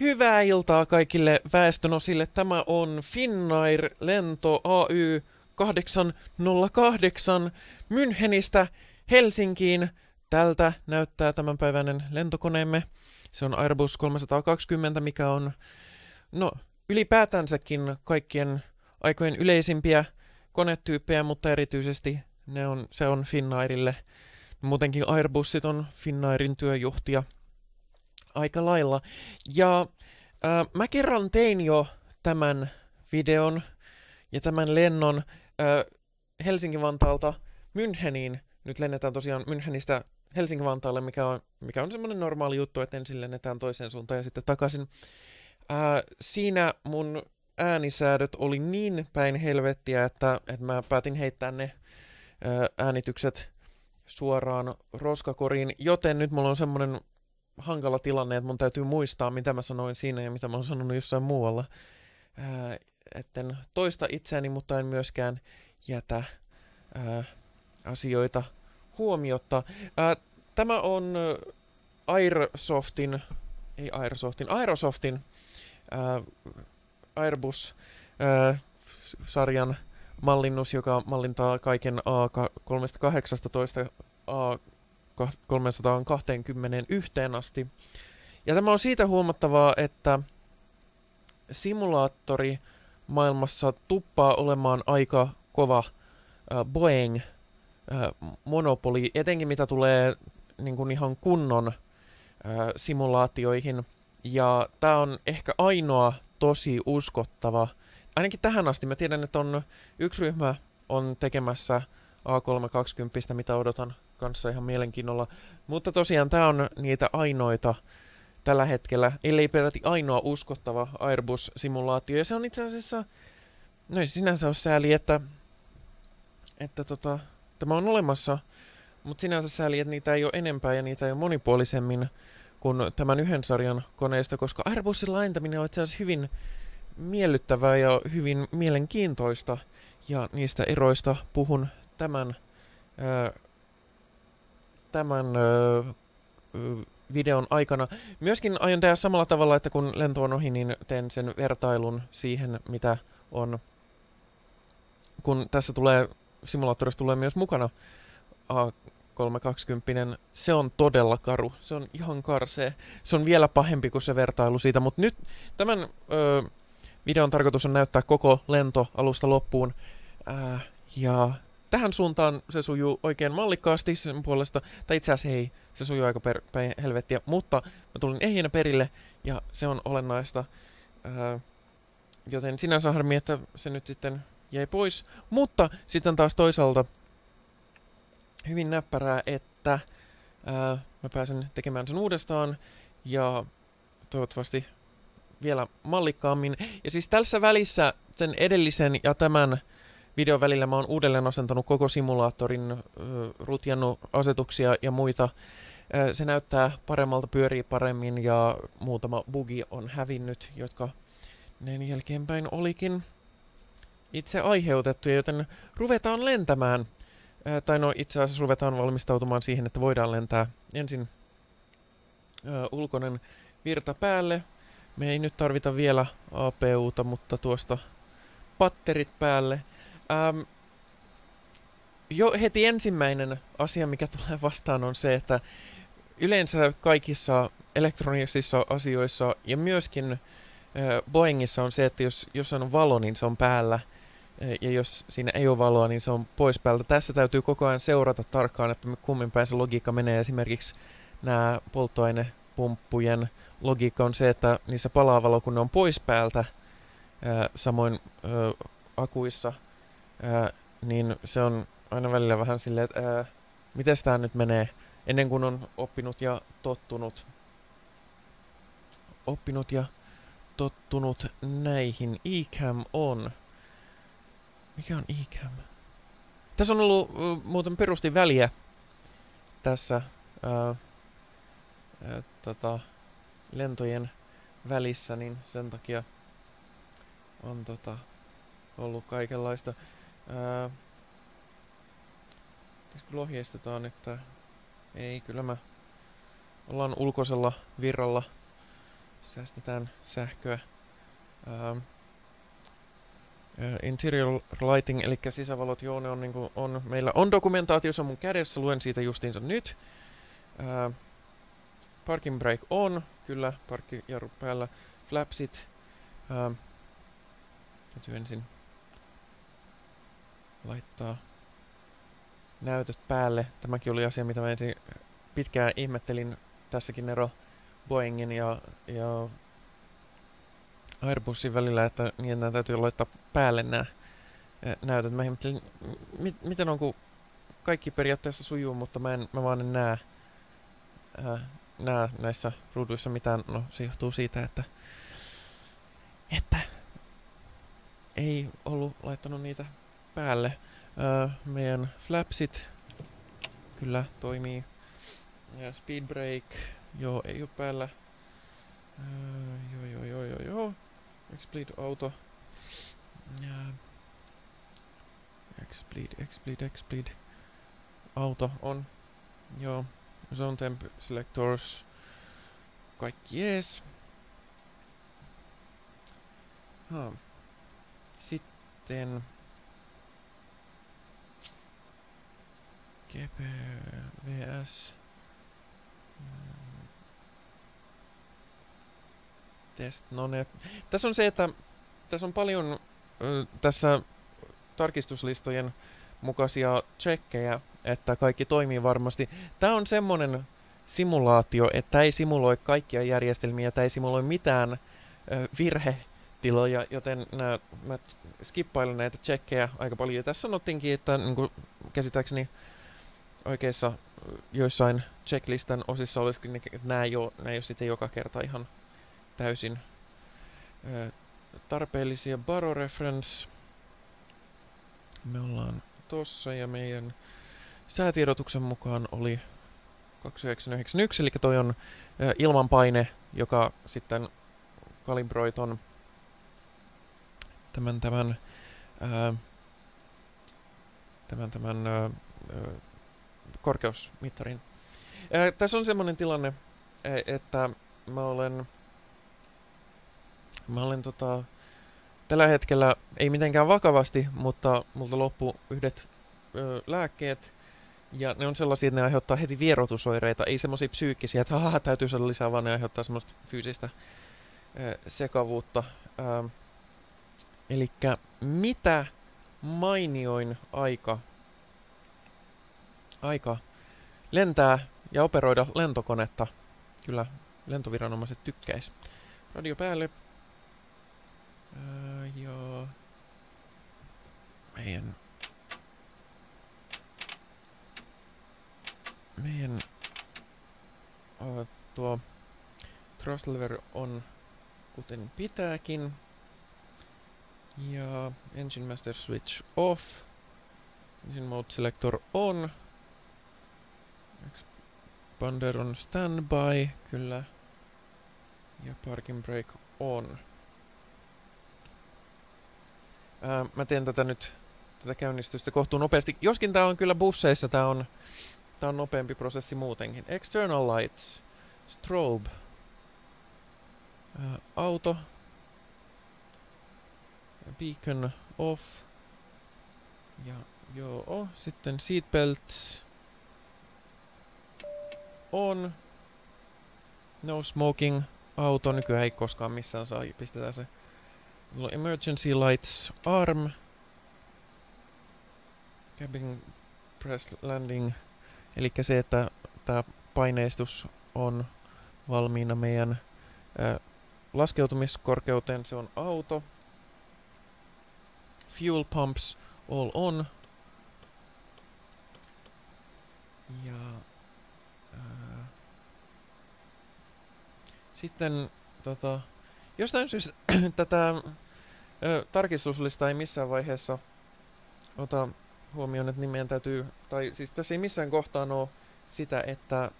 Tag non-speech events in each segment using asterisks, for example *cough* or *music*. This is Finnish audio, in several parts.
Hyvää iltaa kaikille väestönosille. Tämä on Finnair lento AY 808 Münchenistä Helsinkiin. Tältä näyttää tämänpäiväinen lentokoneemme. Se on Airbus 320, mikä on no, ylipäätänsäkin kaikkien aikojen yleisimpiä konetyyppejä, mutta erityisesti ne on, se on Finnairille. Muutenkin Airbusit on Finnairin työjohtaja aika lailla. Ja äh, mä kerran tein jo tämän videon ja tämän lennon äh, Helsinki-Vantaalta Müncheniin. Nyt lennetään tosiaan Münchenistä Helsinki-Vantaalle, mikä on, mikä on semmoinen normaali juttu, että ensin lennetään toiseen suuntaan ja sitten takaisin. Äh, siinä mun äänisäädöt oli niin päin helvettiä, että, että mä päätin heittää ne äänitykset suoraan roskakoriin, joten nyt mulla on semmoinen hankala tilanne, että mun täytyy muistaa, mitä mä sanoin siinä ja mitä mä oon sanonut jossain muualla. Ää, etten toista itseäni, mutta en myöskään jätä ää, asioita huomiotta. Ää, tämä on Airsoftin, ei Airsoftin, Aerosoftin ää, Airbus-sarjan mallinnus, joka mallintaa kaiken A318 A 321 asti. Ja tämä on siitä huomattavaa, että simulaattori maailmassa tuppaa olemaan aika kova äh, Boeing äh, monopoli, etenkin mitä tulee niin kuin ihan kunnon äh, simulaatioihin. Ja tämä on ehkä ainoa tosi uskottava, ainakin tähän asti. Mä tiedän, että on yksi ryhmä on tekemässä A320, mitä odotan kanssa ihan mielenkiinnolla. Mutta tosiaan tämä on niitä ainoita tällä hetkellä, ellei peräti ainoa uskottava Airbus-simulaatio. Ja se on itse asiassa, no ei sinänsä ole sääli, että, että tota, tämä on olemassa, mutta sinänsä sääli, että niitä ei ole enempää ja niitä ei ole monipuolisemmin kuin tämän yhden sarjan koneista, koska Airbusin laajentaminen on itse asiassa hyvin miellyttävää ja hyvin mielenkiintoista, ja niistä eroista puhun tämän tämän videon aikana. Myöskin aion tehdä samalla tavalla, että kun lento on ohi, niin teen sen vertailun siihen, mitä on, kun tässä tulee, simulaattorissa tulee myös mukana A320, se on todella karu. Se on ihan karsee. Se on vielä pahempi kuin se vertailu siitä, mutta nyt tämän ö, videon tarkoitus on näyttää koko lento alusta loppuun. Ää, ja tähän suuntaan se sujuu oikein mallikkaasti sen puolesta, tai itse asiassa ei, se sujuu aika per, päin helvettiä, mutta mä tulin ehjänä perille, ja se on olennaista. Ää, joten sinänsä harmi, että se nyt sitten jäi pois. Mutta sitten taas toisaalta hyvin näppärää, että ää, mä pääsen tekemään sen uudestaan, ja toivottavasti vielä mallikkaammin. Ja siis tässä välissä sen edellisen ja tämän videon välillä mä oon uudelleen asentanut koko simulaattorin, rutjannut asetuksia ja muita. Se näyttää paremmalta, pyörii paremmin ja muutama bugi on hävinnyt, jotka ne jälkeenpäin olikin itse aiheutettuja, joten ruvetaan lentämään. Tai no itse asiassa ruvetaan valmistautumaan siihen, että voidaan lentää ensin ulkoinen virta päälle. Me ei nyt tarvita vielä APUta, mutta tuosta patterit päälle – Ähm, jo heti ensimmäinen asia, mikä tulee vastaan, on se, että yleensä kaikissa elektronisissa asioissa ja myöskin äh, Boeingissa on se, että jos jossain on valo, niin se on päällä. Ja jos siinä ei ole valoa, niin se on pois päältä. Tässä täytyy koko ajan seurata tarkkaan, että kummin päin se logiikka menee. Esimerkiksi nämä polttoainepumppujen logiikka on se, että niissä palaa valo, kun ne on pois päältä. Samoin akuissa – ää, niin se on aina välillä vähän silleen, että miten tämä nyt menee, ennen kuin on oppinut ja tottunut. Oppinut ja tottunut näihin. Ecam on. Mikä on Ecam? Tässä on ollut muuten perusti väliä tässä uh, uh, tota, lentojen välissä, niin sen takia on tota, ollut kaikenlaista. Ää, kyllä ohjeistetaan, että ei, kyllä mä ollaan ulkoisella virralla säästetään sähköä. Ähm, interior lighting, eli sisävalot, joo, ne on, niin kuin, on, meillä on dokumentaatiossa mun kädessä, luen siitä justiinsa nyt. Uh, parking brake on, kyllä, parkkijarru päällä. Flapsit. Uh, täytyy ensin laittaa näytöt päälle. Tämäkin oli asia, mitä mä ensin pitkään ihmettelin. Tässäkin ero Boeingin ja, ja Airbusin välillä, että niin nämä täytyy laittaa päälle nämä näytöt. Mä ihmettelin, mit, miten on, kun kaikki periaatteessa sujuu, mutta mä, en, mä vaan en näe, ää, näe näissä ruuduissa mitään. No, se johtuu siitä, että, että ei ollut laittanut niitä päälle. Ää, meidän flapsit kyllä toimii. Ja speed brake, joo, ei ole päällä. Ää, joo, joo, joo, joo, joo. Expleed auto. Ja... Expleed, expleed, expleed. Auto on. Joo. Zone temp selectors. Kaikki jees. Ha. Sitten... GP VS. Test, no ne. Tässä on se, että tässä on paljon tässä tarkistuslistojen mukaisia checkejä, että kaikki toimii varmasti. Tämä on semmonen simulaatio, että ei simuloi kaikkia järjestelmiä, tai ei simuloi mitään virhetiloja, joten nää, mä skippailen näitä checkejä aika paljon. Ja tässä sanottiinkin, että niin käsittääkseni oikeissa joissain checklistan osissa olisikin, että nämä ei ole, nämä ei ole sitten joka kerta ihan täysin tarpeellisia baro reference. Me ollaan tossa ja meidän säätiedotuksen mukaan oli 2991, eli toi on ilmanpaine, joka sitten kalibroi ton tämän, tämän, ää, tämän, tämän ää, korkeusmittarin. Ää, tässä on semmoinen tilanne, että mä olen Mä olen tota, tällä hetkellä, ei mitenkään vakavasti, mutta multa loppu yhdet ö, lääkkeet, ja ne on sellaisia, että ne aiheuttaa heti vierotusoireita, ei semmoisia psyykkisiä, että haha, täytyy saada lisää, vaan ne aiheuttaa semmoista fyysistä ö, sekavuutta. Eli mitä mainioin aika, aika lentää ja operoida lentokonetta? Kyllä lentoviranomaiset tykkäis. Radio päälle, Öö, joo. Meidän... Meidän... Uh, tuo thrust lever on kuten pitääkin. Ja engine master switch off. Engine mode selector on. Expander on standby, kyllä. Ja parking brake on. Ää, mä teen tätä nyt, tätä käynnistystä kohtuu nopeasti. Joskin tää on kyllä busseissa, tää on, tää on nopeampi prosessi muutenkin. External lights, strobe, ää, auto, beacon off, ja joo, sitten seatbelts on, no smoking, auto, nykyään ei koskaan missään saa, pistetään se emergency lights arm. Cabin press landing. Eli se, että tämä paineistus on valmiina meidän ää, laskeutumiskorkeuteen. Se on auto. Fuel pumps all on. Ja sitten tota, jostain syystä *clears throat* tätä Ö, tarkistuslista ei missään vaiheessa ota huomioon, että nimeen täytyy, tai siis tässä ei missään kohtaa ole sitä, että,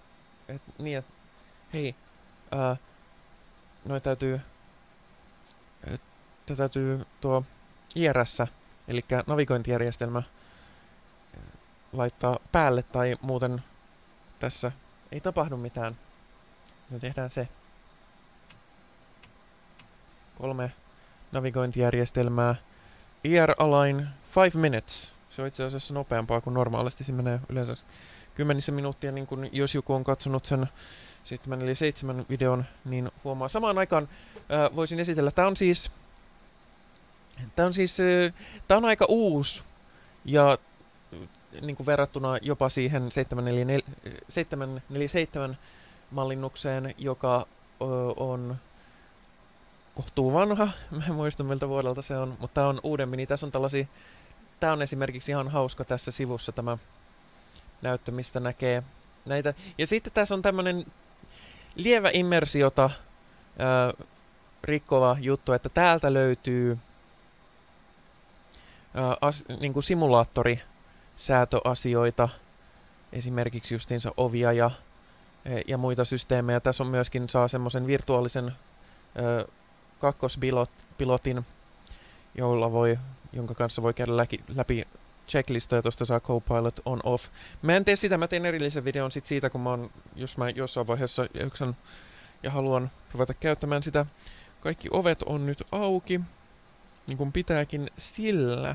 et, niin, että hei, ää, noi täytyy, että täytyy tuo IRS, eli navigointijärjestelmä, laittaa päälle tai muuten tässä ei tapahdu mitään. Me tehdään se. Kolme navigointijärjestelmää. Air Align 5 minutes. Se on itse asiassa nopeampaa kuin normaalisti. Se menee yleensä kymmenissä minuuttia, niin kun jos joku on katsonut sen 7 eli 7 videon, niin huomaa. Samaan aikaan ää, voisin esitellä, tämä on siis, tämä on siis, tämä on aika uusi ja niin kuin verrattuna jopa siihen 747 mallinnukseen, joka ö, on kohtuu vanha. Mä en muista miltä vuodelta se on, mutta tämä on uudemmin. Niin tässä on tällaisia, tämä on esimerkiksi ihan hauska tässä sivussa tämä näyttö, mistä näkee näitä. Ja sitten tässä on tämmöinen lievä immersiota ää, rikkova juttu, että täältä löytyy ää, as, niin kuin simulaattori säätöasioita, esimerkiksi justiinsa ovia ja, e, ja muita systeemejä. Tässä on myöskin saa semmoisen virtuaalisen ö, kakkospilotin, jolla voi, jonka kanssa voi käydä läpi, läpi checklistoja, tuosta saa Copilot on off. Mä en tee sitä, mä teen erillisen videon sit siitä, kun mä oon, jos mä jossain vaiheessa yksin ja haluan ruveta käyttämään sitä. Kaikki ovet on nyt auki, niin kuin pitääkin sillä.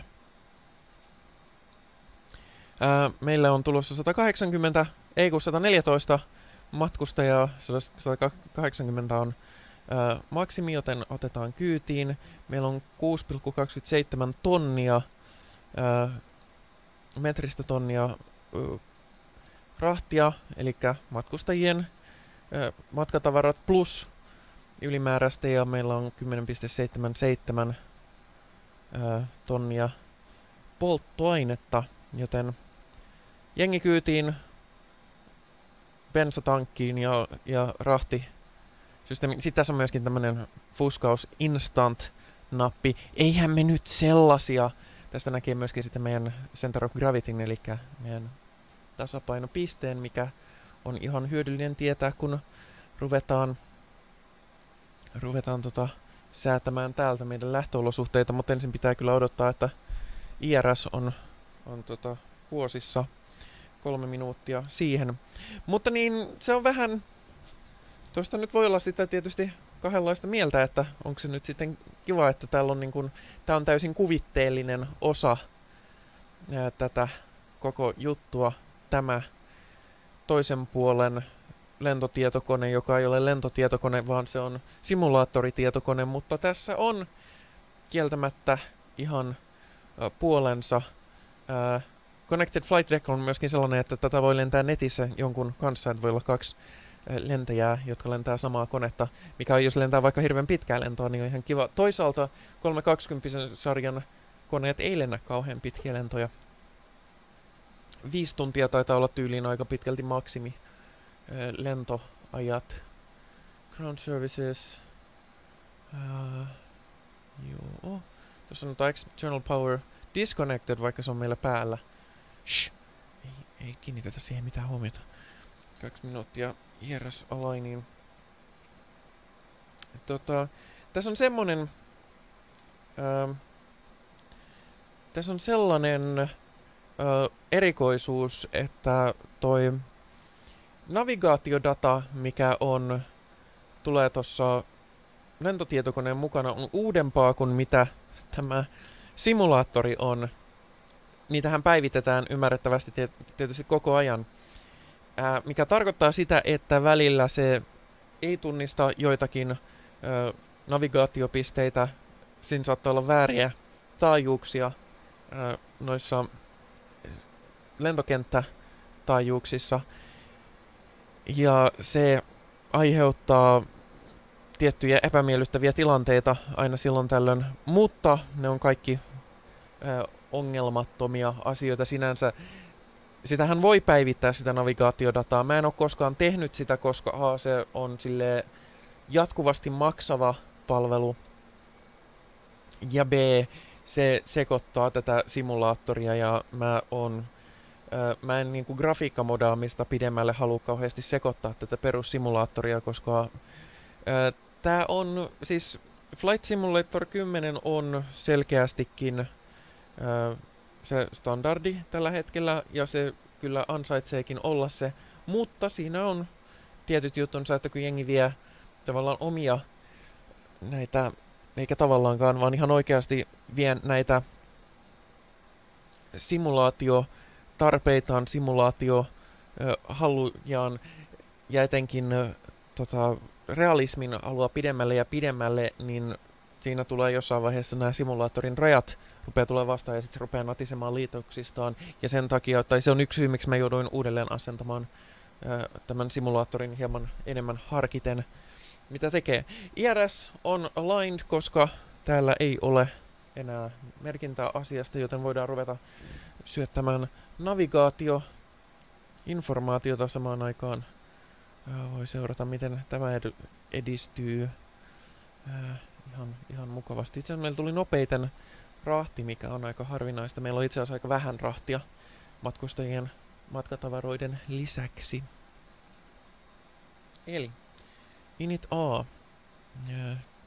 Ää, meillä on tulossa 180, ei kun 114 matkustajaa, 180 on maksimi, joten otetaan kyytiin. Meillä on 6,27 tonnia, ää, metristä tonnia ää, rahtia, eli matkustajien ää, matkatavarat plus ylimääräistä, ja meillä on 10,77 tonnia polttoainetta, joten jengi kyytiin bensatankkiin ja, ja rahti systeemi. Sitten tässä on myöskin tämmönen fuskaus instant-nappi. Eihän me nyt sellaisia. Tästä näkee myöskin sitten meidän center of gravity, eli meidän tasapainopisteen, mikä on ihan hyödyllinen tietää, kun ruvetaan, ruvetaan tota, säätämään täältä meidän lähtöolosuhteita, mutta ensin pitää kyllä odottaa, että IRS on, on tota, vuosissa kolme minuuttia siihen. Mutta niin, se on vähän... Tuosta nyt voi olla sitä tietysti kahdenlaista mieltä, että onko se nyt sitten kiva, että täällä on niin kuin, tää on täysin kuvitteellinen osa ää, tätä koko juttua, tämä toisen puolen lentotietokone, joka ei ole lentotietokone, vaan se on simulaattoritietokone, mutta tässä on kieltämättä ihan ä, puolensa. Ää, Connected Flight Deck on myöskin sellainen, että tätä voi lentää netissä jonkun kanssa, että voi olla kaksi lentäjää, jotka lentää samaa konetta, mikä on, jos lentää vaikka hirveän pitkää lentoa, niin on ihan kiva. Toisaalta 320 sarjan koneet ei lennä kauhean pitkiä lentoja. Viisi tuntia taitaa olla tyyliin aika pitkälti maksimi lentoajat. Ground Services. Uh, joo. Tuossa on External Power Disconnected, vaikka se on meillä päällä. Shh. Ei, ei kiinnitetä siihen mitään huomiota. Kaksi minuuttia IRS Alainiin. Tota, tässä on semmonen... Ää, tässä on sellainen ää, erikoisuus, että toi navigaatiodata, mikä on, tulee tuossa lentotietokoneen mukana, on uudempaa kuin mitä tämä simulaattori on niitähän päivitetään ymmärrettävästi tietysti koko ajan, ää, mikä tarkoittaa sitä, että välillä se ei tunnista joitakin ää, navigaatiopisteitä, siinä saattaa olla vääriä taajuuksia ää, noissa lentokenttätaajuuksissa, ja se aiheuttaa tiettyjä epämiellyttäviä tilanteita aina silloin tällöin, mutta ne on kaikki ongelmattomia asioita sinänsä. Sitähän voi päivittää sitä navigaatiodataa. Mä en ole koskaan tehnyt sitä, koska A, se on sille jatkuvasti maksava palvelu. Ja B, se sekoittaa tätä simulaattoria ja mä on mä en niin kuin grafiikkamodaamista pidemmälle halua kauheasti sekoittaa tätä perussimulaattoria, koska tämä on, siis Flight Simulator 10 on selkeästikin se standardi tällä hetkellä, ja se kyllä ansaitseekin olla se, mutta siinä on tietyt juttunsa, että kun jengi vie tavallaan omia näitä eikä tavallaankaan, vaan ihan oikeasti vien näitä simulaatio tarpeitaan, simulaatio halujaan ja etenkin tota, realismin alua pidemmälle ja pidemmälle, niin siinä tulee jossain vaiheessa nämä simulaattorin rajat rupeaa tulee vastaan ja sitten se rupeaa natisemaan liitoksistaan. Ja sen takia, tai se on yksi syy, miksi mä jouduin uudelleen asentamaan tämän simulaattorin hieman enemmän harkiten, mitä tekee. IRS on aligned, koska täällä ei ole enää merkintää asiasta, joten voidaan ruveta syöttämään navigaatio informaatiota samaan aikaan. Voi seurata, miten tämä edistyy ihan, ihan mukavasti. Itse asiassa meillä tuli nopeiten rahti, mikä on aika harvinaista. Meillä on itse asiassa aika vähän rahtia matkustajien matkatavaroiden lisäksi. Eli init A.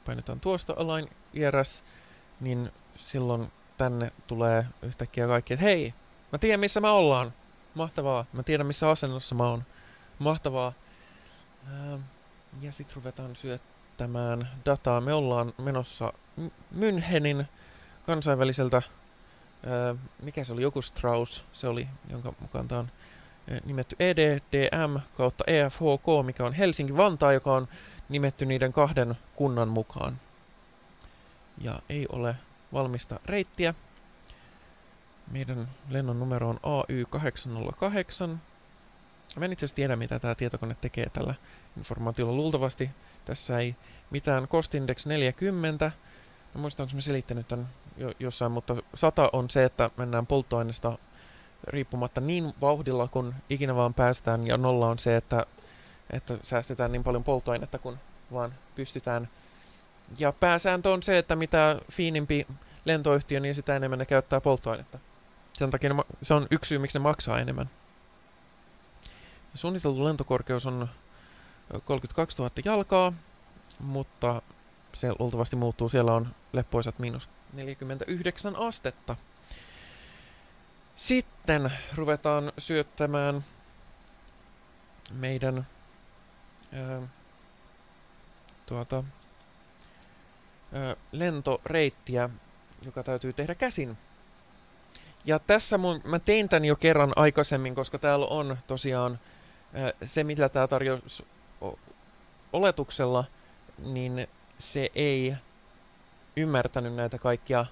Painetaan tuosta align IRS, niin silloin tänne tulee yhtäkkiä kaikki, että hei, mä tiedän missä mä ollaan. Mahtavaa. Mä tiedän missä asennossa mä oon. Mahtavaa. Ja sitten ruvetaan syöttämään dataa. Me ollaan menossa Münchenin kansainväliseltä, mikä se oli, joku Strauss, se oli, jonka mukaan tämä on nimetty EDDM kautta EFHK, mikä on Helsinki-Vantaa, joka on nimetty niiden kahden kunnan mukaan. Ja ei ole valmista reittiä. Meidän lennon numero on AY808. Mä en itse asiassa tiedä, mitä tämä tietokone tekee tällä informaatiolla. Luultavasti tässä ei mitään cost index 40. Mä muistan, onko mä selittänyt tämän jo, jossain, mutta 100 on se, että mennään polttoaineesta riippumatta niin vauhdilla kun ikinä vaan päästään, ja nolla on se, että, että säästetään niin paljon polttoainetta kun vaan pystytään. Ja pääsääntö on se, että mitä fiinimpi lentoyhtiö, niin sitä enemmän ne käyttää polttoainetta. Sen takia ne, se on yksi syy, miksi ne maksaa enemmän. Suunniteltu lentokorkeus on 32 000 jalkaa, mutta se luultavasti muuttuu. Siellä on leppoisat miinus 49 astetta. Sitten ruvetaan syöttämään meidän ää, tuota, ää, lentoreittiä, joka täytyy tehdä käsin. Ja tässä mun, mä tein tän jo kerran aikaisemmin, koska täällä on tosiaan se, mitä tämä tarjosi oletuksella, niin se ei ymmärtänyt näitä kaikkia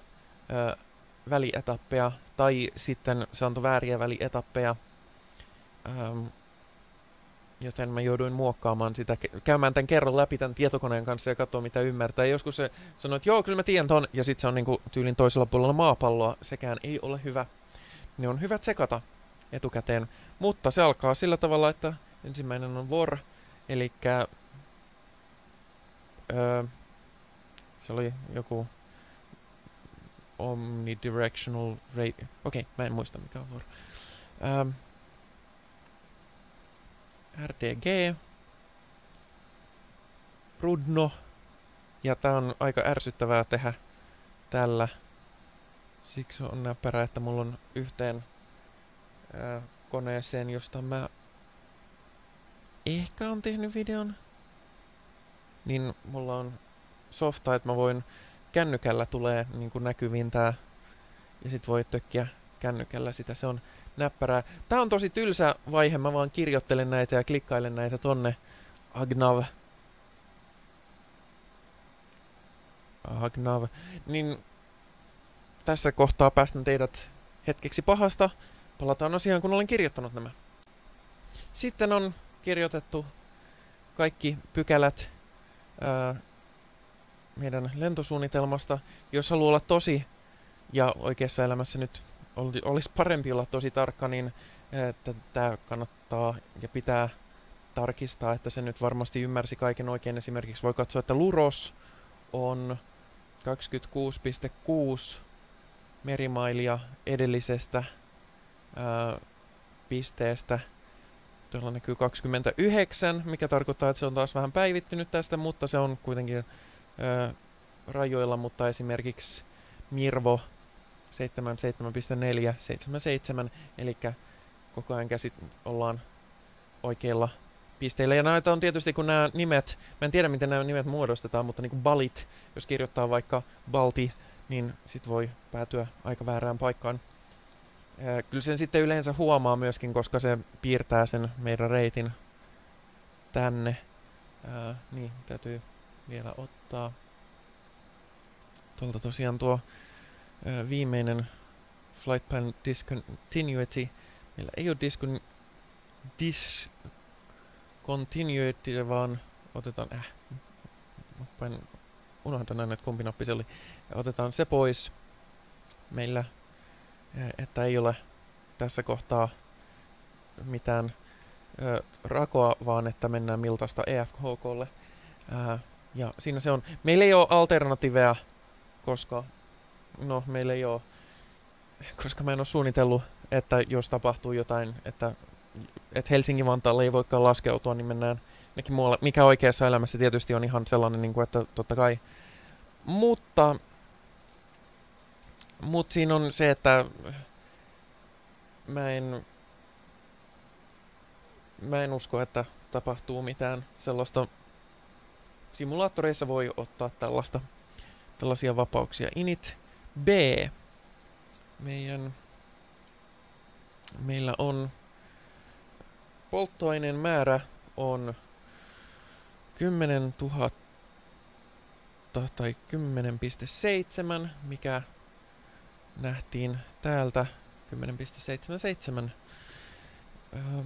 ää, välietappeja, tai sitten se antoi vääriä välietappeja, ähm, joten mä jouduin muokkaamaan sitä, käymään tämän kerran läpi tämän tietokoneen kanssa ja katsoa mitä ymmärtää. Ja joskus se sanoi, että joo, kyllä mä tiedän ton, ja sitten se on niinku tyylin toisella puolella maapalloa, sekään ei ole hyvä. Ne on hyvät sekata etukäteen, mutta se alkaa sillä tavalla, että ensimmäinen on vor, eli öö, se oli joku omnidirectional radio. Okei, okay, mä en muista mikä on vuoro. Ähm, RDG. Rudno. Ja tää on aika ärsyttävää tehdä tällä. Siksi on näppärä, että mulla on yhteen ää, koneeseen, josta mä ehkä on tehnyt videon. Niin mulla on softa, että mä voin kännykällä tulee niin näkyviin tää, ja sit voi tökkiä kännykällä sitä, se on näppärää. Tää on tosi tylsä vaihe, mä vaan kirjoittelen näitä ja klikkailen näitä tonne Agnav. Agnav. Niin tässä kohtaa päästän teidät hetkeksi pahasta. Palataan asiaan, kun olen kirjoittanut nämä. Sitten on kirjoitettu kaikki pykälät ää, meidän lentosuunnitelmasta. Jos haluaa olla tosi, ja oikeassa elämässä nyt olisi parempi olla tosi tarkka, niin tämä kannattaa ja pitää tarkistaa, että se nyt varmasti ymmärsi kaiken oikein. Esimerkiksi voi katsoa, että Luros on 26,6 merimailia edellisestä ää, pisteestä. Tuolla näkyy 29, mikä tarkoittaa, että se on taas vähän päivittynyt tästä, mutta se on kuitenkin ö, rajoilla, mutta esimerkiksi Mirvo 77.4, 77, eli koko ajan käsit ollaan oikeilla pisteillä. Ja näitä on tietysti, kun nämä nimet, mä en tiedä miten nämä nimet muodostetaan, mutta niin kuin balit, jos kirjoittaa vaikka balti, niin sit voi päätyä aika väärään paikkaan. Kyllä sen sitten yleensä huomaa myöskin, koska se piirtää sen meidän reitin tänne. Ää, niin, täytyy vielä ottaa tuolta tosiaan tuo ää, viimeinen flight plan discontinuity. Meillä ei ole discon, discontinuity, vaan otetaan, äh, unohdan aina, että kumpi nappi se oli. Otetaan se pois. Meillä, että ei ole tässä kohtaa mitään ö, rakoa, vaan että mennään miltasta EFHKlle. Ää, ja siinä se on. Meillä ei ole alternatiiveja, koska no, meillä ei ole, koska mä en ole suunnitellut, että jos tapahtuu jotain, että, että Helsingin Vantaalle ei voikaan laskeutua, niin mennään mikä oikeassa elämässä tietysti on ihan sellainen, niin kuin, että totta kai. Mutta, mutta siinä on se, että mä en, mä en usko, että tapahtuu mitään sellaista. Simulaattoreissa voi ottaa tällaista, tällaisia vapauksia. Init B. Meidän, meillä on polttoaineen määrä on 10 000 tai 10.7, mikä nähtiin täältä 10.77. Öö,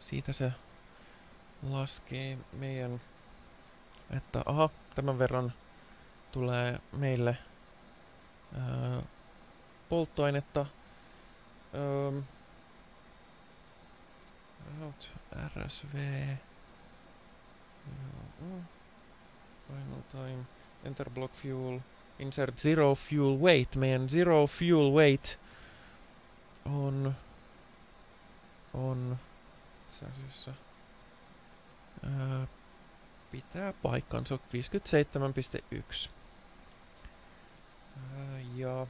siitä se laskee meidän, että aha, tämän verran tulee meille öö, polttoainetta. Öö, RSV. Joo. Final time. Enter block fuel. Insert zero fuel weight. Meidän zero fuel weight on on itse asiassa ää, pitää paikkansa 57.1. ja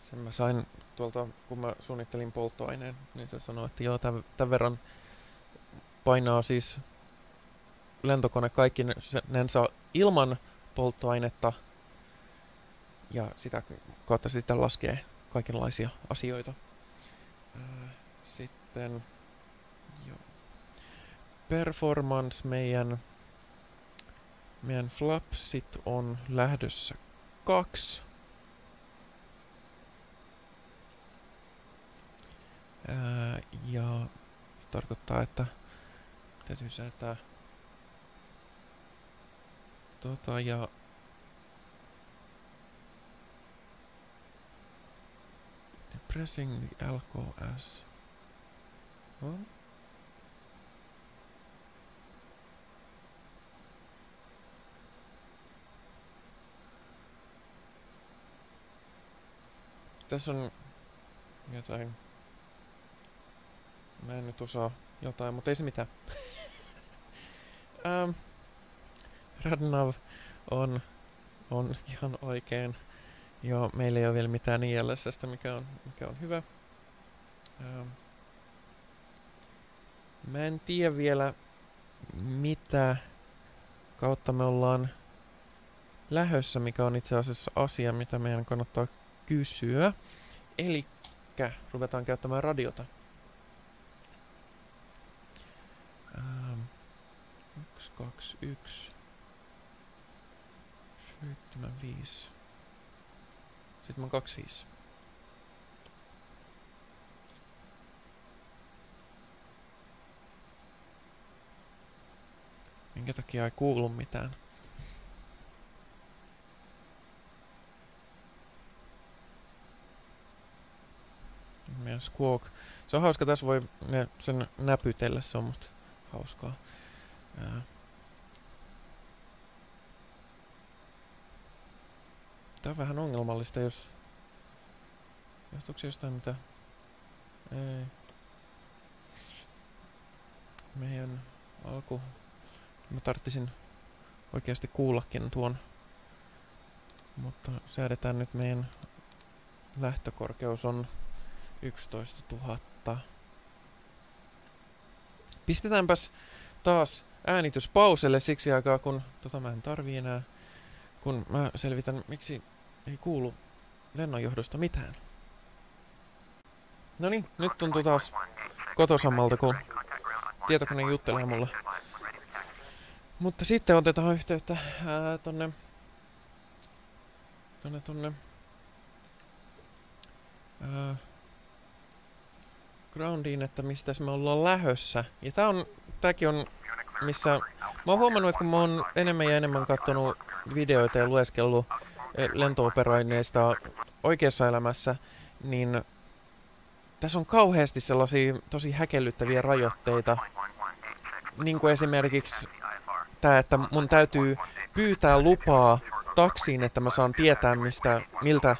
sen mä sain tuolta, kun mä suunnittelin polttoaineen, niin se sanoi, että joo, tämän, tämän verran painaa siis lentokone kaikkinensa ilman polttoainetta ja sitä kautta sitten laskee kaikenlaisia asioita. Sitten joo. performance meidän meidän flapsit on lähdössä kaksi. Ja se tarkoittaa, että täytyy säätää tota ja pressing the LKS. Oh. Tässä on jotain Mä en nyt osaa jotain, mutta ei se mitään. *laughs* ähm, Radnav on, on ihan oikein. Joo, meillä ei ole vielä mitään ILSstä, mikä on, mikä on hyvä. Ähm, mä en tiedä vielä, mitä kautta me ollaan lähössä, mikä on itse asiassa asia, mitä meidän kannattaa kysyä. Eli ruvetaan käyttämään radiota. Ähm, 1, 2, 1, 7, 5. Sitten mä 2, 5. Minkä takia ei kuulu mitään? Meidän squawk. Se on hauska, tässä voi ne, sen näpytellä, se on musta hauskaa. Ää. Tää on vähän ongelmallista, jos... Johtuuko jostain mitä... Ei. Meidän alku... Mä tarttisin oikeasti kuullakin tuon. Mutta säädetään nyt meidän lähtökorkeus on 11 000. Pistetäänpäs taas äänitys pauselle siksi aikaa, kun tota mä en tarvii enää, kun mä selvitän, miksi ei kuulu lennonjohdosta mitään. No niin, nyt tuntuu taas kotosammalta, kun tietokone juttelee mulle. Mutta sitten otetaan yhteyttä ää, tonne, tonne, tonne ää, groundiin, että mistä me ollaan lähössä. Ja tää on, tääkin on, missä mä oon huomannut, että kun mä oon enemmän ja enemmän kattonut videoita ja lueskellut lentooperoinneista oikeassa elämässä, niin tässä on kauheasti sellaisia tosi häkellyttäviä rajoitteita. Niin kuin esimerkiksi tämä, että mun täytyy pyytää lupaa taksiin, että mä saan tietää, mistä, miltä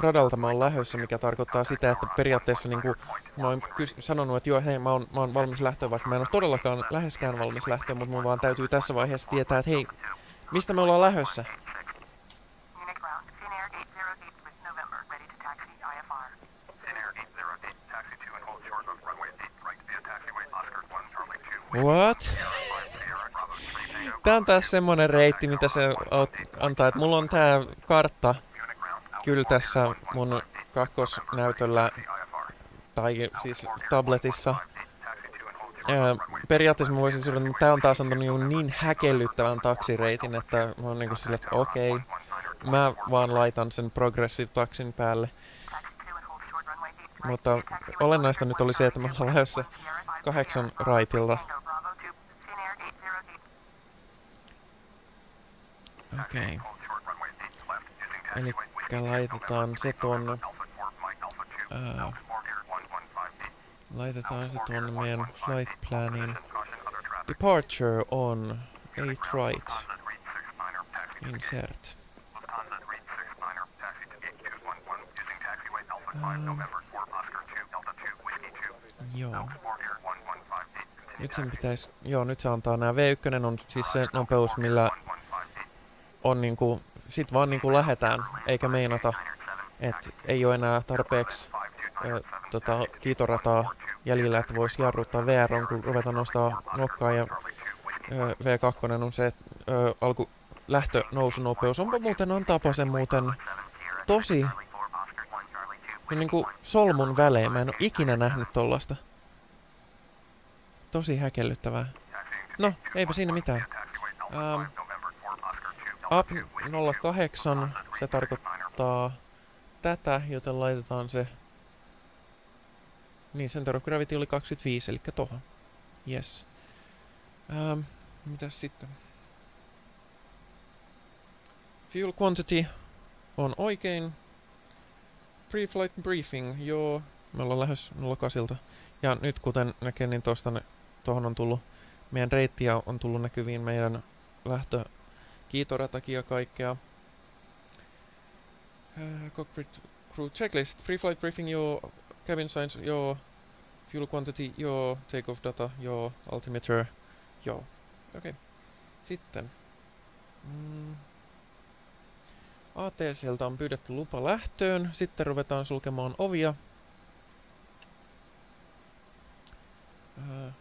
radalta mä oon lähdössä, mikä tarkoittaa sitä, että periaatteessa niin kuin, mä oon sanonut, että joo, hei, mä oon, mä oon valmis lähtöön, vaikka mä en ole todellakaan läheskään valmis lähtöön, mutta mun vaan täytyy tässä vaiheessa tietää, että hei, mistä me ollaan lähdössä. What? Tää on taas semmonen reitti, mitä se antaa, että mulla on tää kartta kyllä tässä mun kakkosnäytöllä, tai siis tabletissa. Ää, periaatteessa mä voisin sanoa, että tää on taas antanut niin, niin häkellyttävän taksireitin, että mä oon niinku sille, että okei, okay, mä vaan laitan sen progressive taksin päälle. Mutta olennaista nyt oli se, että mä olen lähdössä kahdeksan raitilta Okei. Okay. Eli laitetaan se tuonne... Ää, laitetaan se tuonne meidän flight planiin. Departure on 8 right. Insert. Joo. Nyt sen pitäisi... Joo, nyt se antaa nää V1 on siis se nopeus, millä on niinku, sit vaan niinku lähetään, eikä meinata, että ei ole enää tarpeeksi ö, tota, kiitorataa jäljellä, että voisi jarruttaa VR, on, kun ruvetaan nostaa nokkaa ja ö, V2 on se, että ö, alku lähtö nousunopeus onpa muuten antaapa sen muuten tosi niin kuin solmun välein. Mä en ole ikinä nähnyt tollasta. Tosi häkellyttävää. No, eipä siinä mitään. Ähm, Up 08, se tarkoittaa tätä, joten laitetaan se... Niin, Center of Gravity oli 25, eli tohon. Yes. Ähm, mitäs sitten? Fuel quantity on oikein. Pre-flight briefing, joo. Me ollaan lähes 08. Ja nyt kuten näkee, niin tuosta tuohon on tullut meidän reittiä on tullut näkyviin meidän lähtö kiitoratakin ja kaikkea. Uh, cockpit crew checklist, pre-flight briefing, joo, cabin signs, joo, fuel quantity, joo, take-off data, joo, altimeter, joo. Okei. Okay. Sitten. Mm. ATCltä on pyydetty lupa lähtöön, sitten ruvetaan sulkemaan ovia. Uh,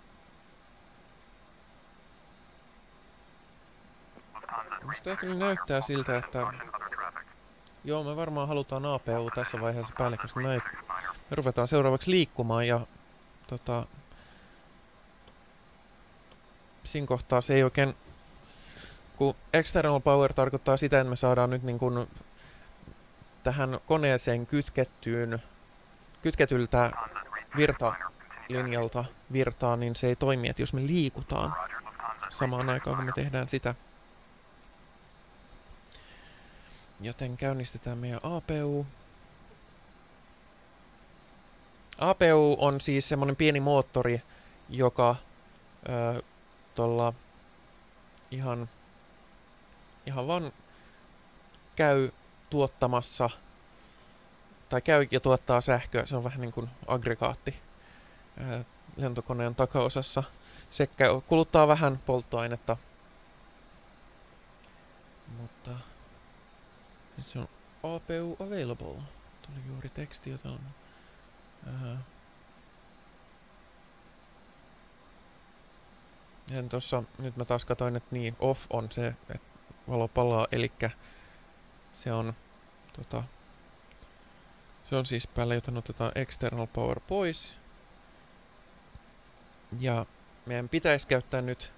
Musta ehkä näyttää siltä, että... Joo, me varmaan halutaan APU tässä vaiheessa päälle, koska me, me ruvetaan seuraavaksi liikkumaan ja... Tota... Siinä kohtaa se ei oikein... Kun external power tarkoittaa sitä, että me saadaan nyt niin kuin tähän koneeseen kytkettyyn, kytketyltä virtalinjalta virtaa, niin se ei toimi, että jos me liikutaan samaan aikaan, kun me tehdään sitä. Joten käynnistetään meidän APU. APU on siis semmonen pieni moottori, joka ö, tuolla ihan, ihan vaan käy tuottamassa tai käy ja tuottaa sähköä. Se on vähän niin kuin aggregaatti ö, lentokoneen takaosassa. Se kuluttaa vähän polttoainetta, mutta se on APU available. Tuli juuri teksti, jota on... Uh, Ja tossa, nyt mä taas katsoin, että niin, off on se, että valo palaa, eli se on, tota, se on siis päällä, joten otetaan external power pois. Ja meidän pitäisi käyttää nyt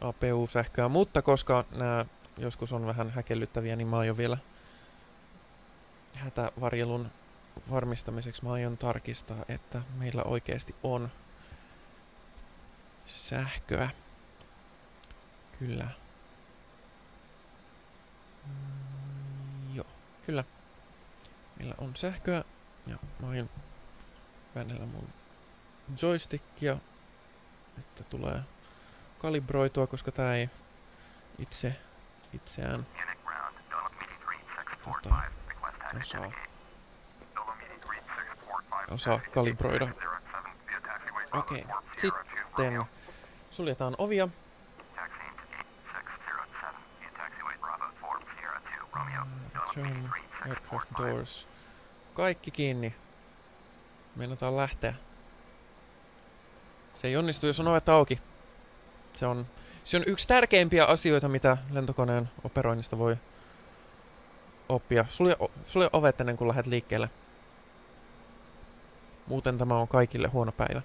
APU-sähköä, mutta koska nämä joskus on vähän häkellyttäviä, niin mä aion vielä hätävarjelun varmistamiseksi mä aion tarkistaa, että meillä oikeasti on sähköä. Kyllä. Mm, joo, kyllä. Meillä on sähköä ja mä aion väännellä mun joystickia, että tulee kalibroitua, koska tää ei itse itseään tota, osaa, osaa kalibroida. Okei, okay. sitten suljetaan ovia. Turn aircraft doors. Kaikki kiinni. Meinataan lähteä. Se ei onnistu, jos on ovet auki. Se on, se on yksi tärkeimpiä asioita, mitä lentokoneen operoinnista voi oppia. Sulje, sulje ovet ennen kuin lähdet liikkeelle. Muuten tämä on kaikille huono päivä.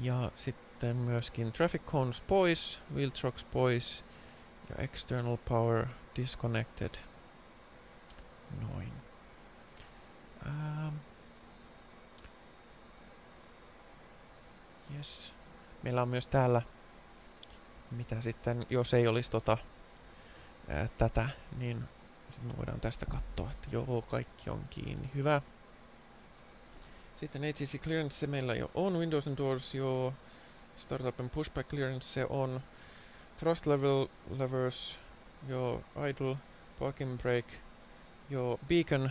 Ja sitten myöskin traffic cones pois, wheel trucks pois ja external power disconnected. Noin. Ähm. Yes. Meillä on myös täällä, mitä sitten, jos ei olisi tota, ää, tätä, niin sitten me voidaan tästä katsoa, että joo, kaikki on kiinni. Hyvä. Sitten ATC clearance se meillä jo on. Windows and Doors jo. Startup and pushback clearance se on. Thrust level levers jo. Idle. Parking brake jo. Beacon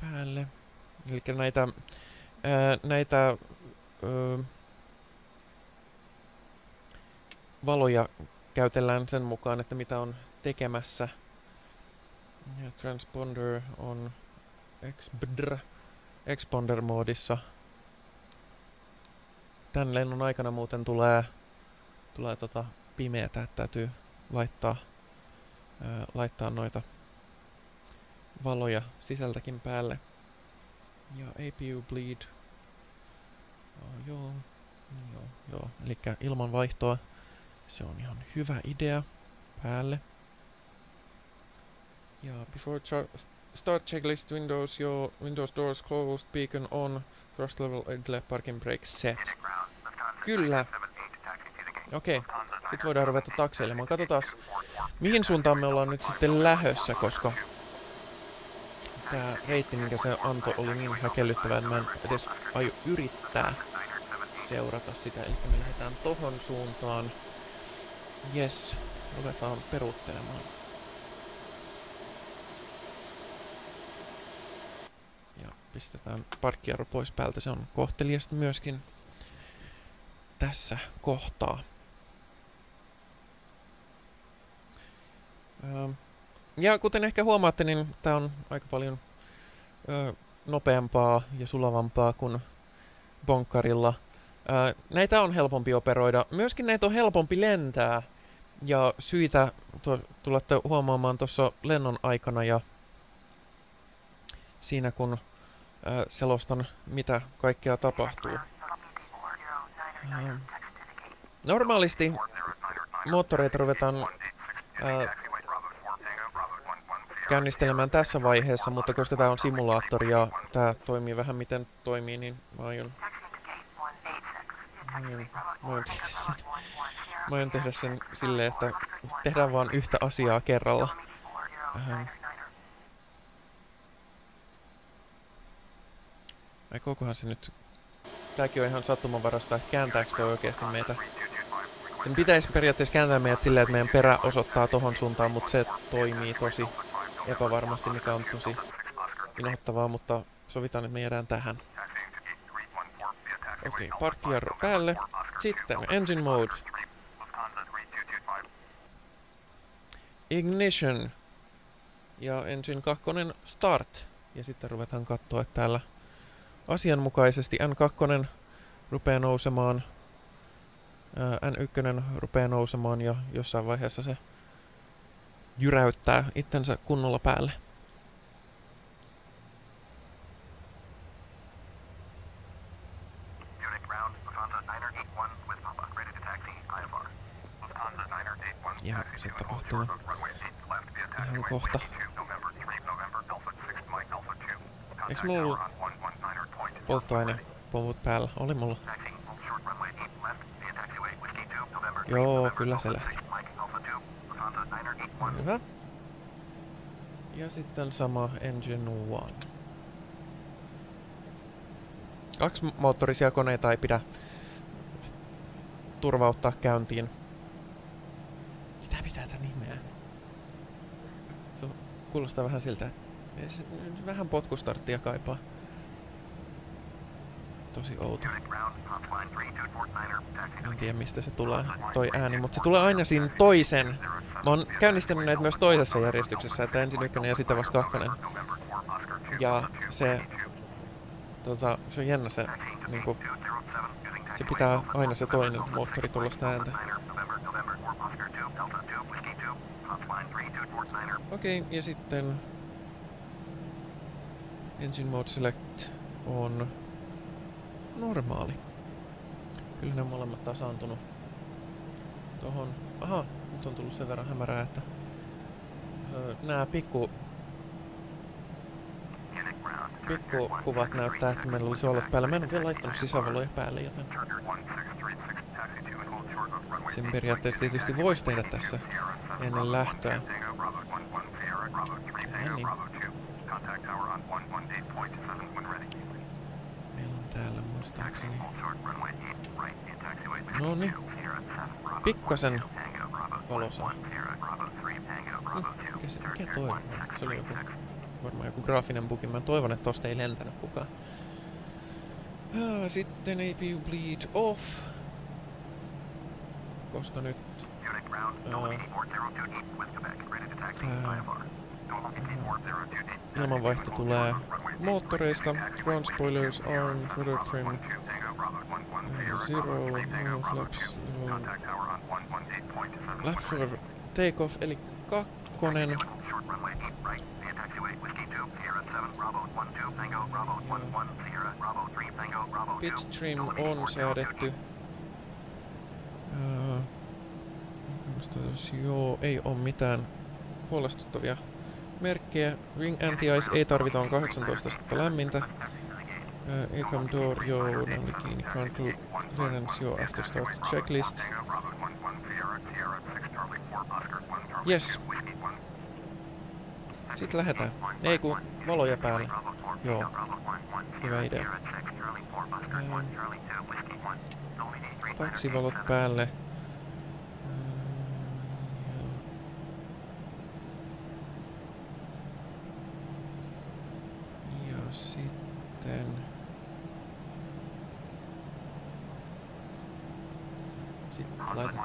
päälle. Eli näitä, ää, näitä ää, valoja käytellään sen mukaan, että mitä on tekemässä. Ja transponder on Exponder-moodissa. Tän lennon aikana muuten tulee, tulee tota pimeätä, että täytyy laittaa, ää, laittaa noita valoja sisältäkin päälle. Ja APU bleed. Oh, joo, joo, joo. Eli ilmanvaihtoa. Se on ihan hyvä idea päälle. Ja before start checklist windows, your windows doors closed, beacon on, thrust level idle, parking brake set. Kyllä. Okei, okay. sitten voidaan ruveta takseilemaan. Katsotaan, mihin suuntaan me ollaan nyt sitten lähössä, koska tämä reitti, minkä se antoi, oli niin häkellyttävä, että mä en edes aio yrittää seurata sitä. Eli me lähdetään tohon suuntaan. Yes, ruvetaan peruuttelemaan. Ja pistetään parkkiaro pois päältä, se on kohteliasta myöskin tässä kohtaa. Ja kuten ehkä huomaatte, niin tämä on aika paljon ö, nopeampaa ja sulavampaa kuin bonkkarilla. Näitä on helpompi operoida. Myöskin näitä on helpompi lentää. Ja syitä to, tulette huomaamaan tuossa lennon aikana ja siinä kun selostan, mitä kaikkea tapahtuu. Normaalisti moottoreita ruvetaan ö, käynnistelemään tässä vaiheessa, mutta koska tämä on simulaattori ja tämä toimii vähän miten toimii, niin mä aion, aion, mä aion, tehdä, sen, silleen, että tehdään vain yhtä asiaa kerralla. Ähm. Aikokohan se nyt... Tääkin on ihan sattumanvarasta, että kääntääkö toi oikeasti meitä sen pitäisi periaatteessa kääntää meidät silleen, että meidän perä osoittaa tohon suuntaan, mutta se toimii tosi epävarmasti, mikä on tosi inhottavaa, mutta sovitaan, että me jäädään tähän. Okei, okay, parkkijarru päälle. Sitten engine mode. Ignition. Ja engine 2 start. Ja sitten ruvetaan katsoa, että täällä asianmukaisesti N2 rupeaa nousemaan N1 rupeaa nousemaan ja jossain vaiheessa se jyräyttää itsensä kunnolla päälle. Ja se tapahtuu ihan kohta. Eikö mulla ollut polttoainepommut päällä? Oli mulla. Joo, kyllä se lähti. Hyvä. Ja sitten sama Engine One. Kaksi moottorisia koneita ei pidä turvauttaa käyntiin. Mitä pitää tätä nimeä? Se kuulostaa vähän siltä, että vähän potkustarttia kaipaa. Tosi outo. En tiedä mistä se tulee, toi ääni, mutta se tulee aina siinä toisen. Mä oon käynnistänyt näitä myös toisessa järjestyksessä, että ensin ykkönen ja sitten vasta kakkonen. Ja se, tota, se on jännä se, niinku, se pitää aina se toinen moottori tulla sitä ääntä. Okei, okay, ja sitten Engine Mode Select on normaali. Kyllä ne on molemmat tasaantunut tohon. Aha, nyt on tullut sen verran hämärää, että öö, nämä pikku pikkukuvat näyttää, että meillä olisi olleet päällä. Mä en ole vielä laittanut sisävaloja päälle, joten sen periaatteessa tietysti voisi tehdä tässä ennen lähtöä. Niin. Meillä on täällä muistaakseni... No niin. Pikkasen valossa. Mikä, se, mikä toi? Se oli joku, varmaan joku graafinen bugi. Mä toivon, että tosta ei lentänyt kukaan. Ah, sitten APU bleed off. Koska nyt... ilmanvaihto tulee moottoreista. Ground spoilers, arm, rudder trim, zero, flaps. Left for takeoff, eli kakkonen. Pitch trim on säädetty. Uh, joo, ei ole mitään huolestuttavia merkkejä. Ring anti-ice ei tarvita, on 18 astetta lämmintä. Uh, Ecam door, joo, näin kiinni. Ground clearance, joo, after start checklist. Yes. Sitten lähdetään. Ei kun valoja päällä. Joo. Hyvä idea. Um, taksivalot päälle.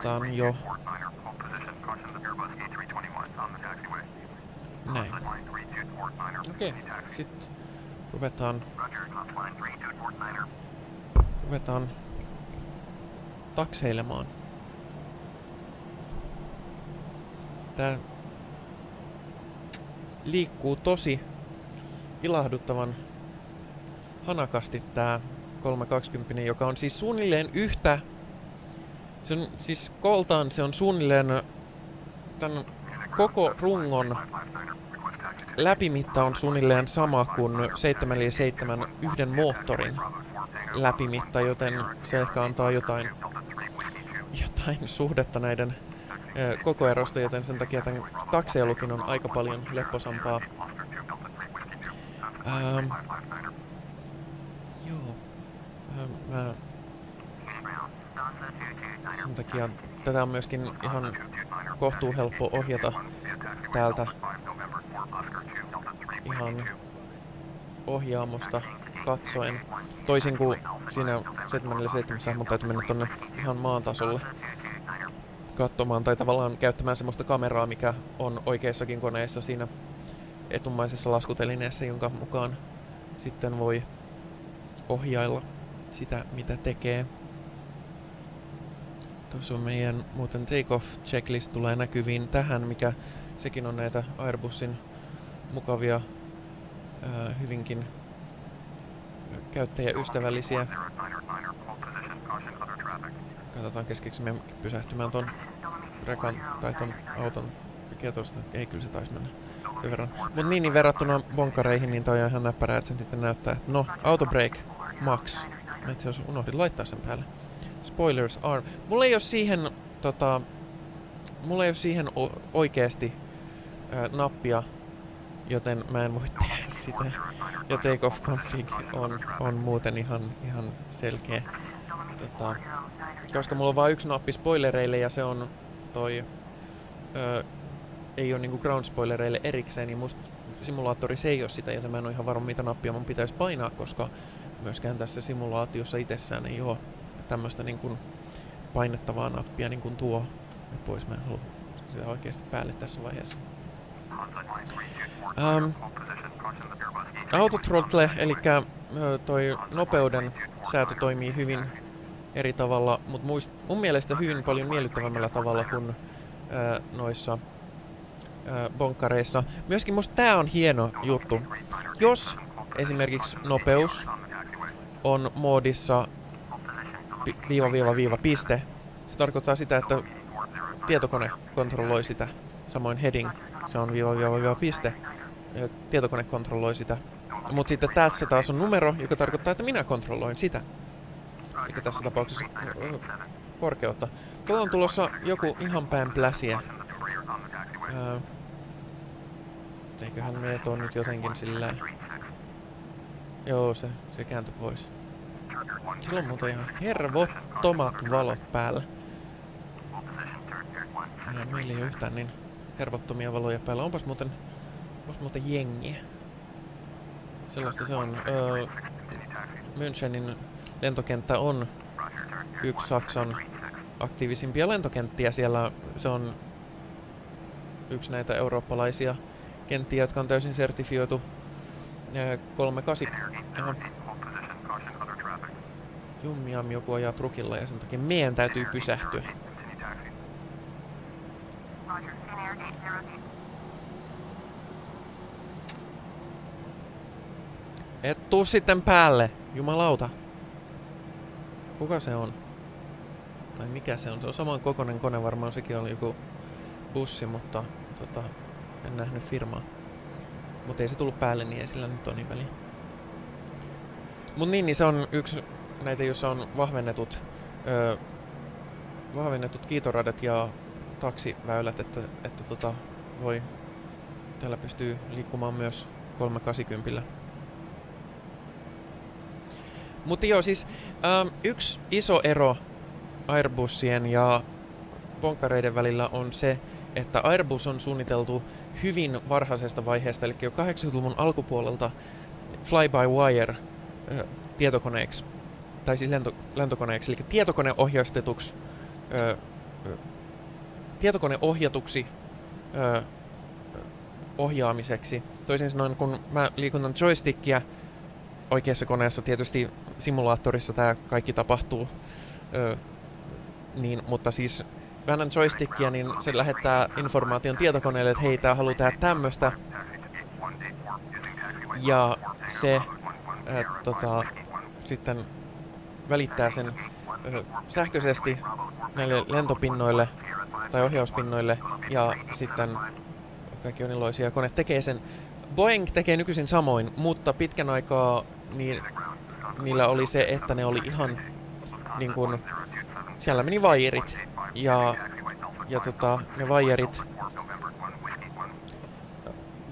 Laitetaan jo... Näin. Okei, okay. sitten ruvetaan... Ruvetaan takseilemaan. Tää liikkuu tosi ilahduttavan hanakasti tää 320, joka on siis suunnilleen yhtä se on siis koltaan se on suunnilleen tämän koko rungon läpimitta on suunnilleen sama kuin 747 yhden moottorin läpimitta, joten se ehkä antaa jotain, jotain suhdetta näiden koko erosta, joten sen takia tämän takseilukin on aika paljon lepposampaa. Ähm, joo. Ähm, mä sen takia tätä on myöskin ihan kohtuu helppo ohjata täältä ihan ohjaamosta katsoen. Toisin kuin siinä 77, mun täytyy mennä tonne ihan maan tasolle katsomaan tai tavallaan käyttämään semmoista kameraa, mikä on oikeassakin koneessa siinä etumaisessa laskutelineessä, jonka mukaan sitten voi ohjailla sitä, mitä tekee Tuossa on meidän muuten take-off checklist tulee näkyviin tähän, mikä sekin on näitä Airbusin mukavia, ää, hyvinkin käyttäjäystävällisiä. Katsotaan keskiksi me pysähtymään ton rekan tai ton auton takia tuosta. Ei kyllä se taisi mennä verran. Mut niin, niin verrattuna bonkareihin, niin toi on ihan näppärää, että sen sitten näyttää, että no, auto brake, max. Mä itse asiassa unohdin laittaa sen päälle. Spoilers are. Mulla ei ole siihen, tota, mulla ei ole siihen oikeesti ää, nappia, joten mä en voi tehdä sitä. Ja take off config on, on muuten ihan, ihan selkeä. Tota, koska mulla on vain yksi nappi spoilereille ja se on toi... Öö, ei ole niinku ground spoilereille erikseen, niin musta simulaattori se ei ole sitä, joten mä en ole ihan varma mitä nappia mun pitäisi painaa, koska myöskään tässä simulaatiossa itsessään ei ole tämmöistä niinku painettavaa nappia niin kuin tuo ja pois. Mä en halua sitä oikeasti päälle tässä vaiheessa. Um, autothrottle, eli toi nopeuden säätö toimii hyvin eri tavalla, mutta mun mielestä hyvin paljon miellyttävämmällä tavalla kuin ää, noissa ää, bonkkareissa. Myöskin musta tää on hieno juttu. Jos esimerkiksi nopeus on moodissa viiva viiva viiva piste, se tarkoittaa sitä, että tietokone kontrolloi sitä. Samoin heading, se on viiva viiva viiva piste. Tietokone kontrolloi sitä. Mutta sitten tässä taas on numero, joka tarkoittaa, että minä kontrolloin sitä. Eikä tässä tapauksessa korkeutta. Tuolla on tulossa joku ihan päin pläsiä. Öö, eiköhän me on nyt jotenkin sillä... Joo, se, se kääntyi pois. Sillä on muuten ihan hervottomat valot päällä. Ja meillä ei ole yhtään niin hervottomia valoja päällä. Onpas muuten, onpas muuten jengiä. Sellaista se on. Öö, Münchenin lentokenttä on yksi Saksan aktiivisimpia lentokenttiä. Siellä se on yksi näitä eurooppalaisia kenttiä, jotka on täysin sertifioitu 38. Aha. Jummiam joku ajaa trukilla ja sen takia meidän täytyy pysähtyä. Et tuu sitten päälle, jumalauta. Kuka se on? Tai mikä se on? Se on saman kokoinen kone, varmaan sekin oli joku bussi, mutta tota, en nähnyt firmaa. Mutta ei se tullut päälle, niin ei sillä nyt ole niin väliä. Mut niin, niin se on yksi näitä, joissa on vahvennetut, öö, vahvennetut kiitoradat ja taksiväylät, että, että tota, voi, täällä pystyy liikkumaan myös 380. Mutta joo, siis ähm, yksi iso ero Airbusien ja ponkkareiden välillä on se, että Airbus on suunniteltu hyvin varhaisesta vaiheesta, eli jo 80-luvun alkupuolelta fly-by-wire tietokoneeksi, tai siis lento, lentokoneeksi, eli tietokoneohjastetuksi, äh, tietokoneohjatuksi äh, ohjaamiseksi. Toisin sanoen, kun mä liikutan joystickia, oikeassa koneessa tietysti simulaattorissa tämä kaikki tapahtuu, ö, niin, mutta siis väännän joystickia, niin se lähettää informaation tietokoneelle, että hei, tää haluaa tehdä tämmöstä. Ja se ö, tota, sitten välittää sen ö, sähköisesti näille lentopinnoille tai ohjauspinnoille ja sitten kaikki on iloisia. Kone tekee sen. Boeing tekee nykyisin samoin, mutta pitkän aikaa niin niillä oli se, että ne oli ihan niin kuin, siellä meni vaijerit ja, ja tota, ne vaijerit,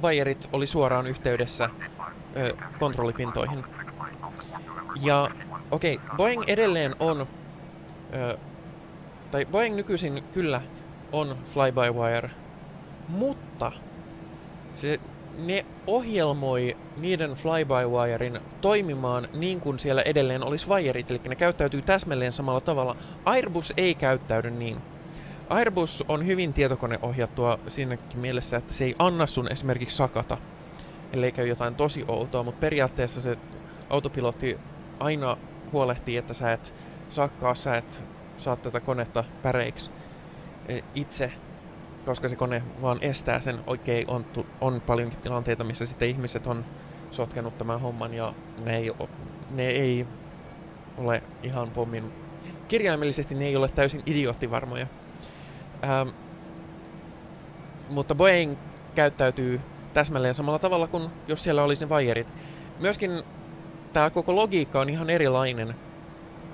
vaijerit oli suoraan yhteydessä ö, kontrollipintoihin. Ja okei, okay, Boeing edelleen on, ö, tai Boeing nykyisin kyllä on fly-by-wire, mutta se ne ohjelmoi niiden fly-by-wirein toimimaan niin kuin siellä edelleen olisi wireit, eli ne käyttäytyy täsmälleen samalla tavalla. Airbus ei käyttäydy niin. Airbus on hyvin tietokoneohjattua siinäkin mielessä, että se ei anna sun esimerkiksi sakata, ellei käy jotain tosi outoa, mutta periaatteessa se autopilotti aina huolehtii, että sä et sakkaa, sä et saa tätä konetta päreiksi e, itse, koska se kone vaan estää sen. Oikein on, on paljonkin tilanteita, missä sitten ihmiset on sotkenut tämän homman ja ne ei, ne ei ole ihan pommin... Kirjaimellisesti ne ei ole täysin idioottivarmoja. Ähm, mutta Boeing käyttäytyy täsmälleen samalla tavalla kuin jos siellä olisi ne vaijerit. Myöskin tämä koko logiikka on ihan erilainen.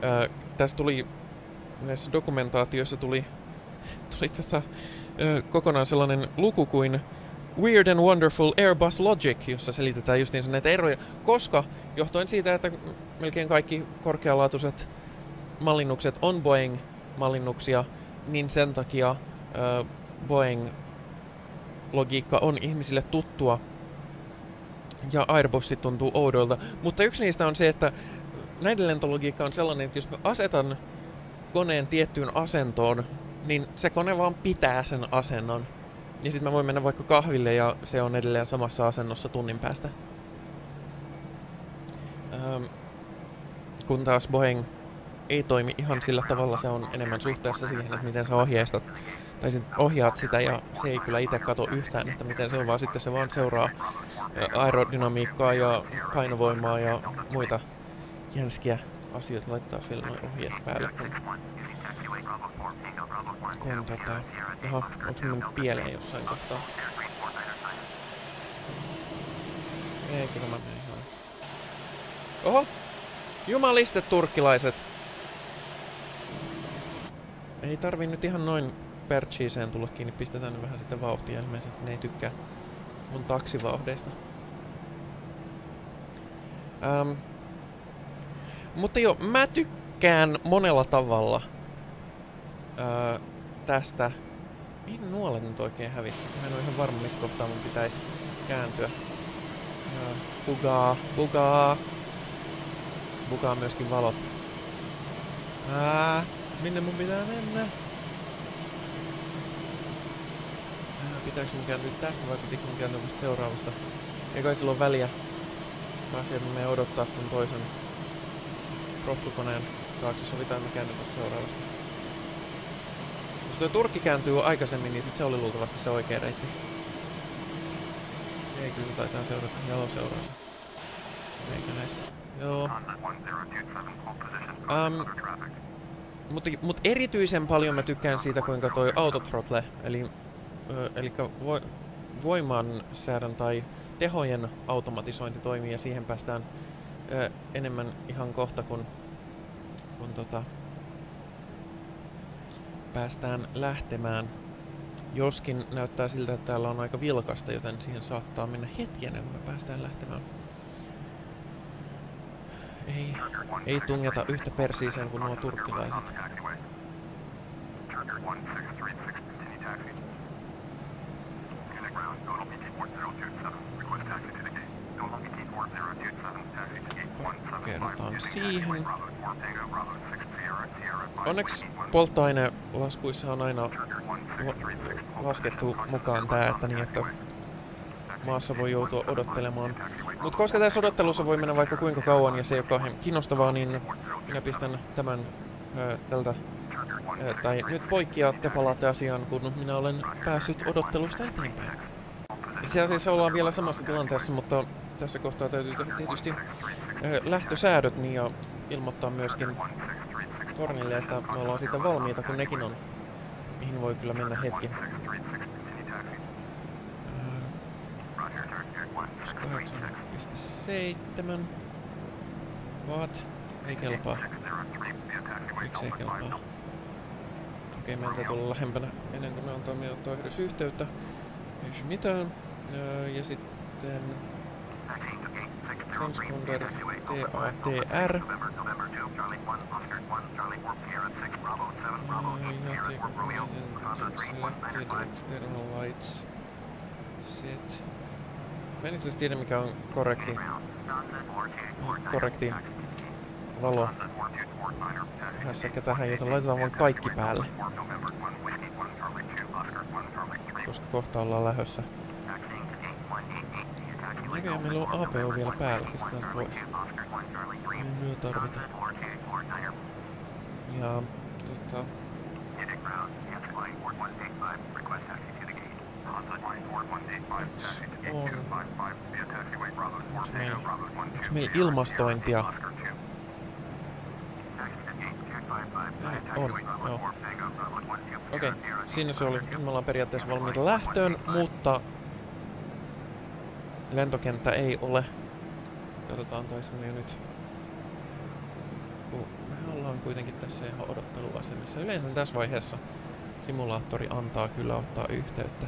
Öö, tässä tuli näissä dokumentaatioissa tuli, tuli tässä, öö, kokonaan sellainen luku kuin Weird and Wonderful Airbus Logic, jossa selitetään justiinsa näitä eroja, koska johtuen siitä, että melkein kaikki korkealaatuiset mallinnukset on Boeing-mallinnuksia, niin sen takia öö, Boeing logiikka on ihmisille tuttua ja Airbussit tuntuu oudolta. Mutta yksi niistä on se, että näiden lentologiikka on sellainen, että jos mä asetan koneen tiettyyn asentoon, niin se kone vaan pitää sen asennon. Ja sitten mä voin mennä vaikka kahville ja se on edelleen samassa asennossa tunnin päästä. Ähm, kun taas Boeing ei toimi ihan sillä tavalla, se on enemmän suhteessa siihen, että miten sä ohjeistat tai sit ohjaat sitä ja se ei kyllä itse kato yhtään, että miten se on, vaan sitten se vaan seuraa aerodynamiikkaa ja painovoimaa ja muita jänskiä asioita laittaa vielä noin ohjeet päälle, kun, kun tota, oho, onko mennyt pieleen jossain kohtaa? Ei, kyllä mä menen ihan. Oho! Jumaliste turkkilaiset! Ei tarvi nyt ihan noin Perchiiseen tulla kiinni, pistetään ne vähän sitten vauhtia. Ilmeisesti ne ei tykkää mun taksivauhdeista. Ähm. Mutta joo, mä tykkään monella tavalla öö, tästä. Mihin nuolet nyt oikein hävisi? Mä en ole ihan varma, missä kohtaa mun pitäisi kääntyä. Öö, bugaa, bugaa. Bugaa myöskin valot. Ää, minne mun pitää mennä? Pitääkö mun kääntyä tästä vai pitikö mun kääntyä vasta seuraavasta? Ei kai sillä ole väliä. Sieltä menee odottaa kun toisen rohtukoneen taakse sovitaan, mä käännyn vasta seuraavasta. Jos tuo Turkki kääntyy aikaisemmin, niin sit se oli luultavasti se oikea reitti. Ei kyllä taitaa seurata. Jalo seuraa se. Eikä näistä. Joo. Um, mutta, mutta erityisen paljon mä tykkään siitä, kuinka toi autotrotle, eli eli vo, voimansäädön tai tehojen automatisointi toimii ja siihen päästään ö, enemmän ihan kohta, kun, kun tota, päästään lähtemään. Joskin näyttää siltä, että täällä on aika vilkasta, joten siihen saattaa mennä hetki ennen kuin me päästään lähtemään. Ei, ei tungeta yhtä persiiseen kuin nuo turkkilaiset. Siihen. Onneksi polttoainelaskuissa on aina laskettu mukaan tää, että niin, että maassa voi joutua odottelemaan. Mutta koska tässä odottelussa voi mennä vaikka kuinka kauan ja se ei ole kauhean kiinnostavaa, niin minä pistän tämän ö, tältä ö, tai nyt poikki ja te palaatte asiaan, kun minä olen päässyt odottelusta eteenpäin. Itse asiassa ollaan vielä samassa tilanteessa, mutta tässä kohtaa täytyy tietysti lähtösäädöt niin ja ilmoittaa myöskin Tornille, että me ollaan siitä valmiita, kun nekin on, mihin voi kyllä mennä hetki. 8.7. What? Ei kelpaa. Miksi ei kelpaa? Okei, meidän täytyy olla lähempänä ennen kuin ne antaa meidän ottaa edes yhteyttä. Ei mitään. Ja sitten transponder TATR. Mä en itse tiedä mikä on korrekti, korrekti valo hässäkkä tähän, joten laitetaan vaan kaikki päälle. Koska kohta ollaan lähössä. Näköjään meillä on APO vielä päällä, pistetään pois. Ei myö tarvita. Ja tota... On. Onks meillä, onks meillä ilmastointia? Ei, on, joo. Okei, okay. siinä se oli. Me ollaan periaatteessa valmiita lähtöön, mutta lentokenttä ei ole. Katsotaan, taisi me nyt... Me ollaan kuitenkin tässä ihan odotteluasemissa. Yleensä tässä vaiheessa simulaattori antaa kyllä ottaa yhteyttä.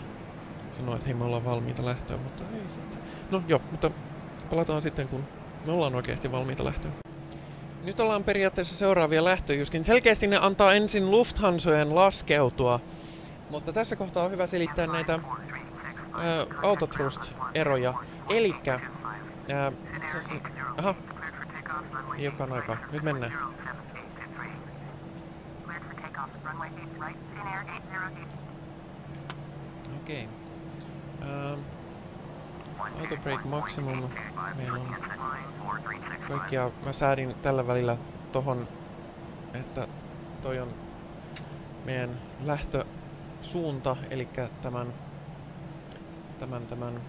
Sanoo, että hei me ollaan valmiita lähtöön, mutta ei sitten. No joo, mutta palataan sitten kun me ollaan oikeasti valmiita lähtöön. Nyt ollaan periaatteessa seuraavia lähtöjyskin. Selkeästi ne antaa ensin Lufthansojen laskeutua, mutta tässä kohtaa on hyvä selittää näitä ää, autotrust-eroja. Elikkä, ää, aha, joka aika. Nyt mennään. Okei. Okay. Uh, autobrake maximum. Meillä on kaikkia. Mä säädin tällä välillä tohon, että toi on meidän lähtösuunta, eli tämän, tämän, tämän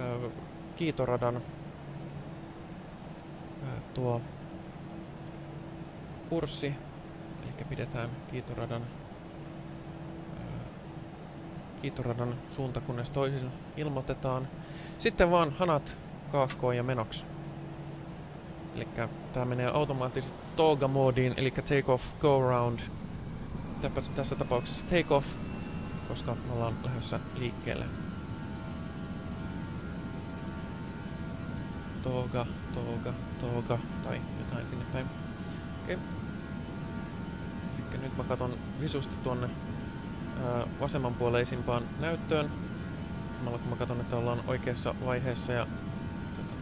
ö, kiitoradan ö, tuo kurssi, eli pidetään kiitoradan kiitoradan suunta, kunnes toisin ilmoitetaan. Sitten vaan hanat kaakkoon ja menoksi. Eli tää menee automaattisesti toga-moodiin, eli take off, go around. Tässä tapauksessa take off, koska me ollaan lähdössä liikkeelle. Toga, toga, toga, tai jotain sinne päin. Okei. Okay. Nyt mä katon visusti tuonne ää, vasemmanpuoleisimpaan näyttöön. Samalla kun mä katson, että ollaan oikeassa vaiheessa ja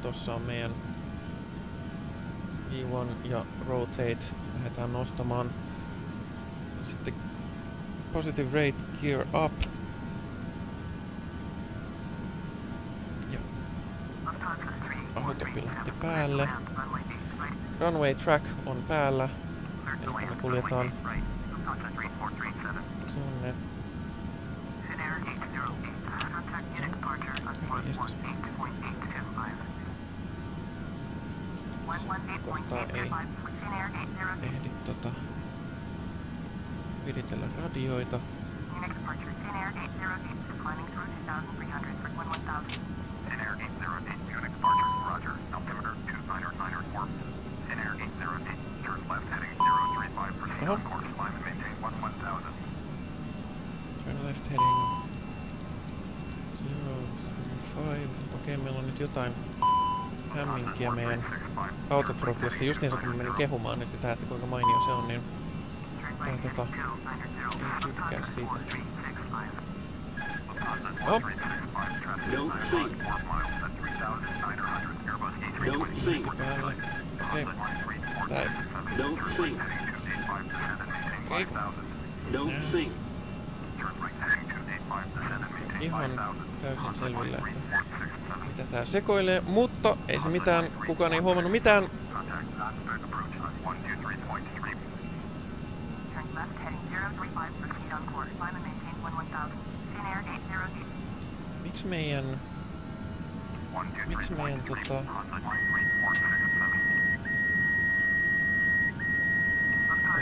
tuossa tota, on meidän E1 ja Rotate. Lähdetään nostamaan. Sitten Positive Rate Gear Up. Ja autopilotti päälle. Runway Track on päällä. Eli me kuljetaan Tonne. kohtaa ei ehdi tota viritellä radioita. Oho. Turn left heading 075. Okei, meillä on nyt jotain hämminkiä meidän autotrotlissa. Justiinsa kun mä menin kehumaan niin sitä, että kuinka mainio se on, niin tää tota, tykkää siitä. Oh. Don't. Ihan täysin selvillä, että mitä tää sekoilee, mutta ei se mitään, kukaan ei huomannut mitään. Miksi meidän... Miksi tota...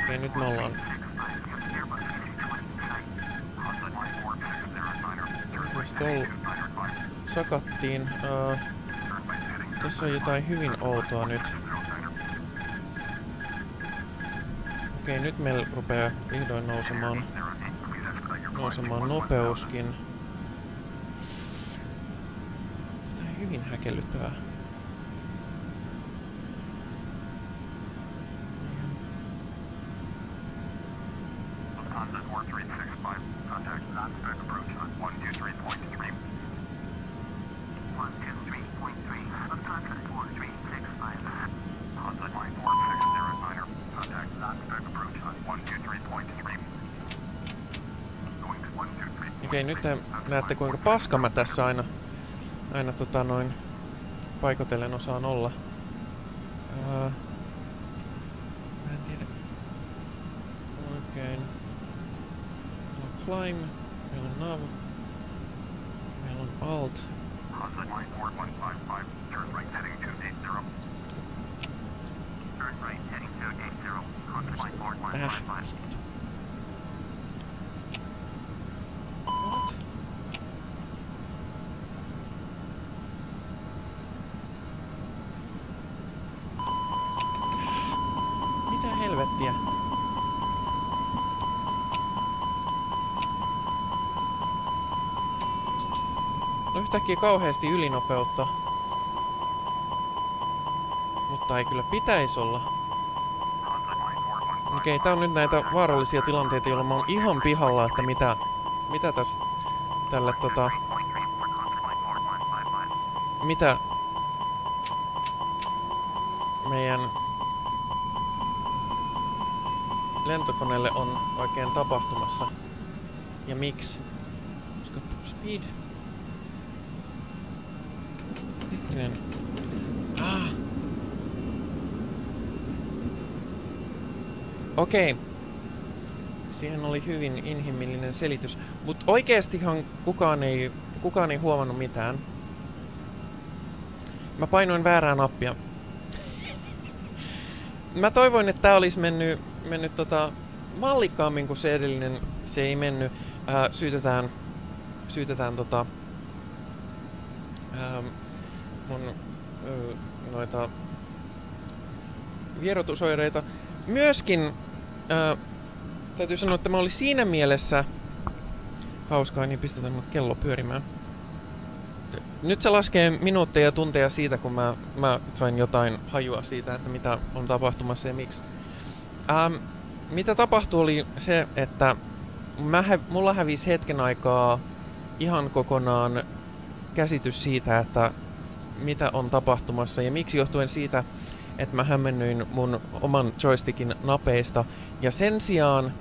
Okei, nyt me ollaan... Sakattiin. Uh, tässä on jotain hyvin outoa nyt. Okei, nyt meillä rupeaa vihdoin nousemaan, nousemaan nopeuskin. Tämä on hyvin häkellyttävää. Näette kuinka paska mä tässä aina, aina tota noin paikotellen osaan olla. Uh, mä en tiedä. climb, meillä on nav, meillä on alt. Äh. What? Mitä helvettiä? No yhtäkkiä kauheasti ylinopeutta. Mutta ei kyllä pitäisi olla. Okei, tää on nyt näitä vaarallisia tilanteita, joilla mä oon ihan pihalla, että mitä, mitä tästä tälle tota... Mitä meidän lentokoneelle on oikein tapahtumassa. Ja miksi? Speed... Hetkinen. Ah. Okei. Siihen oli hyvin inhimillinen selitys. Mutta oikeastihan kukaan ei, kukaan ei huomannut mitään. Mä painoin väärää nappia. Mä toivoin, että tää olisi mennyt, mennyt tota mallikkaammin kuin se edellinen. Se ei mennyt. Ää, syytetään, syytetään tota, ää, mun noita vierotusoireita. Myöskin ää, täytyy sanoa, että mä olin siinä mielessä hauskaa, niin pistetään mut kello pyörimään. Nyt se laskee minuutteja ja tunteja siitä, kun mä, mä sain jotain hajua siitä, että mitä on tapahtumassa ja miksi. Ähm, mitä tapahtui oli se, että mä hä- mulla hävisi hetken aikaa ihan kokonaan käsitys siitä, että mitä on tapahtumassa ja miksi johtuen siitä, että mä hämmennyin mun oman joystickin napeista. Ja sen sijaan,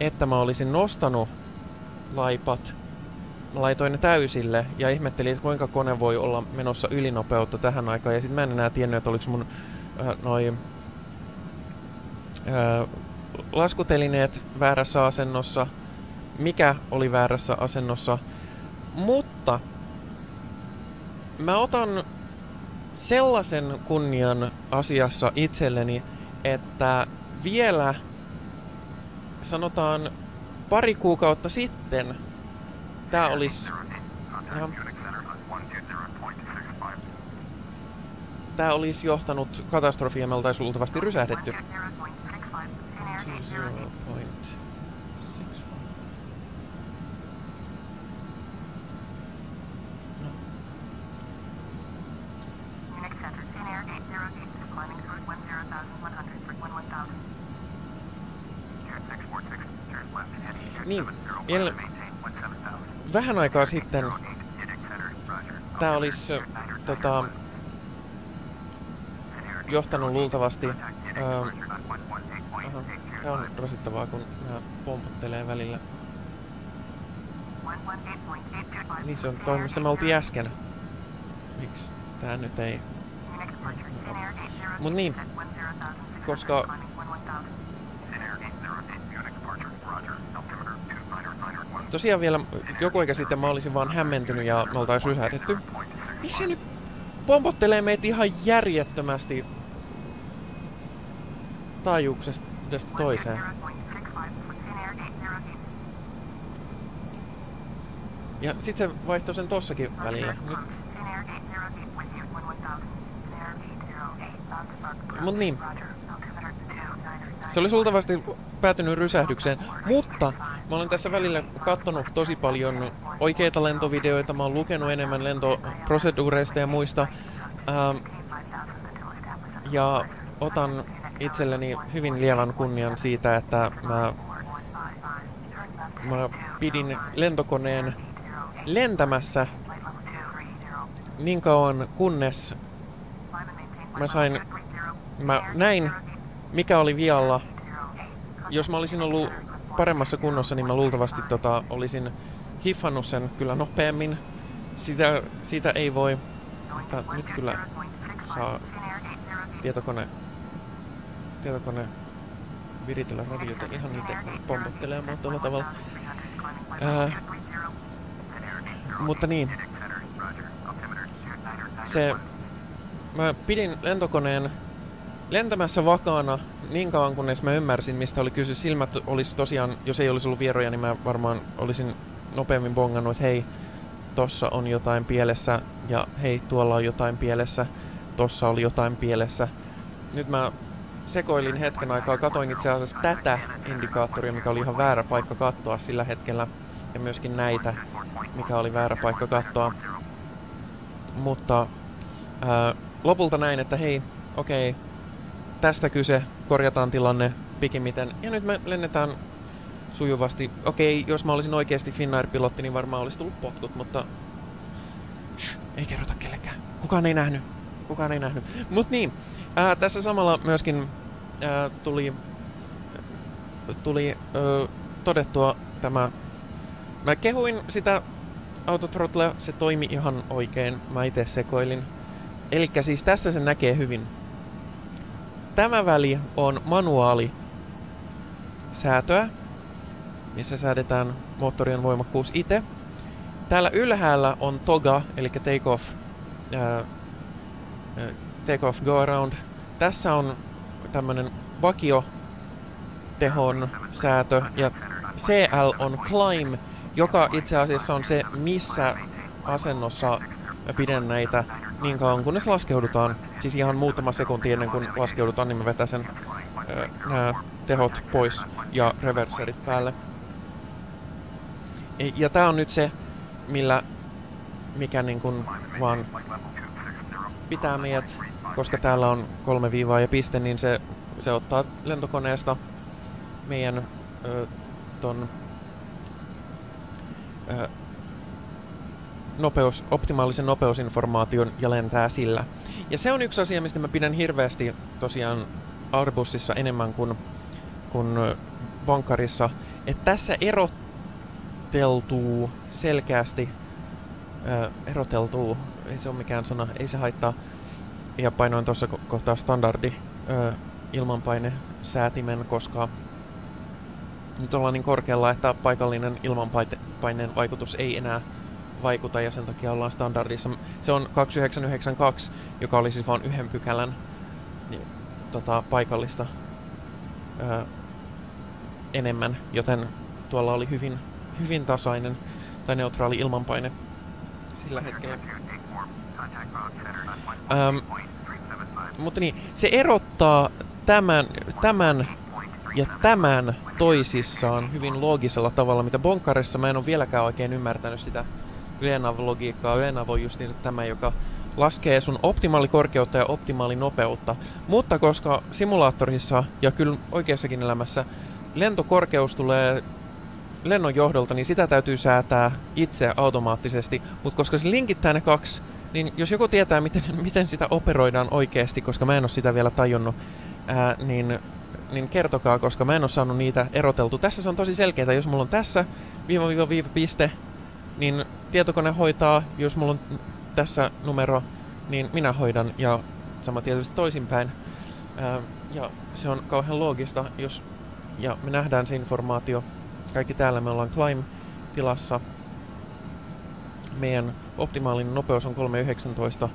että mä olisin nostanut laipat, mä laitoin ne täysille ja ihmettelin, että kuinka kone voi olla menossa ylinopeutta tähän aikaan. Ja sitten mä en enää tiennyt, että oliko mun äh, noi äh, laskutelineet väärässä asennossa, mikä oli väärässä asennossa, mutta mä otan sellaisen kunnian asiassa itselleni, että vielä sanotaan pari kuukautta sitten tää olisi... Tää olisi johtanut katastrofiin ja me oltaisiin luultavasti rysähdetty. 0.65. No. Unix Center, Thin Air 808 is climbing through 10,100 for 11,000. Unit 646, turn left and heading 270, vielä maintain 17,000. vähän aikaa sitten 08, Unix Center, roger. tää olisi tota, johtanut luultavasti... 808, roger, not 118.8, aha, clear tää on rasittavaa, kun mä pompottelee välillä. 118.825. Niin se on toi, missä me oltiin 808. äsken. Miksi tää nyt ei... Unix departure, Thin Air 808 Mut niin, at 10,600, koska- climbing 11,000. Thin Air 808, Unix departure, roger. Altimeter 29091. Tosiaan vielä joku aika sitten mä olisin vaan hämmentynyt ja me oltais rysähdetty. Miksi nyt pompottelee meitä ihan järjettömästi taajuuksesta toiseen? Ja sit se vaihtoi sen tossakin välillä. Nyt, Mut niin. se olisi luultavasti päätynyt rysähdykseen. Mutta mä olen tässä välillä kattonut tosi paljon oikeita lentovideoita. Mä oon lukenut enemmän lentoproseduureista ja muista. Ähm, ja otan itselleni hyvin lievän kunnian siitä, että mä, mä pidin lentokoneen lentämässä niin kauan kunnes mä sain, mä näin mikä oli vialla. Jos mä olisin ollut paremmassa kunnossa, niin mä luultavasti tota, olisin hiffannut sen kyllä nopeammin. Sitä, sitä ei voi, mutta nyt kyllä saa tietokone, tietokone viritellä radioita ihan niitä pompottelee mua tuolla tavalla. Ää, mutta niin, se, mä pidin lentokoneen lentämässä vakaana niin kauan kunnes mä ymmärsin, mistä oli kyse. Silmät olisi tosiaan, jos ei olisi ollut vieroja, niin mä varmaan olisin nopeammin bongannut, että hei, tossa on jotain pielessä ja hei, tuolla on jotain pielessä, tossa oli jotain pielessä. Nyt mä sekoilin hetken aikaa, katoin itse asiassa tätä indikaattoria, mikä oli ihan väärä paikka katsoa sillä hetkellä, ja myöskin näitä, mikä oli väärä paikka katsoa. Mutta ää, lopulta näin, että hei, okei, tästä kyse, korjataan tilanne pikimiten, ja nyt me lennetään sujuvasti. Okei, jos mä olisin oikeasti Finnair-pilotti, niin varmaan olisi tullut potkut, mutta... Shh, ei kerrota kellekään. Kukaan ei nähnyt. Kukaan ei nähnyt. Mut niin, ää, tässä samalla myöskin ää, tuli, tuli ö, todettua tämä... Mä kehuin sitä autotrottlea, se toimi ihan oikein. Mä itse sekoilin. Eli siis tässä se näkee hyvin. Tämä väli on manuaali säätöä, missä säädetään moottorien voimakkuus itse. Täällä ylhäällä on toga, eli take off, ää, take off go around. Tässä on tämmönen vakio tehon säätö ja CL on climb, joka itse asiassa on se, missä asennossa pidän näitä niin kauan kunnes laskeudutaan. Siis ihan muutama sekunti ennen kuin laskeudutaan, niin mä vetän sen nämä tehot pois ja reverserit päälle. Ja tää on nyt se, millä, mikä niin kuin vaan pitää meidät, koska täällä on kolme viivaa ja piste, niin se, se ottaa lentokoneesta meidän ö, ton ö, nopeus, optimaalisen nopeusinformaation ja lentää sillä. Ja se on yksi asia, mistä mä pidän hirveästi tosiaan Arbussissa enemmän kuin, kuin Bonkarissa, että tässä eroteltuu selkeästi, ää, eroteltuu, ei se ole mikään sana, ei se haittaa, ja painoin tuossa kohtaa standardi ää, ilmanpaine säätimen, koska nyt ollaan niin korkealla, että paikallinen ilmanpaineen vaikutus ei enää vaikuta ja sen takia ollaan standardissa. Se on 2992, joka oli siis vain yhden pykälän niin, tota, paikallista ää, enemmän, joten tuolla oli hyvin, hyvin tasainen tai neutraali ilmanpaine sillä hetkellä. Ähm, mutta niin, se erottaa tämän, tämän ja tämän toisissaan hyvin loogisella tavalla, mitä Bonkarissa mä en ole vieläkään oikein ymmärtänyt sitä YNAV-logiikkaa. YNAV on just niin tämä, joka laskee sun optimaalikorkeutta ja optimaalinopeutta. Mutta koska simulaattorissa ja kyllä oikeassakin elämässä lentokorkeus tulee lennon johdolta, niin sitä täytyy säätää itse automaattisesti. Mutta koska se linkittää ne kaksi, niin jos joku tietää, miten, *laughs* miten sitä operoidaan oikeasti, koska mä en ole sitä vielä tajunnut, ää, niin, niin kertokaa, koska mä en ole saanut niitä eroteltu. Tässä se on tosi selkeää, jos mulla on tässä viiva viiva viiva piste, niin tietokone hoitaa, jos mulla on tässä numero, niin minä hoidan ja sama tietysti toisinpäin. Ja se on kauhean loogista, jos ja me nähdään se informaatio. Kaikki täällä me ollaan climb-tilassa. Meidän optimaalinen nopeus on 319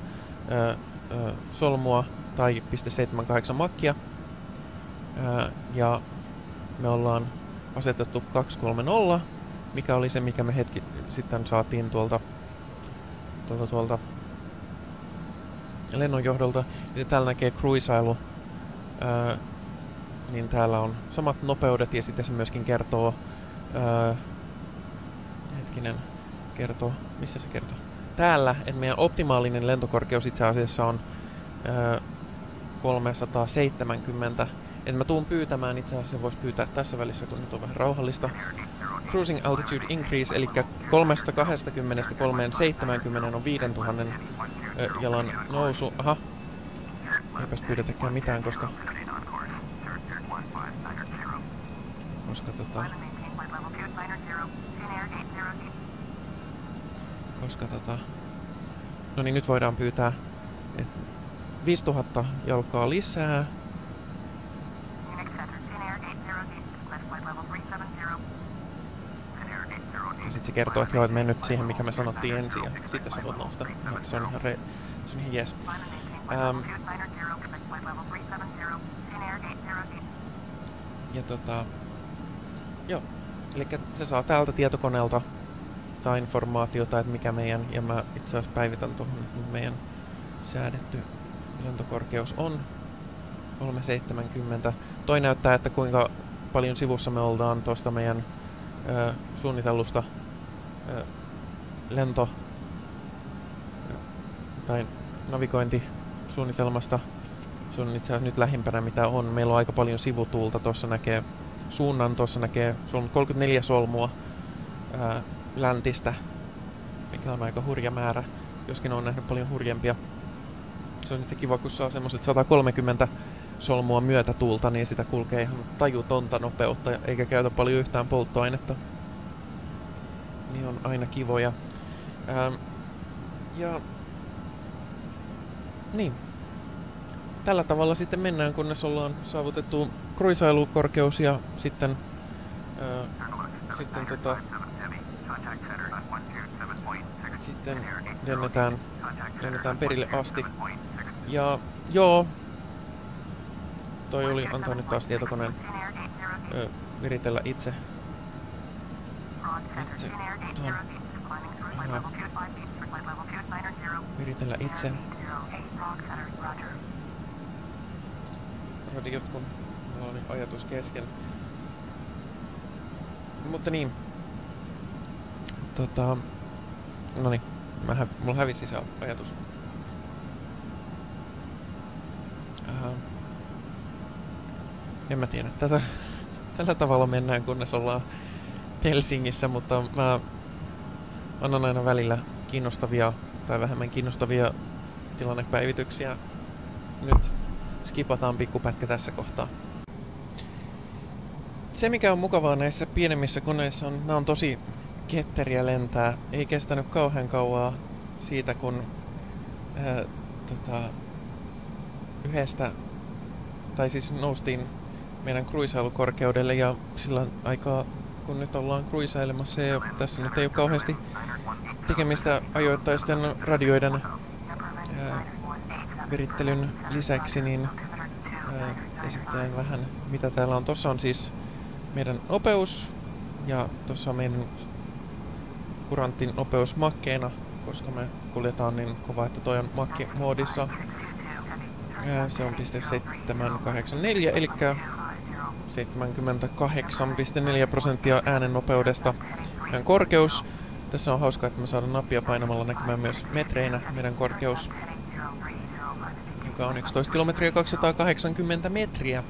ää, ää, solmua tai 0.78 makkia. Ää, ja me ollaan asetettu 230, mikä oli se, mikä me hetki sitten saatiin tuolta, tuolta, tuolta lennonjohdolta. Ja täällä näkee cruisailu niin täällä on samat nopeudet ja sitten se myöskin kertoo, ää, hetkinen, kertoo, missä se kertoo? Täällä, että meidän optimaalinen lentokorkeus itse asiassa on ää, 370. Että mä tuun pyytämään, itse asiassa voisi pyytää tässä välissä, kun nyt on vähän rauhallista. Cruising altitude increase, eli 320-370 on 5000 jalan nousu. Aha, eipäs pyydetäkään mitään, koska koska tota... Koska tota... No niin, nyt voidaan pyytää et 5000 jalkaa lisää. Sitten se kertoo, että joo, että mene nyt siihen, mikä me sanottiin ensin, ja sitten sä voit nousta. Ja se on ihan, re, se on ihan jees. Ähm, ja tota, joo, eli se saa täältä tietokoneelta saa informaatiota, että mikä meidän, ja mä itse asiassa päivitän tuohon meidän säädetty lentokorkeus on 370. Toi näyttää, että kuinka paljon sivussa me ollaan tuosta meidän ö, suunnitellusta lento- tai navigointisuunnitelmasta. Se on itse asiassa nyt lähimpänä mitä on. Meillä on aika paljon sivutuulta. Tuossa näkee suunnan, tuossa näkee on 34 solmua ää, läntistä, mikä on aika hurja määrä, joskin on nähnyt paljon hurjempia. Se on sitten kiva, kun saa semmoiset 130 solmua myötätuulta, niin sitä kulkee ihan tajutonta nopeutta eikä käytä paljon yhtään polttoainetta. Niin on aina kivoja. Ähm, ja niin. Tällä tavalla sitten mennään, kunnes ollaan saavutettu kruisailukorkeus ja sitten, ää, sitten, tota, sitten lennetään, lennetään perille asti. Ja joo, toi oli antaa nyt taas tietokoneen ö, viritellä itse. Itse tuon. Viritellä itse. Radiot, kun mulla oli ajatus kesken. Mutta niin. Tota... No niin. Mä, mulla hävisi se ajatus. Uh, en mä tiedä. Tätä, tällä tavalla mennään, kunnes ollaan Helsingissä, mutta mä annan aina välillä kiinnostavia tai vähemmän kiinnostavia tilannepäivityksiä. Nyt skipataan pikkupätkä tässä kohtaa. Se mikä on mukavaa näissä pienemmissä koneissa on, nämä on tosi ketteriä lentää. Ei kestänyt kauhean kauaa siitä, kun ää, tota, yhdestä, tai siis noustiin meidän kruisailukorkeudelle ja sillä aikaa, kun nyt ollaan kruisailemassa ja tässä nyt ei ole kauheasti tekemistä ajoittaisten radioiden ää, virittelyn lisäksi, niin esittelen vähän mitä täällä on. Tossa on siis meidän nopeus ja tuossa on meidän kurantin nopeus makkeena, koska me kuljetaan niin kova, että toi on makke-moodissa. Se on piste 784, eli 78,4 prosenttia äänen nopeudesta. Meidän korkeus. Tässä on hauskaa, että me saadaan nappia painamalla näkymään myös metreinä meidän korkeus, joka on 11 kilometriä 280 metriä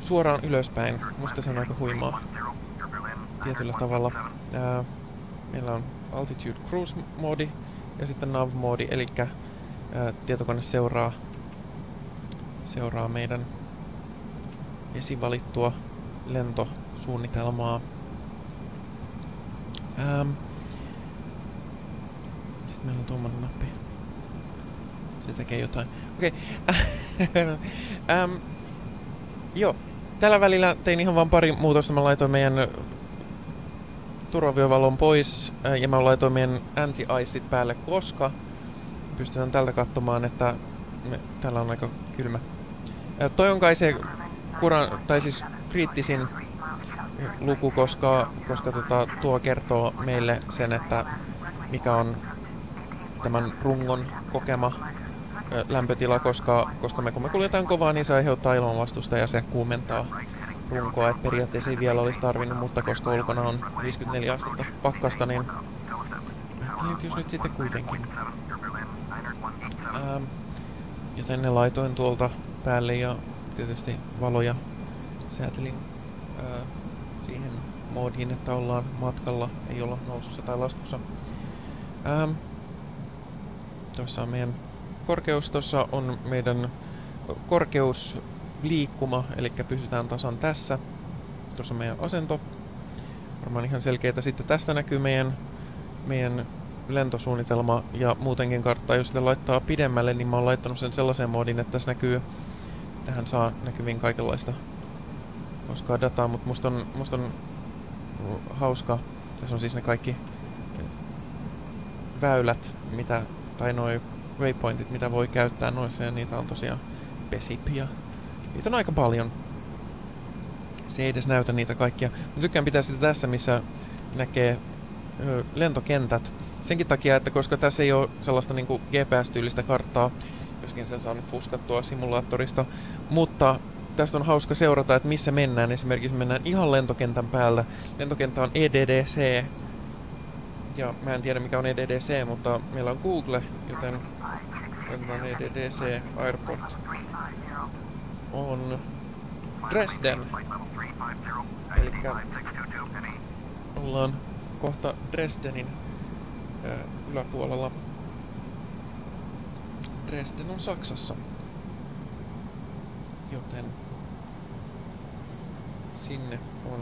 suoraan ylöspäin. Musta se on aika huimaa tietyllä tavalla. Ää, meillä on Altitude Cruise-moodi ja sitten Nav-moodi, eli tietokone seuraa, seuraa meidän esivalittua lentosuunnitelmaa. Ähm. Sitten meillä on tuommoinen nappi. Se tekee jotain. Okei. Okay. *laughs* ähm. Joo. Tällä välillä tein ihan vain pari muutosta. Mä laitoin meidän turvaviovalon pois ja mä laitoin meidän anti-iceit päälle, koska pystytään tältä katsomaan, että me, täällä on aika kylmä. Ää, toi on kai se kuran, tai siis kriittisin luku, koska, koska tota, tuo kertoo meille sen, että mikä on tämän rungon kokema ää, lämpötila, koska, koska me kun me kuljetaan kovaa, niin se aiheuttaa ilmanvastusta ja se kuumentaa runkoa, että periaatteessa ei vielä olisi tarvinnut, mutta koska ulkona on 54 astetta pakkasta, niin että jos nyt sitten kuitenkin. Ähm, joten ne laitoin tuolta päälle ja tietysti valoja säätelin äh, siihen moodiin, että ollaan matkalla, ei olla nousussa tai laskussa. Ähm, tuossa on meidän korkeus, tuossa on meidän korkeus liikkuma, eli pysytään tasan tässä. Tuossa on meidän asento. Varmaan ihan selkeitä. Sitten tästä näkyy meidän, meidän lentosuunnitelma ja muutenkin kartta. Jos sitä laittaa pidemmälle, niin mä oon laittanut sen sellaisen moodin, että tässä näkyy, tähän saa näkyviin kaikenlaista hauskaa dataa, mutta musta on, musta on hauska Tässä on siis ne kaikki väylät, mitä, tai noin waypointit, mitä voi käyttää noissa, ja niitä on tosiaan Pesip, ja niitä on aika paljon. Se ei edes näytä niitä kaikkia. Mä tykkään pitää sitä tässä, missä näkee ö, lentokentät. Senkin takia, että koska tässä ei ole sellaista niin GPS-tyylistä karttaa, joskin sen saa nyt fuskattua simulaattorista, mutta tästä on hauska seurata, että missä mennään. Esimerkiksi mennään ihan lentokentän päällä. Lentokenttä on EDDC. Ja mä en tiedä mikä on EDDC, mutta meillä on Google, joten laitetaan EDDC Airport. On Dresden. Eli ollaan kohta Dresdenin yläpuolella. Dresden on Saksassa. Joten sinne on...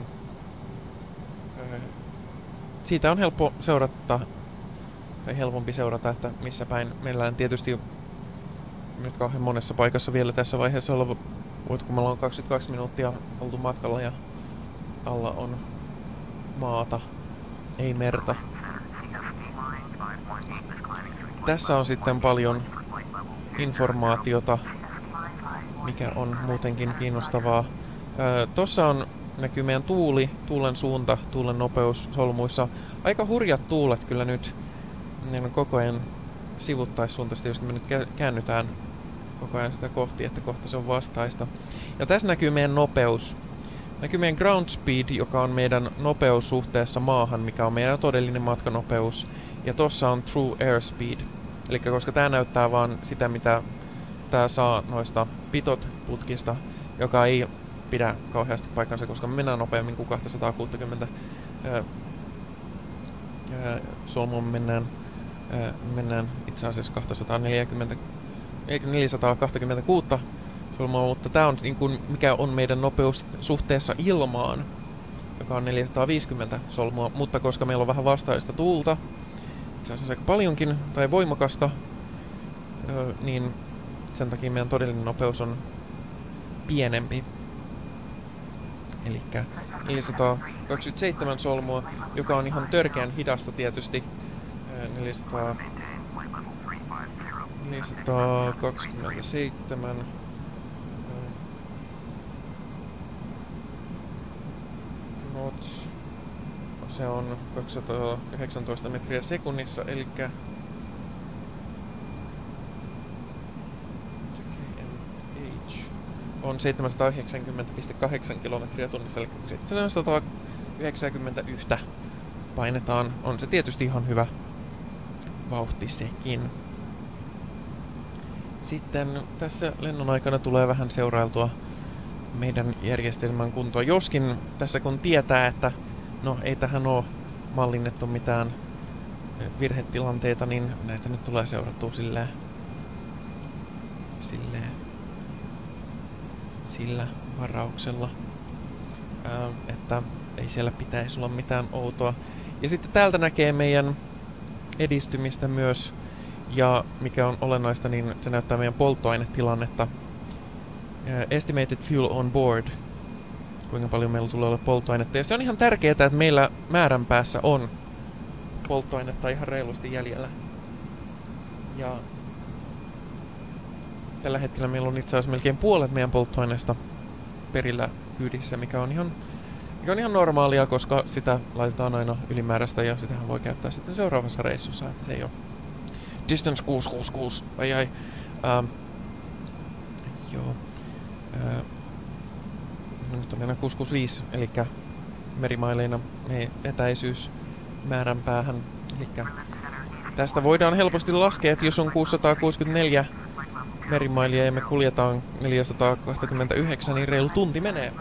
Ää, siitä on helppo seurata, tai helpompi seurata, että missä päin. Meillä on tietysti nyt kauhean monessa paikassa vielä tässä vaiheessa olla, voit kun me ollaan 22 minuuttia oltu matkalla ja alla on maata, ei merta. Tässä on sitten paljon informaatiota, mikä on muutenkin kiinnostavaa. Tuossa on näkyy meidän tuuli, tuulen suunta, tuulen nopeus solmuissa. Aika hurjat tuulet kyllä nyt. Ne on koko ajan sivuttaissuuntaisesti, jos me nyt käännytään koko ajan sitä kohti, että kohta se on vastaista. Ja tässä näkyy meidän nopeus. Näkyy meidän ground speed, joka on meidän nopeus suhteessa maahan, mikä on meidän todellinen matkanopeus. Ja tossa on true airspeed. Eli koska tämä näyttää vaan sitä, mitä tämä saa noista pitot putkista, joka ei pidä kauheasti paikkansa, koska me mennään nopeammin kuin 260 öö, öö, solmua mennään, mennään itse asiassa 240 426 solmua, mutta tämä on niin kuin, mikä on meidän nopeus suhteessa ilmaan, joka on 450 solmua, mutta koska meillä on vähän vastaista tuulta, itse asiassa aika paljonkin, tai voimakasta, niin sen takia meidän todellinen nopeus on pienempi. Eli 427 solmua, joka on ihan törkeän hidasta tietysti. 400, 427 knots. Se on 219 metriä sekunnissa, eli on 790,8 kilometriä tunnissa, eli 791 painetaan. On se tietysti ihan hyvä vauhti sekin. Sitten tässä lennon aikana tulee vähän seurailtua meidän järjestelmän kuntoa. Joskin tässä kun tietää, että no ei tähän ole mallinnettu mitään virhetilanteita, niin näitä nyt tulee seurattua silleen, silleen sillä varauksella, ää, että ei siellä pitäisi olla mitään outoa. Ja sitten täältä näkee meidän edistymistä myös, ja mikä on olennaista, niin se näyttää meidän polttoainetilannetta. Ää, estimated fuel on board, kuinka paljon meillä tulee olla polttoainetta. Ja se on ihan tärkeää, että meillä määränpäässä on polttoainetta ihan reilusti jäljellä. Ja Tällä hetkellä meillä on itse asiassa melkein puolet meidän polttoaineesta perillä kyydissä, mikä on ihan, mikä on ihan normaalia, koska sitä laitetaan aina ylimääräistä ja sitähän voi käyttää sitten seuraavassa reissussa, että se ei ole Distance 666, ai ai. Ähm, joo. Äh, no nyt on enää 665, eli merimaileina me etäisyys määränpäähän. Eli tästä voidaan helposti laskea, että jos on 664 merimailia ja me kuljetaan 429, niin reilu tunti menee.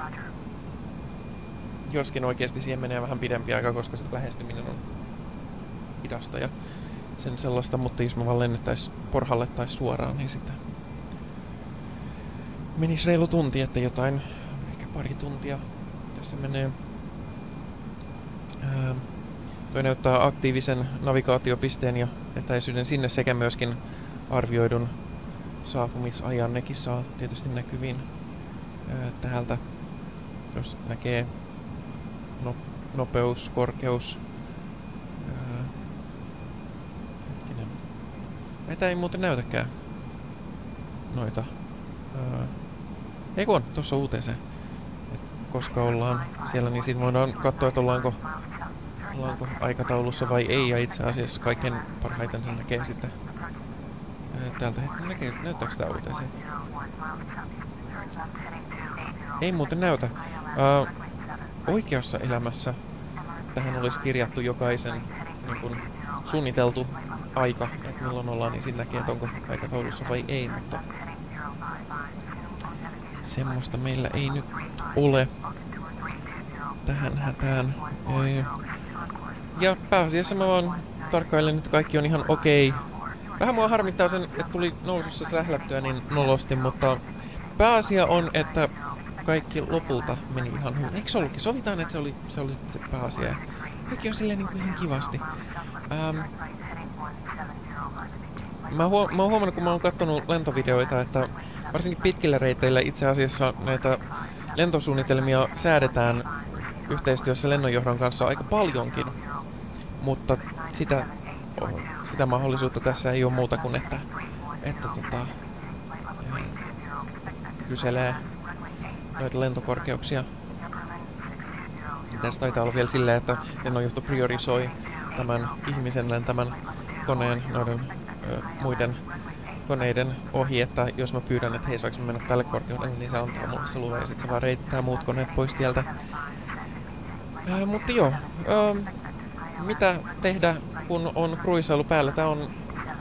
Joskin oikeasti siihen menee vähän pidempi aika, koska se lähestyminen on hidasta ja sen sellaista, mutta jos me vaan lennettäis porhalle tai suoraan, niin sitten menisi reilu tunti, että jotain, ehkä pari tuntia tässä menee. Ää, toi näyttää aktiivisen navigaatiopisteen ja etäisyyden sinne sekä myöskin arvioidun saapumisajan nekin saa tietysti näkyviin täältä, jos näkee no, nopeus, korkeus. Ää, Näitä ei muuten näytäkään noita. Ei kun, tuossa uuteeseen. Et koska ollaan siellä, niin sitten voidaan katsoa, että ollaanko, ollaanko aikataulussa vai ei. Ja itse asiassa kaiken parhaiten sen näkee sitten täältä. Hetken näkee, näyttääkö tämä UTC? Ei muuten näytä. Öö, oikeassa elämässä tähän olisi kirjattu jokaisen niin kun, suunniteltu aika, että milloin ollaan, niin sitten näkee, että onko aikataulussa vai ei, mutta semmoista meillä ei nyt ole tähän hätään. Ja pääasiassa mä vaan tarkkailen, että kaikki on ihan okei. Vähän mua harmittaa sen, että tuli nousussa sählättyä niin nolosti, mutta pääasia on, että kaikki lopulta meni ihan hyvin. Eikö se ollutkin? Sovitaan, että se oli, se oli se pääasia. Kaikki on silleen niin ihan kivasti. Ähm, mä, huo mä oon huomannut, kun mä oon katsonut lentovideoita, että varsinkin pitkillä reiteillä itse asiassa näitä lentosuunnitelmia säädetään yhteistyössä lennonjohdon kanssa aika paljonkin. Mutta sitä, sitä mahdollisuutta tässä ei ole muuta kuin, että, että tota, kyselee noita lentokorkeuksia. Tässä taitaa olla vielä silleen, että lennonjohto priorisoi tämän ihmisen lentämän koneen noiden ö, muiden koneiden ohi, että jos mä pyydän, että hei saanko mennä tälle korkeudelle, niin se antaa mulle se luvan ja sitten se vaan reittää muut koneet pois tieltä. Ää, mutta joo, ää, mitä tehdä, kun on kruisailu päällä? Tää on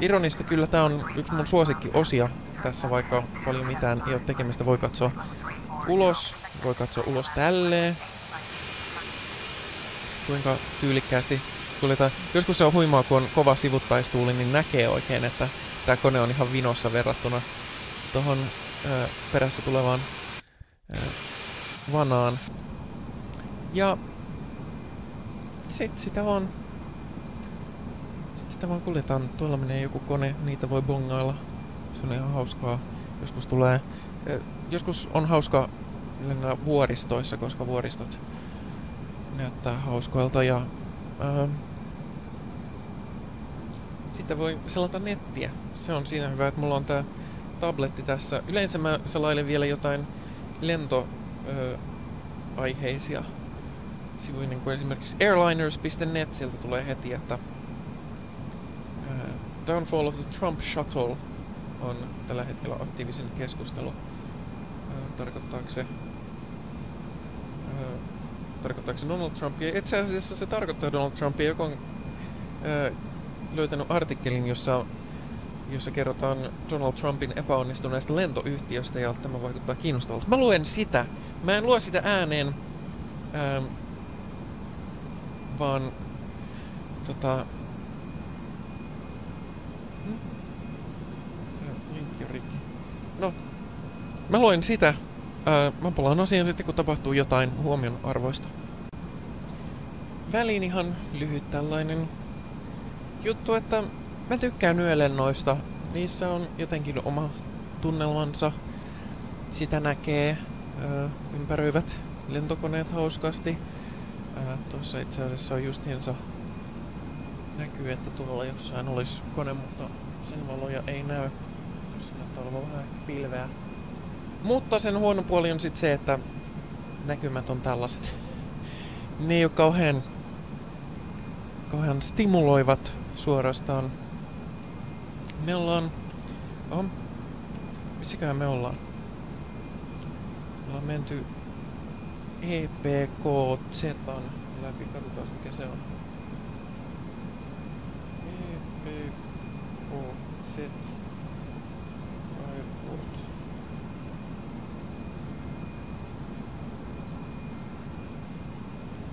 ironista kyllä, tää on yksi mun suosikkiosia tässä, vaikka paljon mitään ei ole tekemistä. Voi katsoa ulos, voi katsoa ulos tälleen. Kuinka tyylikkäästi kuljetaan. Joskus se on huimaa, kun on kova sivuttaistuuli, niin näkee oikein, että tämä kone on ihan vinossa verrattuna tuohon perässä tulevaan ö, vanaan. Ja sit sitä sit sitä vaan kuljetaan. Tuolla menee joku kone, niitä voi bongailla. Se on ihan hauskaa. Joskus tulee... Ö, joskus on hauska vuoristoissa, koska vuoristot näyttää hauskoilta ja ö, sitten voi selata nettiä. Se on siinä hyvä, että mulla on tää tabletti tässä. Yleensä mä selailen vielä jotain lentoaiheisia sivuja, niin kuin esimerkiksi airliners.net, sieltä tulee heti, että Downfall of the Trump Shuttle on tällä hetkellä aktiivisen keskustelu. Uh, tarkoittaako se uh, tarkoittaako se Donald Trumpia? Itse asiassa se tarkoittaa Donald Trumpia, joka on uh, löytänyt artikkelin, jossa, jossa kerrotaan Donald Trumpin epäonnistuneesta lentoyhtiöstä ja tämä vaikuttaa kiinnostavalta. Mä luen sitä. Mä en lue sitä ääneen, ähm, vaan tota... Hmm? Linkki on rikki. No, mä luen sitä. Äh, mä palaan asiaan sitten, kun tapahtuu jotain huomion arvoista. Väliin ihan lyhyt tällainen juttu, että mä tykkään yölennoista. Niissä on jotenkin oma tunnelmansa. Sitä näkee ö, ympäröivät lentokoneet hauskasti. Tuossa itse asiassa on justiinsa näkyy, että tuolla jossain olisi kone, mutta sen valoja ei näy. Siinä olevan vähän pilveä. Mutta sen huono puoli on sitten se, että näkymät on tällaiset. Ne ei ole kauhean, kauhean stimuloivat suorastaan. Me ollaan... Oh, missäköhän me ollaan? Me ollaan menty EPKZ läpi. Katsotaan mikä se on. EPKZ Airport.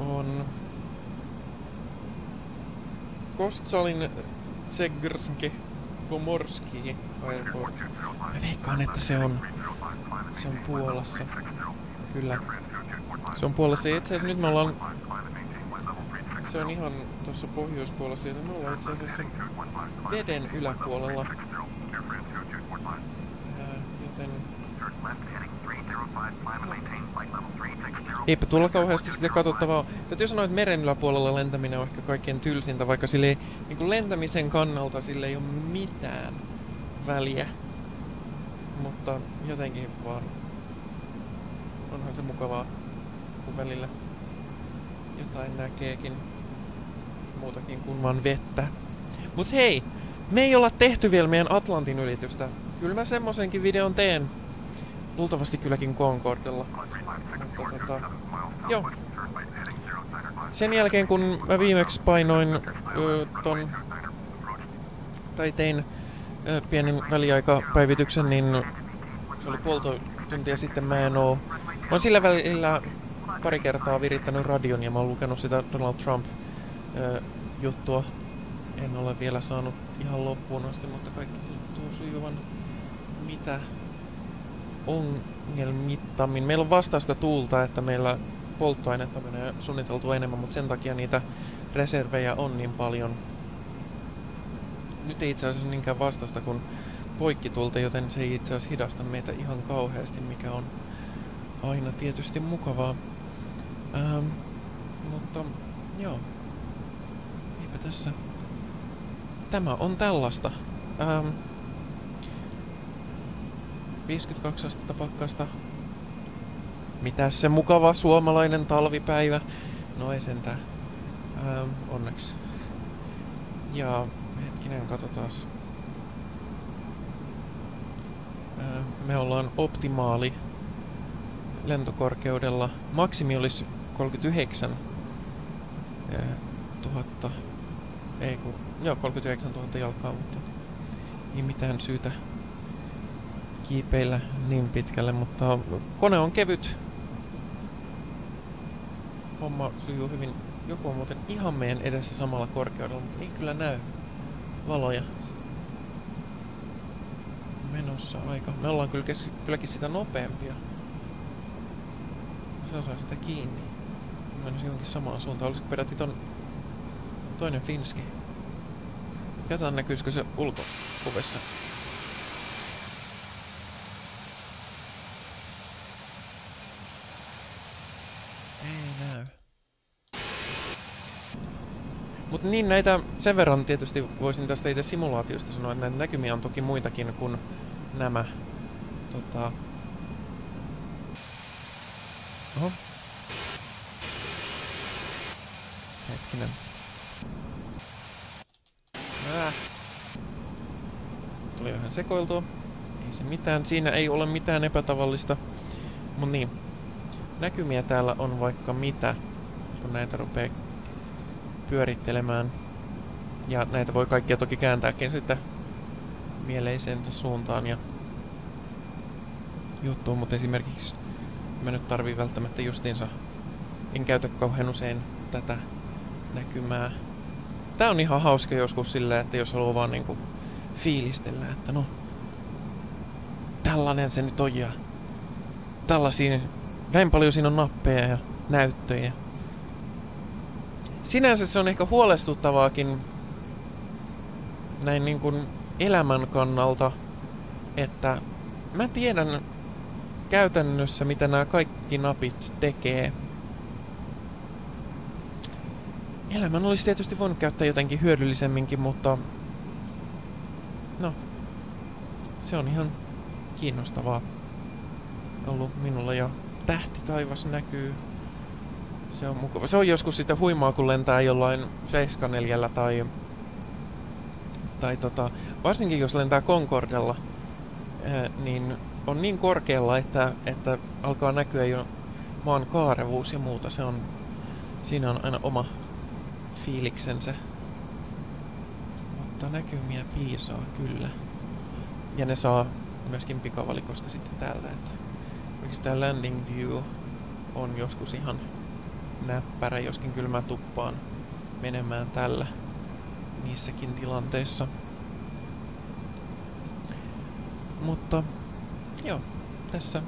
On Kostalin Tsegrski Komorski Airport. Mä veikkaan, että se on, se on Puolassa. Kyllä. Se on Puolassa. Itse asiassa nyt me ollaan... Se on ihan tuossa pohjoispuolessa, joten me ollaan itse asiassa veden yläpuolella. Ää, joten... No. Eipä tuolla kauheasti sitä katsottavaa. Täytyy sanoa, että meren yläpuolella lentäminen on ehkä kaikkein tylsintä, vaikka sille niin kuin lentämisen kannalta sille ei ole mitään väliä. Mutta jotenkin vaan onhan se mukavaa, kun välillä jotain näkeekin muutakin kuin vaan vettä. Mut hei, me ei olla tehty vielä meidän Atlantin ylitystä. Kyllä mä semmosenkin videon teen. Luultavasti kylläkin Concordella. Mutta tota, joo. Sen jälkeen kun mä viimeksi painoin ö, ton, tai tein ö, pienen väliaikapäivityksen, niin se oli puolito tuntia sitten mä en oo. Mä oon sillä välillä pari kertaa virittänyt radion ja mä oon lukenut sitä Donald Trump ö, juttua. En ole vielä saanut ihan loppuun asti, mutta kaikki tuntuu sujuvan mitä ongelmittammin. Meillä on vastausta tuulta, että meillä polttoainetta menee suunniteltua enemmän, mutta sen takia niitä reservejä on niin paljon. Nyt ei itse asiassa niinkään vastasta kuin poikkitulta, joten se ei itse asiassa hidasta meitä ihan kauheasti, mikä on aina tietysti mukavaa. Ähm, mutta joo, eipä tässä. Tämä on tällaista. Ähm, 52 astetta pakkasta. Mitäs se mukava suomalainen talvipäivä? No ei sentään. Ähm, onneksi. Ja hetkinen, katsotaan. Äh, me ollaan optimaali lentokorkeudella. Maksimi olisi 39 äh, 000. Ei kun, joo 39 000 jalkaa, mutta ei mitään syytä kiipeillä niin pitkälle, mutta kone on kevyt. Homma sujuu hyvin. Joku on muuten ihan meidän edessä samalla korkeudella, mutta ei kyllä näy valoja. Menossa aika. Me ollaan kyllä kylläkin sitä nopeampia. Se osaa sitä kiinni. Mennäisi johonkin samaan suuntaan. Olisiko peräti ton toinen Finski? Katsotaan näkyisikö se ulkokuvessa. Ei näy. Mutta niin näitä, sen verran tietysti voisin tästä itse simulaatiosta sanoa, että näitä näkymiä on toki muitakin kuin nämä. Tota... Oho. Hetkinen. Äh. Tuli vähän sekoiltua. Ei se mitään, siinä ei ole mitään epätavallista. Mut niin, näkymiä täällä on vaikka mitä, kun näitä rupeaa pyörittelemään. Ja näitä voi kaikkia toki kääntääkin sitten mieleiseen suuntaan ja juttuun, mutta esimerkiksi mä nyt tarvii välttämättä justiinsa, en käytä kauhean usein tätä näkymää. Tää on ihan hauska joskus silleen, että jos haluaa vaan niinku fiilistellä, että no, tällainen se nyt on ja tällaisia näin paljon siinä on nappeja ja näyttöjä. Sinänsä se on ehkä huolestuttavaakin näin niin kuin elämän kannalta, että mä tiedän käytännössä, mitä nämä kaikki napit tekee. Elämän olisi tietysti voinut käyttää jotenkin hyödyllisemminkin, mutta no, se on ihan kiinnostavaa ollut minulla jo tähti taivas näkyy. Se on mukava. Se on joskus sitä huimaa, kun lentää jollain 74 tai, tai tota, varsinkin jos lentää Concordella, ää, niin on niin korkealla, että, että alkaa näkyä jo maan kaarevuus ja muuta. Se on, siinä on aina oma fiiliksensä. Mutta näkymiä piisaa kyllä. Ja ne saa myöskin pikavalikosta sitten täältä, että tämä landing view on joskus ihan näppärä, joskin kyllä mä tuppaan menemään tällä niissäkin tilanteissa. Mutta joo, tässä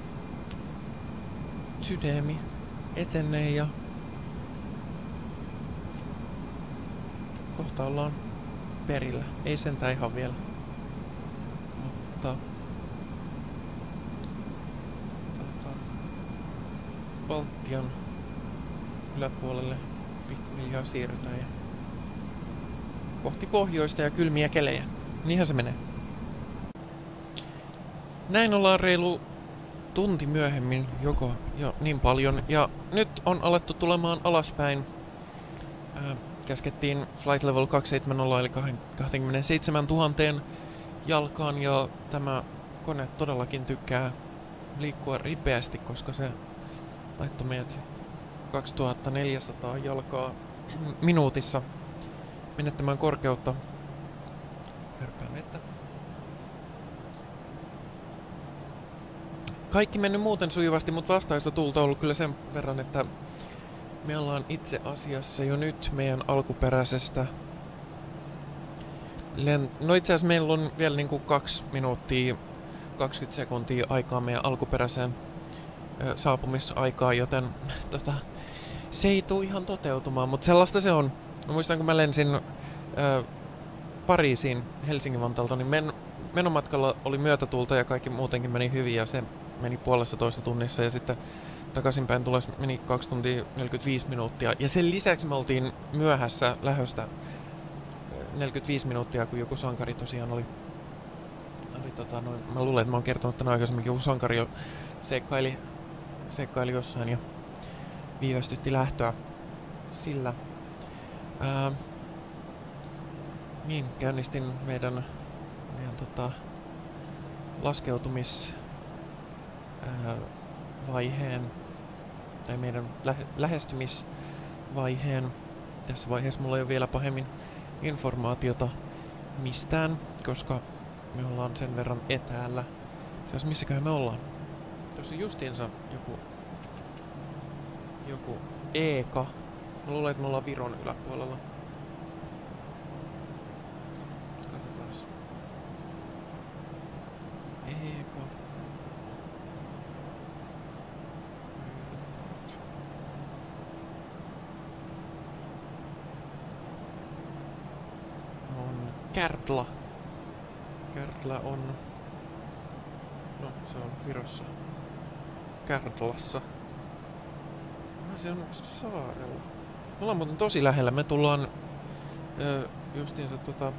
sydämi etenee ja kohta ollaan perillä. Ei sentään ihan vielä. Mutta Baltian yläpuolelle pikkuhiljaa siirrytään ja kohti pohjoista ja kylmiä kelejä. Niinhän se menee. Näin ollaan reilu tunti myöhemmin joko jo niin paljon. Ja nyt on alettu tulemaan alaspäin. Ää, käskettiin flight level 270 eli 27 000 jalkaan ja tämä kone todellakin tykkää liikkua ripeästi, koska se laittoi meidät 2400 jalkaa minuutissa menettämään korkeutta. Hörpään vettä. Kaikki mennyt muuten sujuvasti, mutta vastaista tulta on ollut kyllä sen verran, että me ollaan itse asiassa jo nyt meidän alkuperäisestä Len... No itse asiassa meillä on vielä niinku kaksi minuuttia, 20 sekuntia aikaa meidän alkuperäiseen saapumisaikaan, joten *laughs* tota, se ei tule ihan toteutumaan, mutta sellaista se on. Mä muistan, kun mä lensin ö, Pariisiin Helsingin Vantaalta, niin men, menomatkalla oli myötätuulta ja kaikki muutenkin meni hyvin ja se meni puolessa toista tunnissa ja sitten takaisinpäin tulos meni 2 tuntia 45 minuuttia. Ja sen lisäksi me oltiin myöhässä lähöstä 45 minuuttia, kun joku sankari tosiaan oli, oli tota, noin, mä luulen, että mä oon kertonut tämän aikaisemmin, joku sankari jo seikkaili, seikkaili jossain ja viivästytti lähtöä sillä. Ää, niin, käynnistin meidän, meidän tota, laskeutumis ää, vaiheen tai meidän lähe, lähestymisvaiheen. Tässä vaiheessa mulla ei ole vielä pahemmin informaatiota mistään, koska me ollaan sen verran etäällä. Se olisi missäköhän me ollaan. Tuossa justiinsa joku joku Eeka. Mä luulen, että me ollaan Viron yläpuolella. On Kärtla. Kärtla on... No, se on Virossa. Kärtlassa. On saarella. Me ollaan muuten tosi lähellä. Me tullaan justiinsa tota,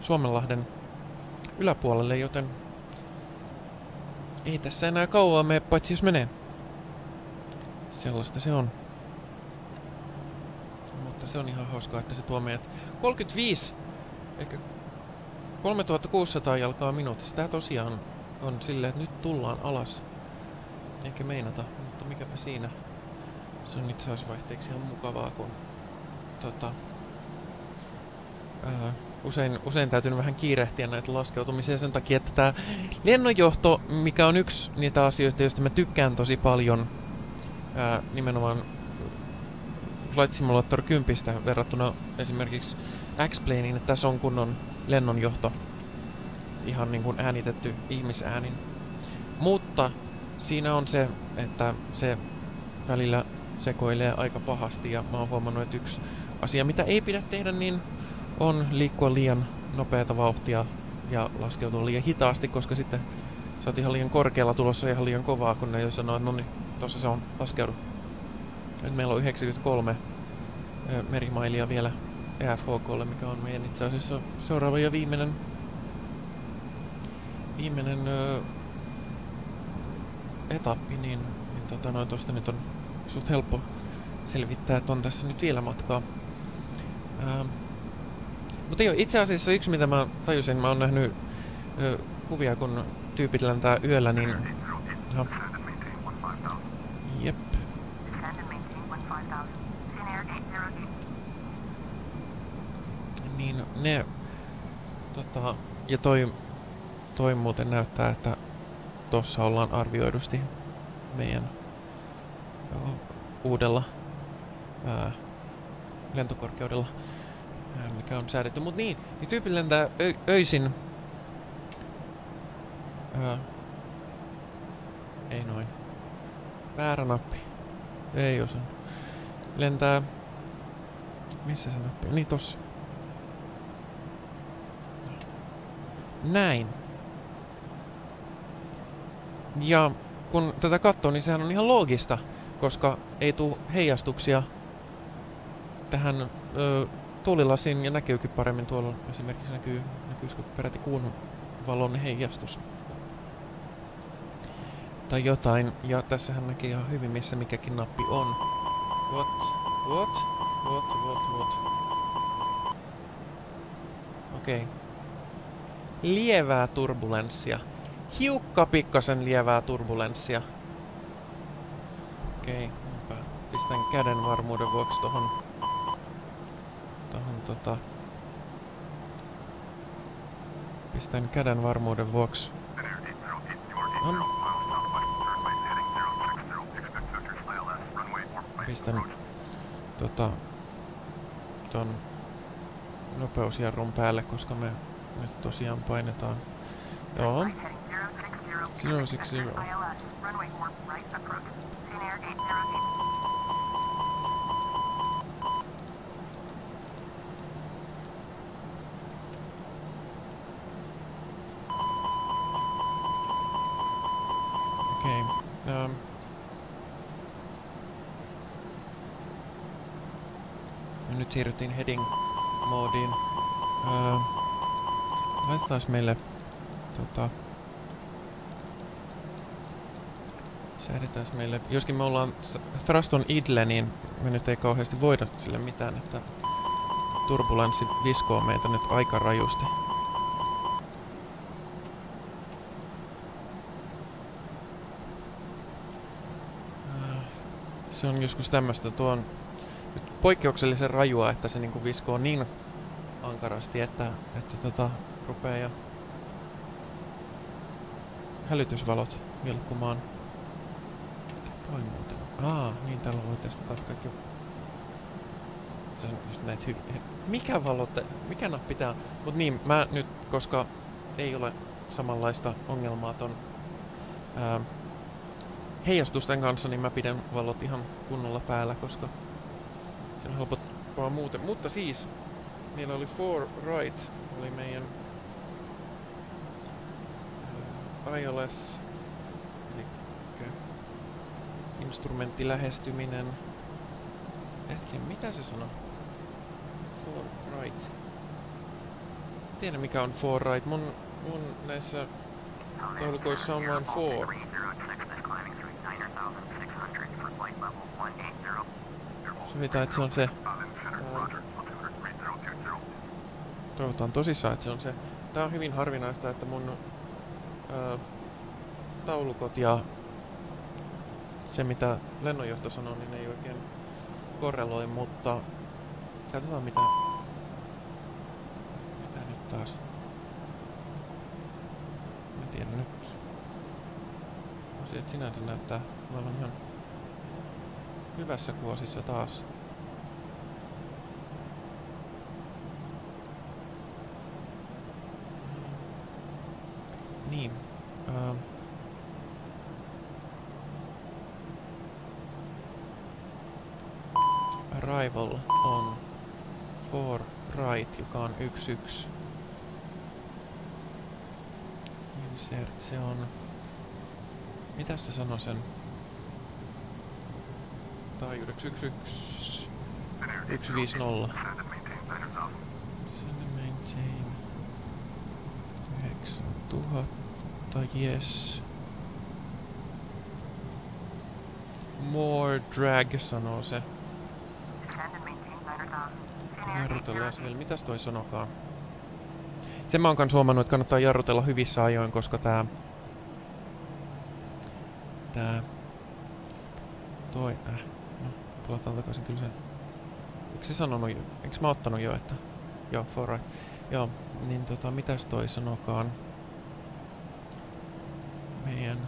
Suomenlahden yläpuolelle, joten ei tässä enää kauaa mene, paitsi jos menee. Sellaista se on. Mutta se on ihan hauskaa, että se tuo meidät 35, eli 3600 jalkaa minuutissa. Tää tosiaan on silleen, että nyt tullaan alas. Eikä meinata, mutta mikäpä siinä. Se on itse asiassa vaihteeksi ihan mukavaa, kun tota, ää, usein, usein täytyy vähän kiirehtiä näitä laskeutumisia sen takia, että tämä lennonjohto, mikä on yksi niitä asioista, joista mä tykkään tosi paljon, ää, nimenomaan Flight Simulator 10 verrattuna esimerkiksi X-Planeen, että tässä on kunnon lennonjohto, ihan niin kuin äänitetty ihmisäänin. Mutta siinä on se, että se välillä sekoilee aika pahasti ja mä oon huomannut, että yksi asia, mitä ei pidä tehdä, niin on liikkua liian nopeata vauhtia ja laskeutua liian hitaasti, koska sitten sä oot ihan liian korkealla tulossa ihan liian kovaa, kun ne jo sanoo, että no niin, tossa se on, laskeudu. Nyt meillä on 93 merimailia vielä EFHKlle, mikä on meidän itse asiassa seuraava ja viimeinen viimeinen ö, etappi, niin, niin tota, noin tosta nyt on suht helppo selvittää, että on tässä nyt vielä matkaa. Ähm, mutta joo, itse asiassa yksi mitä mä tajusin, mä oon nähnyt ö, kuvia, kun tyypit lentää yöllä, niin... Aha. Jep. Descend and maintain 15,000. Finnair 808. Niin ne... Tota, ja toi, toi muuten näyttää, että tossa ollaan arvioidusti meidän uudella ää, lentokorkeudella, ää, mikä on säädetty. Mut niin, niin tyyppi lentää ö, öisin. Ää, ei noin. Väärä nappi. Ei osan. Lentää... Missä se nappi on? Niin tossa. Näin. Ja kun tätä katsoo, niin sehän on ihan loogista, koska ei tule heijastuksia tähän ö, tuulilasiin ja näkyykin paremmin tuolla. Esimerkiksi näkyy, näkyisikö peräti kuun valon heijastus. Tai jotain. Ja tässähän näkee ihan hyvin, missä mikäkin nappi on. What? What? What? What? What? Okei. Okay. Lievää turbulenssia. Hiukka pikkasen lievää turbulenssia. Okei, okay. pistän käden varmuuden vuoksi tohon... Tohon tota... Pistän käden varmuuden vuoksi. On. Pistän tota... Ton nopeusjarrun päälle, koska me nyt tosiaan painetaan. Joo. Zero six zero. Okei. Okay. Um. Nyt siirryttiin heading moodiin. Uh, laitetaan meille tota, säädetään meille, joskin me ollaan Thruston idle, niin me nyt ei kauheasti voida sille mitään, että turbulenssi viskoo meitä nyt aika rajusti. Äh, se on joskus tämmöistä tuon poikkeuksellisen rajua, että se niinku viskoo niin ankarasti, että, että tota, rupeaa jo hälytysvalot vilkkumaan. Toi muuten. Aa, niin täällä voi testata kaikki. Se on just näitä Mikä valotte? Mikä nappi tää on? Mut niin, mä nyt, koska ei ole samanlaista ongelmaa ton ää, heijastusten kanssa, niin mä pidän valot ihan kunnolla päällä, koska se on helpottavaa muuten. Mutta siis, meillä oli Four Right, oli meidän iOS, eli instrumenttilähestyminen. Hetkinen, mitä se sanoo? For right. Tiedän mikä on for right. Mun, mun näissä taulukoissa on vain for. Sovitaan, että se on se. Toivotaan tosissaan, että se on se. Tää on hyvin harvinaista, että mun ää, taulukot ja se mitä lennonjohto sanoo, niin ei oikein korreloi, mutta katsotaan mitä, mitä nyt taas. Mä tiedän nyt. Asiat sinänsä näyttää olevan ihan hyvässä kuosissa taas. Niin. Uh, arrival on for right, joka on 1-1. Insert, se on... Mitä se sanoo sen? Taajuudeksi 1-1... 150. Send maintain. 9000, yes. More drag sanoo se. Jarrutellaan vielä. Mitäs toi sanokaan? Sen mä oon kans huomannut, että kannattaa jarrutella hyvissä ajoin, koska tää... Tää... Toi... Äh. Palataan takaisin kyllä sen. Eikö se sanonut jo? Eikö mä ottanut jo, että... Joo, for right. Joo, niin tota, mitäs toi sanokaan? Meidän...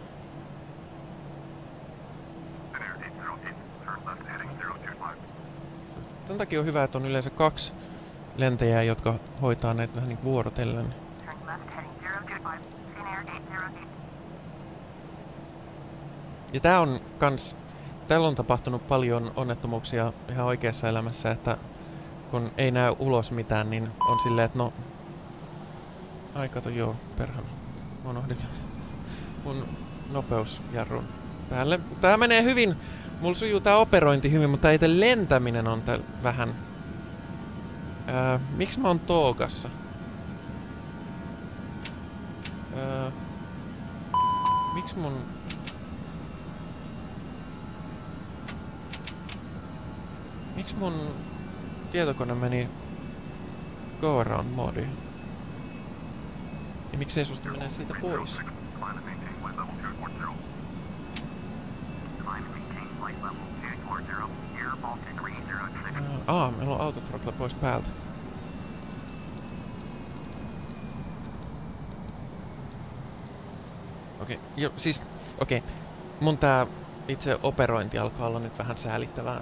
Tämän takia on hyvä, että on yleensä kaksi lentäjää, jotka hoitaa näitä vähän niin vuorotellen. Ja tää on kans... Täällä on tapahtunut paljon onnettomuuksia ihan oikeassa elämässä, että kun ei näy ulos mitään, niin on silleen, että no... Ai kato, joo, perhana. Mä unohdin mun nopeusjarrun päälle. Tää menee hyvin. Mulla sujuu tää operointi hyvin, mutta ei lentäminen on täällä vähän Ää, miksi mä oon tookassa? Ää, miksi mun... Miksi mun tietokone meni go around moodiin? Ja miksei suostu mennä siitä pois? Climb and maintain flight level 240. Climb and maintain flight level 240. Air Baltic 306. Aa, aa, meillä on autotrotle pois päältä. Okei, okay, siis, okei. Okay. Mun tää itse operointi alkaa olla nyt vähän säälittävää.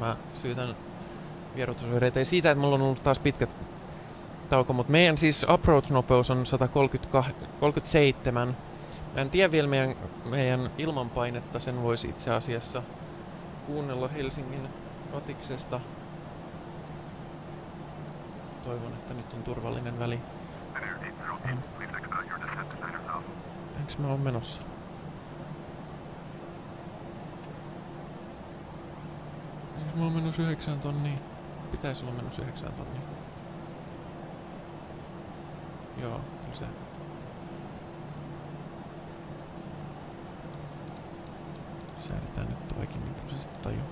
Mä syytän vierotusoireita siitä, että mulla on ollut taas pitkä tauko, mutta meidän siis approach-nopeus on 137. Mä en tiedä vielä meidän, meidän ilmanpainetta, sen voisi itse asiassa kuunnella Helsingin Atiksesta. Toivon, että nyt on turvallinen väli. Air 808, please expedite your descent to 9000. Enkö mä oon menossa? Mä oon menossa 9 tonnia? Pitäisi olla menossa 9 tonnia. Joo, kyllä se. Säädetään nyt toikin, niin kyllä se sitten tajuu.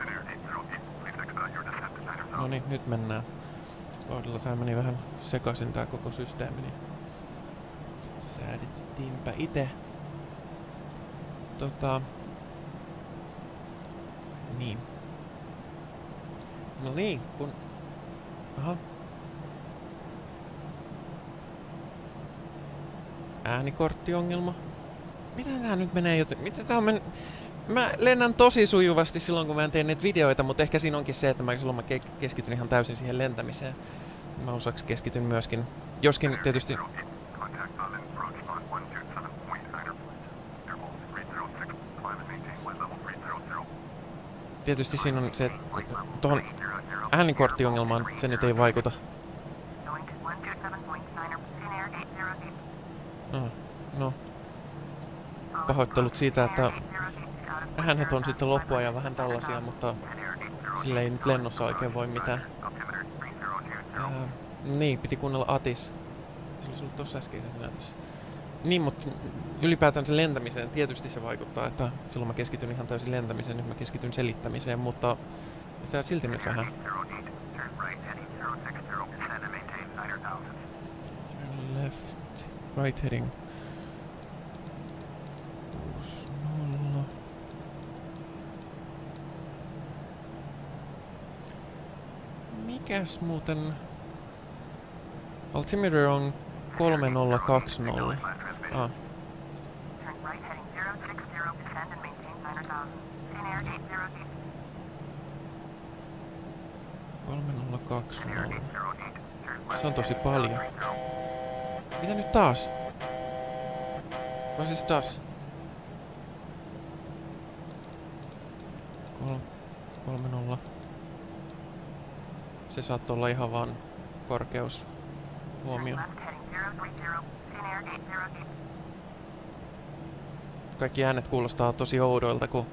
Air 808, please expedite your descent to 9000. No niin, nyt mennään. Vauhdilla tää meni vähän sekaisin tää koko systeemi, niin säädettiinpä ite. Tota... Niin. No niin, kun... Aha. Äänikorttiongelma. Miten tää nyt menee joten... Miten tää on men... Mä lennän tosi sujuvasti silloin, kun mä en tee näitä videoita, mutta ehkä siinä onkin se, että mä silloin mä ke- keskityn ihan täysin siihen lentämiseen. Mä osaksi keskityn myöskin. Joskin tietysti... Contact London approach on 127.9 flight. Air Baltic 306, climb and maintain flight level 300. Tietysti siinä on se, että tuohon äänikorttiongelmaan se nyt ei vaikuta. Going to 127.9 Finnair 808. Ah, no, pahoittelut siitä, että äänet on sitten loppuajan vähän tällaisia, mutta sillä ei nyt lennossa oikein voi mitään. Altimeter 3020. Ää, niin, piti kuunnella Atis. Se olisi ollut tuossa äskeisessä näytössä. Niin, mutta ylipäätään se lentämiseen tietysti se vaikuttaa, että silloin mä keskityn ihan täysin lentämiseen, nyt mä keskityn selittämiseen, mutta tämä silti nyt vähän. 08, turn right heading 060, descend and maintain 9000. Turn left, right heading. 60. Mikäs muuten... Altimeter on 3020. Transmission. Ah, Turn right heading 060, descend and maintain 9000. Finnair 808. 3020. Finnair 808. Turn left Se on tosi paljon. 030. Mitä nyt taas? Was ist das? Kol- kolme nolla. Se saattoi olla ihan vaan korkeus huomio. Turn left heading 030. Finnair 808. Kaikki äänet kuulostaa tosi oudoilta, kun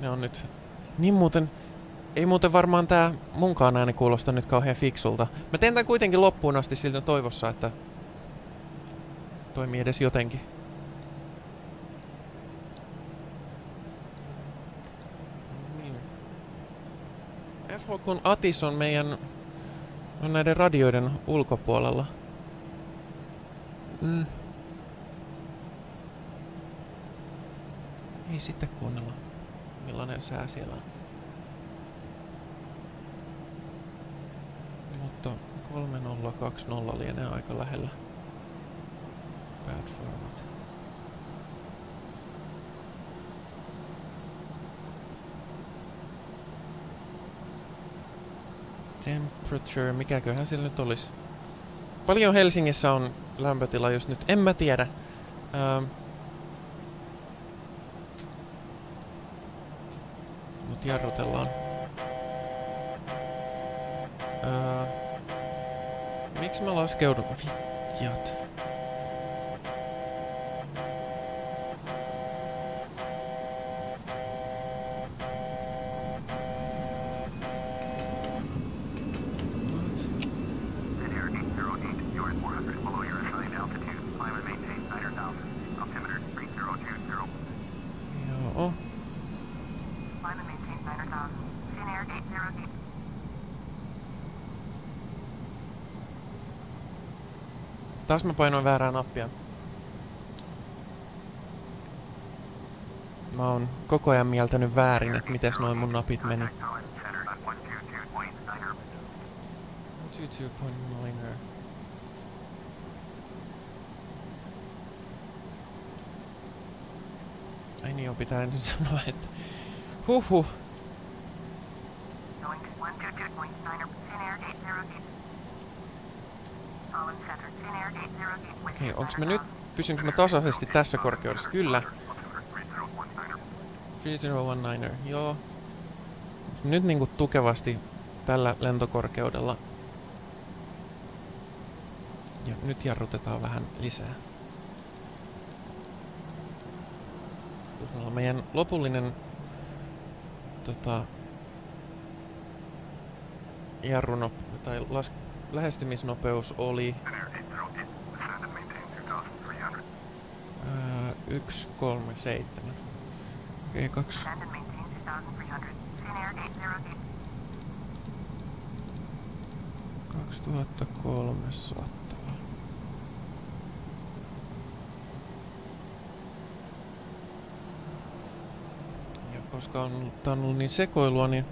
ne on nyt... Niin muuten, ei muuten varmaan tää munkaan ääni kuulosta nyt kauhean fiksulta. Mä teen tän kuitenkin loppuun asti siltä toivossa, että toimii edes jotenkin. Niin. FHKn Atis on meidän on näiden radioiden ulkopuolella. Mm. Ei sitten kuunnella, millainen sää siellä on. Mutta 3020 lienee aika lähellä. Bad format. Temperature, mikäköhän sillä nyt olisi? Paljon Helsingissä on lämpötila just nyt? En mä tiedä. Ähm, Mut jarrutellaan. Öö, miksi mä laskeudun? Vitjat. Taas mä painoin väärää nappia. Mä oon koko ajan mieltänyt väärin, että mites noin mun napit meni. Contact Collins Center on 122.9er. 22.9. Ai niin, on pitää nyt sanoa, että huhhuh. Going to 122.9er. Thin air gate zero gate. Collins Okei, onks 29 mä nyt, pysynkö mä tasaisesti tässä korkeudessa? Kyllä. 3019er, joo. Nyt niinku tukevasti tällä lentokorkeudella. Ja nyt jarrutetaan vähän lisää. Tuolla meidän lopullinen tota, jarrunop, tai las, lähestymisnopeus oli ää, 137. Okei, okay, kaksi, Descend and maintain 2300. Thin air gate zero gate. 2300. Ja koska on ollut, on ollut niin sekoilua, niin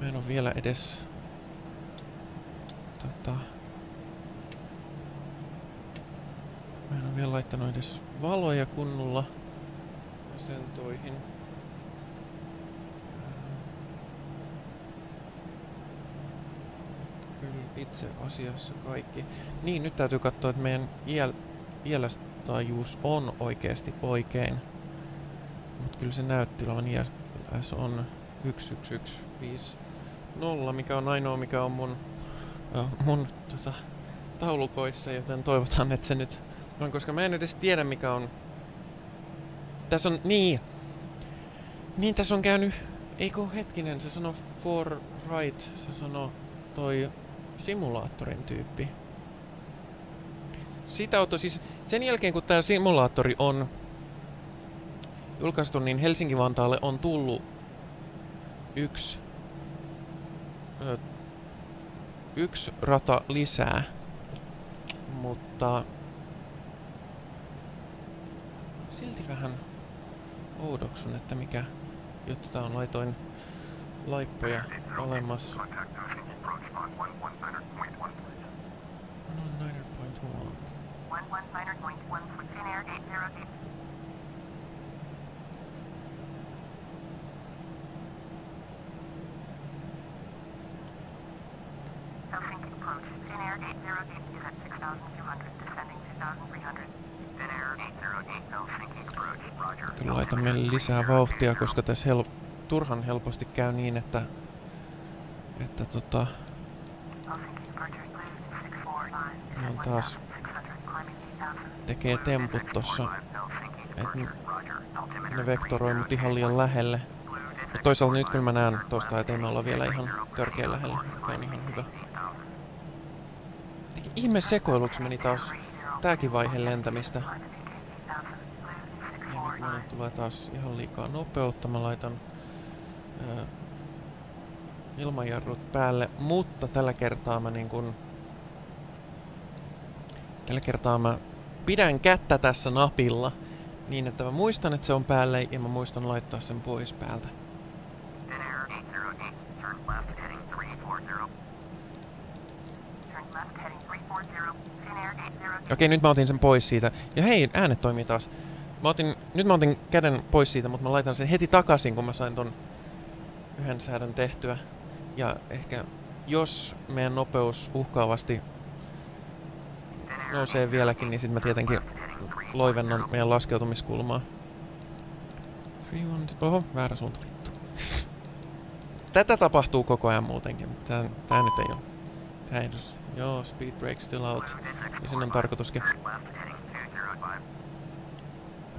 mä en ole vielä edes tota, mä en ole vielä laittanut edes valoja kunnolla asentoihin. Kyllä itse asiassa kaikki. Niin, nyt täytyy katsoa, että meidän IL, ILS-taajuus on oikeasti oikein. Mutta kyllä se näytti olevan ILS on 11150, mikä on ainoa, mikä on mun, äh, mun tota, taulukoissa, joten toivotaan, että se nyt on, koska mä en edes tiedä, mikä on... Tässä on, niin, niin tässä on käynyt, eikö hetkinen, se sanoo for right, se sanoo toi simulaattorin tyyppi. Sitä auto, siis sen jälkeen kun tämä simulaattori on julkaistu, niin Helsinki-Vantaalle on tullut yksi, ö, yksi rata lisää, mutta silti vähän oudoksun, että mikä juttu tää on. Laitoin laippoja olemassa. Contact Helsinki approach on 119.1. No, 9.1. 119.1 for thin air gate zero gate. Helsinki approach. Thin air gate zero gate is at 6,200, descending 2,300. Thin air gate zero gate, Helsinki approach. Roger. Kyllä laitan meille lisää vauhtia, koska tässä hel- turhan helposti käy niin, että, että tota, Helsinki departure cleared 645. Ne on taas tekee temput tossa, että ne vektoroi mut ihan liian lähelle. Mutta toisaalta nyt kyllä mä näen tosta, että ei me olla vielä ihan törkeä lähellä, mikä on ihan hyvä. Ihme sekoiluksi meni taas tääkin vaihe lentämistä. Ja nyt mulle tulee taas ihan liikaa nopeutta. Mä laitan ää, ilmajarrut päälle, mutta tällä kertaa mä niin kun, Tällä kertaa mä pidän kättä tässä napilla niin, että mä muistan, että se on päällä ja mä muistan laittaa sen pois päältä. Thin air gate zero gate, turn left heading 340. Turn left heading 340. Thin air gate zero gate. Okei, nyt mä otin sen pois siitä. Ja hei, äänet toimii taas. Mä otin, nyt mä otin käden pois siitä, mutta mä laitan sen heti takaisin, kun mä sain ton yhden säädön tehtyä. Ja ehkä jos meidän nopeus uhkaavasti nousee vieläkin, niin sitten mä tietenkin loivennan meidän laskeutumiskulmaa. Three, one, oho, väärä suunta vittu. Tätä tapahtuu koko ajan muutenkin, mutta tää, tää nyt ei oo. Tää ei edes- Joo, speed brake still out. Ja sen on tarkoituskin. Left heading 205.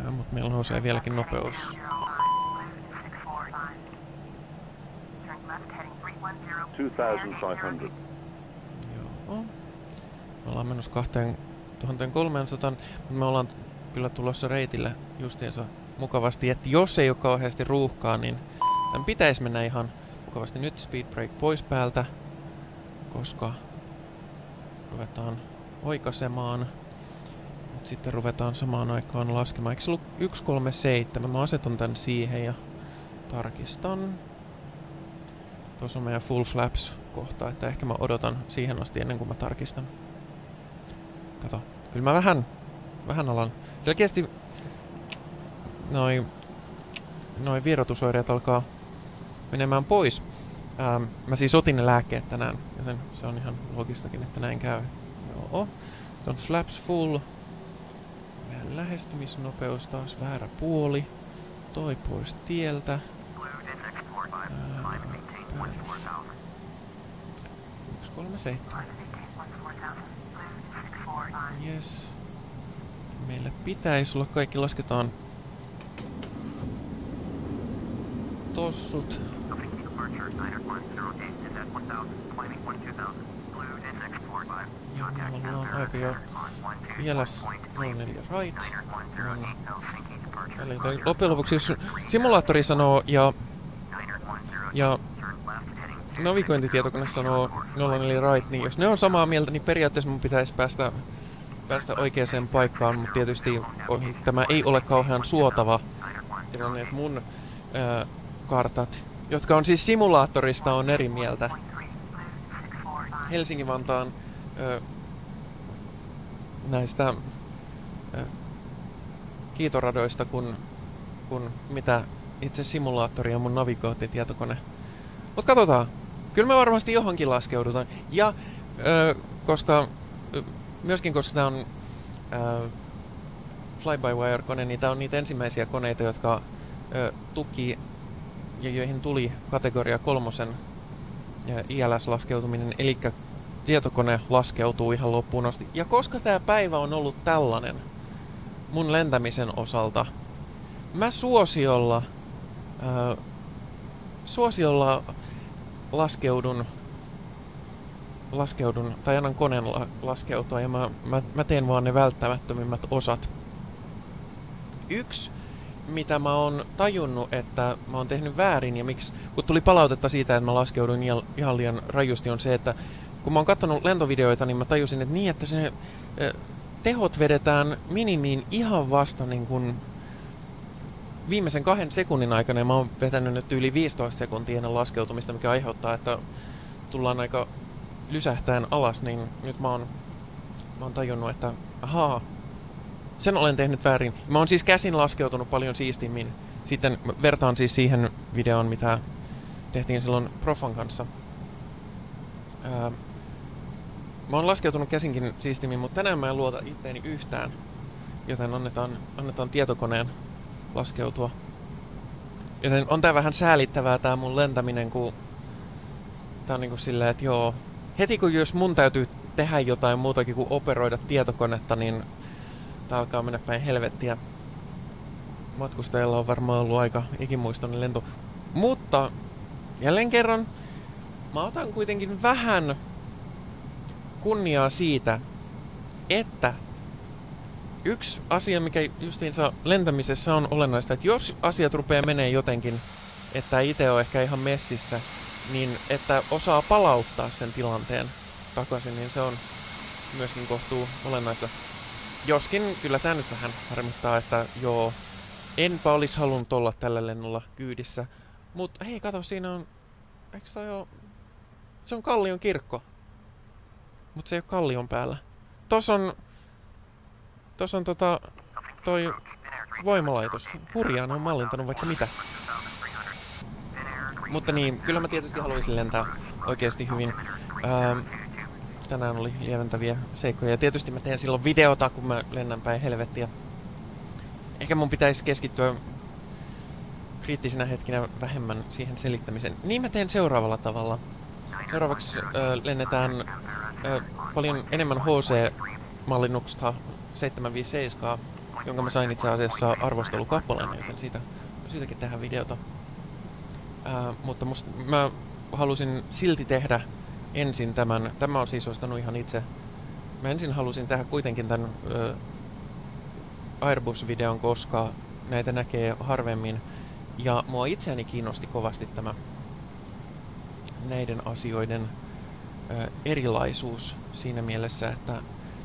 Ja, mutta meillä nousee vieläkin nopeus. 645. Turn left heading 310. 2,500. Joo. Me ollaan menossa 2300, mutta me ollaan kyllä tulossa reitillä justiinsa mukavasti, että jos ei ole kauheasti ruuhkaa, niin tämän pitäisi mennä ihan kovasti nyt speed break pois päältä, koska ruvetaan oikasemaan. Mut sitten ruvetaan samaan aikaan laskemaan. Eikö se ollut 137? Mä asetan tän siihen ja tarkistan. Tuossa on meidän full flaps kohta, että ehkä mä odotan siihen asti ennen kuin mä tarkistan. Kato, kyllä mä vähän, vähän alan. Selkeästi noin noi vierotusoireet alkaa menemään pois. Ähm, mä siis otin ne lääkkeet tänään, joten se on ihan logistakin, että näin käy. Joo. Se on flaps full. Vähän lähestymisnopeus taas väärä puoli. Toi pois tieltä. Blue Ditch X45, 5 maintain 14,000. 137. Yes. Meillä pitäisi olla kaikki lasketaan tossut. Opening departure 910 is at 1000, climbing 12,000. Blue Ditch X45. Ja mulla on aika jo on 12 vieläs point 04 right. 910 On Helsinki departure. Eli toi loppujen lopuksi, simulaattori sanoo ja, 910 ja navigointitietokone sanoo 04 right, niin jos ne on samaa mieltä, niin periaatteessa mun pitäisi päästä, päästä oikeaan paikkaan, mutta tietysti tämä ei ole kauhean suotava tilanne, että mun ää, kartat, jotka on siis simulaattorista, on eri mieltä. Helsingin-Vantaan ö, näistä ö, kiitoradoista, kun, kun mitä itse simulaattori ja mun navigointitietokone. Mut katsotaan. Kyllä me varmasti johonkin laskeudutaan. Ja ö, koska myöskin koska tämä on ö, fly-by-wire-kone, niin tämä on niitä ensimmäisiä koneita, jotka ö, tuki ja joihin tuli kategoria kolmosen ja ILS-laskeutuminen, eli tietokone laskeutuu ihan loppuun asti. Ja koska tämä päivä on ollut tällainen mun lentämisen osalta, mä suosiolla, ää, suosiolla laskeudun, laskeudun, tai annan koneen la, laskeutua, ja mä, mä, mä teen vaan ne välttämättömimmät osat. Yksi mitä mä oon tajunnut, että mä oon tehnyt väärin ja miksi, kun tuli palautetta siitä, että mä laskeuduin ihan, liian rajusti, on se, että kun mä oon katsonut lentovideoita, niin mä tajusin, että niin, että se eh, tehot vedetään minimiin ihan vasta niin kuin viimeisen kahden sekunnin aikana ja mä oon vetänyt nyt yli 15 sekuntia ennen laskeutumista, mikä aiheuttaa, että tullaan aika lysähtäen alas, niin nyt mä oon, mä oon tajunnut, että ahaa, sen olen tehnyt väärin. Mä oon siis käsin laskeutunut paljon siistimmin. Sitten vertaan siis siihen videoon, mitä tehtiin silloin Profan kanssa. Ää, mä oon laskeutunut käsinkin siistimmin, mutta tänään mä en luota itteeni yhtään. Joten annetaan, annetaan tietokoneen laskeutua. Joten on tää vähän säälittävää tää mun lentäminen, kun tää on niinku silleen, että joo, heti kun jos mun täytyy tehdä jotain muutakin kuin operoida tietokonetta, niin tää alkaa mennä päin helvettiä. Matkustajalla on varmaan ollut aika ikimuistoinen lento. Mutta jälleen kerran mä otan kuitenkin vähän kunniaa siitä, että yksi asia, mikä justiinsa lentämisessä on olennaista, että jos asiat rupeaa menee jotenkin, että itse on ehkä ihan messissä, niin että osaa palauttaa sen tilanteen takaisin, niin se on myöskin kohtuu olennaista. Joskin kyllä tämä nyt vähän harmittaa, että joo, enpä olisi halunnut olla tällä lennolla kyydissä. Mutta hei, kato, siinä on... Eikö toi oo... Se on Kallion kirkko. Mutta se ei ole Kallion päällä. Tossa on... Tossa on tota... Toi voimalaitos. Hurjaa, ne on mallintanut vaikka mitä. Mutta niin, kyllä mä tietysti haluaisin lentää oikeasti hyvin. Ähm, tänään oli lieventäviä seikkoja. Ja tietysti mä teen silloin videota, kun mä lennän päin helvettiä. Ehkä mun pitäisi keskittyä kriittisinä hetkinä vähemmän siihen selittämiseen. Niin mä teen seuraavalla tavalla. Seuraavaksi ö, lennetään ö, paljon enemmän HC-mallinnuksesta 757, jonka mä sain itse asiassa arvostelukappaleena, joten siitä, siitäkin tehdään videota. Ää, mutta musta, mä halusin silti tehdä ensin tämän, tämä on siis ostanut ihan itse. Mä ensin halusin tehdä kuitenkin tämän Airbus-videon, koska näitä näkee harvemmin. Ja mua itseäni kiinnosti kovasti tämä näiden asioiden ö, erilaisuus siinä mielessä, että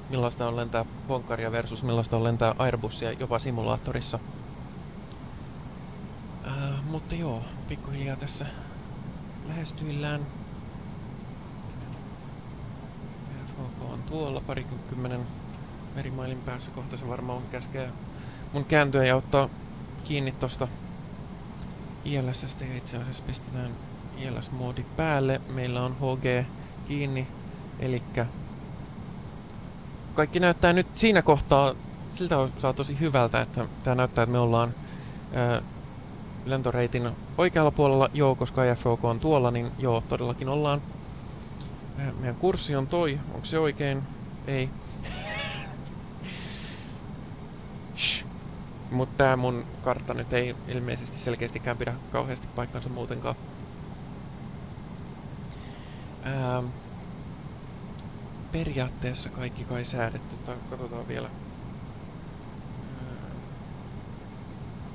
millaista on lentää Bonkaria versus millaista on lentää Airbusia jopa simulaattorissa. Mutta joo, pikkuhiljaa tässä lähestyillään. RFK on tuolla parikymmenen merimailin päässä. Kohta se varmaan käskee mun kääntyä ja ottaa kiinni tosta ILSstä ja itse asiassa pistetään ILS-moodi päälle. Meillä on HG kiinni, eli kaikki näyttää nyt siinä kohtaa siltä saa tosi hyvältä, että tämä näyttää, että me ollaan ää, lentoreitin oikealla puolella, joo, koska IFOK on tuolla, niin joo, todellakin ollaan. Meidän kurssi on toi, onko se oikein? Ei. Mutta tämä mun kartta nyt ei ilmeisesti selkeästikään pidä kauheasti paikkansa muutenkaan. Ähm, periaatteessa kaikki kai säädetty. Tai katsotaan vielä.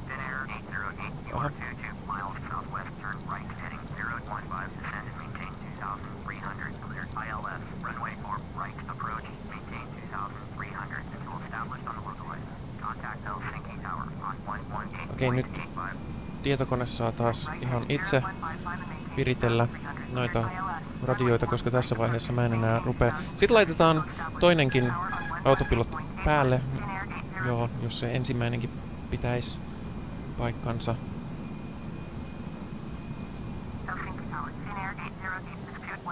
Dead Air 808, you Uh-huh. are 22 miles southwest, turn right, heading 025, descend and maintain 2,300, cleared ILS, runway 4 right, approach, maintain 2,300 until established on the localizer. Contact Helsinki Tower on 118.85. Okei, nyt tietokone saa taas ihan itse viritellä noita radioita, koska tässä vaiheessa mä en enää rupea. Sitten laitetaan toinenkin autopilot päälle. Joo, jos se ensimmäinenkin pitäisi paikkansa.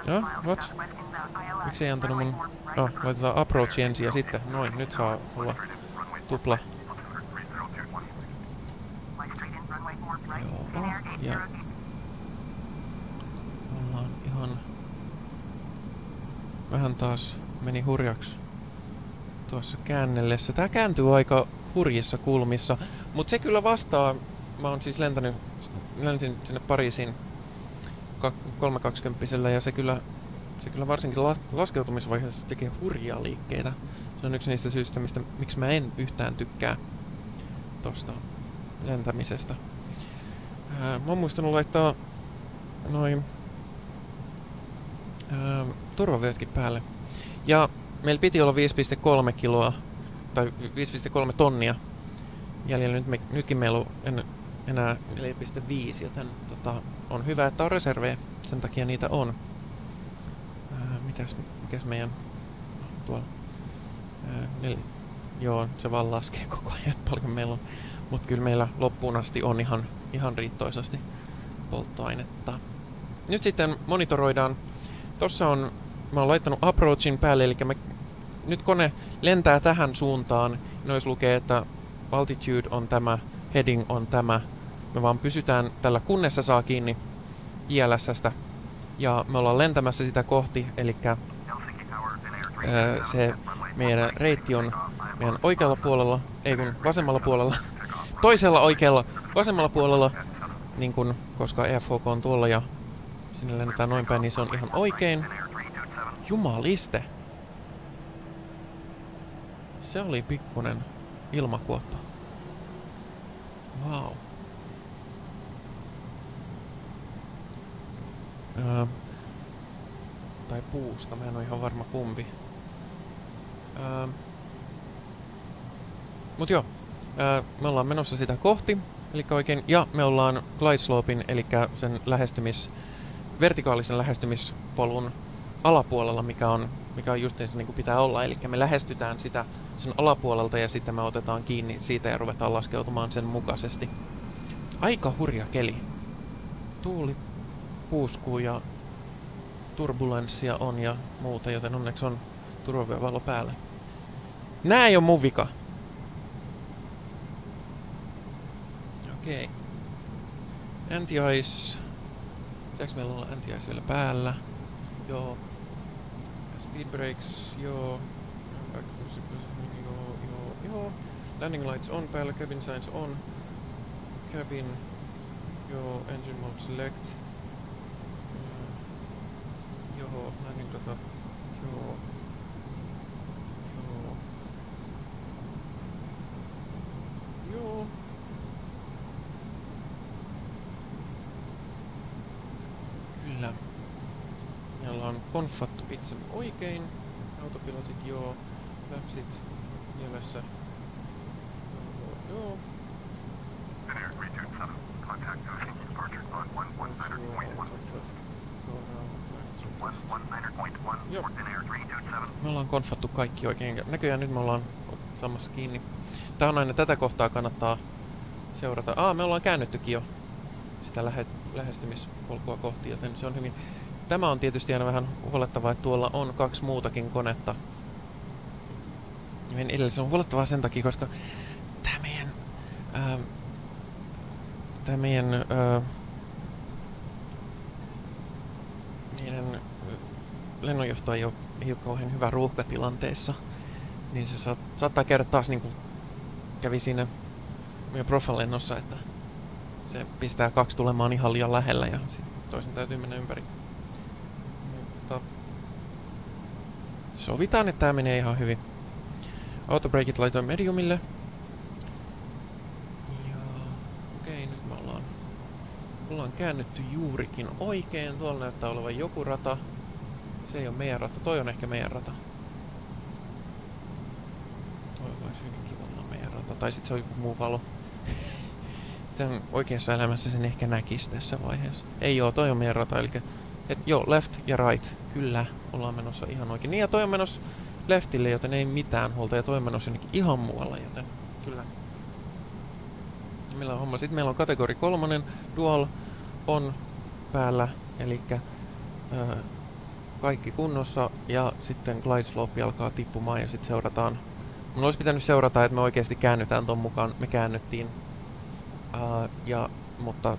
Joo, what? Miksi ei antanut mun... No, laitetaan approach ensin ja sitten, noin, nyt saa olla tupla. Joo, ja ollaan ihan... Vähän taas meni hurjaksi tuossa käännellessä. Tää kääntyy aika hurjissa kulmissa, mutta se kyllä vastaa... Mä oon siis lentänyt, lensin sinne Pariisiin 320 ja se kyllä, se kyllä varsinkin las, laskeutumisvaiheessa tekee hurjia liikkeitä. Se on yksi niistä syistä, mistä, miksi mä en yhtään tykkää tosta lentämisestä. Ää, mä oon muistanut laittaa noin ää, turvavyötkin päälle. Ja meillä piti olla 5,3 kiloa tai 5,3 tonnia jäljellä. Nyt me, nytkin meillä on en, enää 4,5, joten tota, on hyvä, että on reservejä. Sen takia niitä on. Ää, mitäs, mikäs meidän tuolla? Ää, nel, joo, se vaan laskee *laughs* koko ajan, paljon meillä on. Mutta kyllä meillä loppuun asti on ihan, ihan riittoisasti polttoainetta. Nyt sitten monitoroidaan. Tossa on, mä oon laittanut approachin päälle, eli mä, nyt kone lentää tähän suuntaan. Nois lukee, että altitude on tämä, heading on tämä. Me vaan pysytään tällä kunnessa saa kiinni ILSstä. Ja me ollaan lentämässä sitä kohti, eli se meidän reitti on meidän oikealla puolella, ei kun vasemmalla puolella, toisella oikealla, vasemmalla puolella, niin kun, koska EFHK on tuolla ja sinne lennetään noin päin, niin se on ihan oikein. Jumaliste! Se oli pikkunen ilmakuoppa. Wow. Öö, tai puusta, mä en ole ihan varma kumpi. Öö, mut joo, öö, me ollaan menossa sitä kohti, eli oikein, ja me ollaan glide slopein, eli sen lähestymis, vertikaalisen lähestymispolun alapuolella, mikä on, mikä on just se niin kuin pitää olla, eli me lähestytään sitä sen alapuolelta ja sitten me otetaan kiinni siitä ja ruvetaan laskeutumaan sen mukaisesti. Aika hurja keli. Tuuli puuskuu ja turbulenssia on ja muuta, joten onneksi on turvavyövalo päällä. Nää ei oo mun vika. Okei. Okay. Anti-ice. Pitääks meillä olla anti-ice vielä päällä? Joo. Speed brakes, joo. Joo, joo, joo. Landing lights on päällä, cabin signs on. Cabin. Joo, engine mode select. Mm. Joo, landing data. Joo. Joo. Kyllä. Konfattu itsemme oikein. Autopilotit joo. Läpsit mielessä. Joo, joo. Finnair 327, contact Ocean departure on 119.1. 119.1 Joo. for Finnair 327. Me ollaan konfattu kaikki oikein. Näköjään nyt me ollaan samassa kiinni. Tää on aina tätä kohtaa kannattaa seurata. Aa, me ollaan käännyttykin jo sitä lähe, lähestymispolkua kohti, joten se on hyvin... Tämä on tietysti aina vähän huolettavaa, että tuolla on kaksi muutakin konetta. Meidän edellä se on huolettavaa sen takia, koska tämä meidän... Ää, tämä meidän... Ää, meidän ää, lennonjohto ei ole, ei ole kauhean hyvä ruuhkatilanteessa. Niin se saat, saattaa käydä taas niin kuin kävi siinä meidän profalennossa, että se pistää kaksi tulemaan ihan liian lähellä ja sit toisen täytyy mennä ympäri. Mutta sovitaan, että tämä menee ihan hyvin. Autobreakit laitoin mediumille. Ja okei, nyt me ollaan, ollaan käännytty juurikin oikein. Tuolla näyttää olevan joku rata. Se ei ole meidän rata, toi on ehkä meidän rata. Toi voisi hyvinkin olla meidän rata. Tai sitten se on joku muu valo. *laughs* Tämän oikeassa elämässä sen ehkä näkisi tässä vaiheessa. Ei joo, toi on meidän rata, eli et joo, left ja right, kyllä, ollaan menossa ihan oikein. Niin ja toi on menossa leftille, joten ei mitään huolta, ja toi on menossa ihan muualla, joten kyllä. Meillä on homma. Sitten meillä on kategori kolmonen, dual on päällä, eli kaikki kunnossa, ja sitten glide slope alkaa tippumaan, ja sitten seurataan. Mun olisi pitänyt seurata, että me oikeasti käännytään ton mukaan. Me käännyttiin. Uh, ja, mutta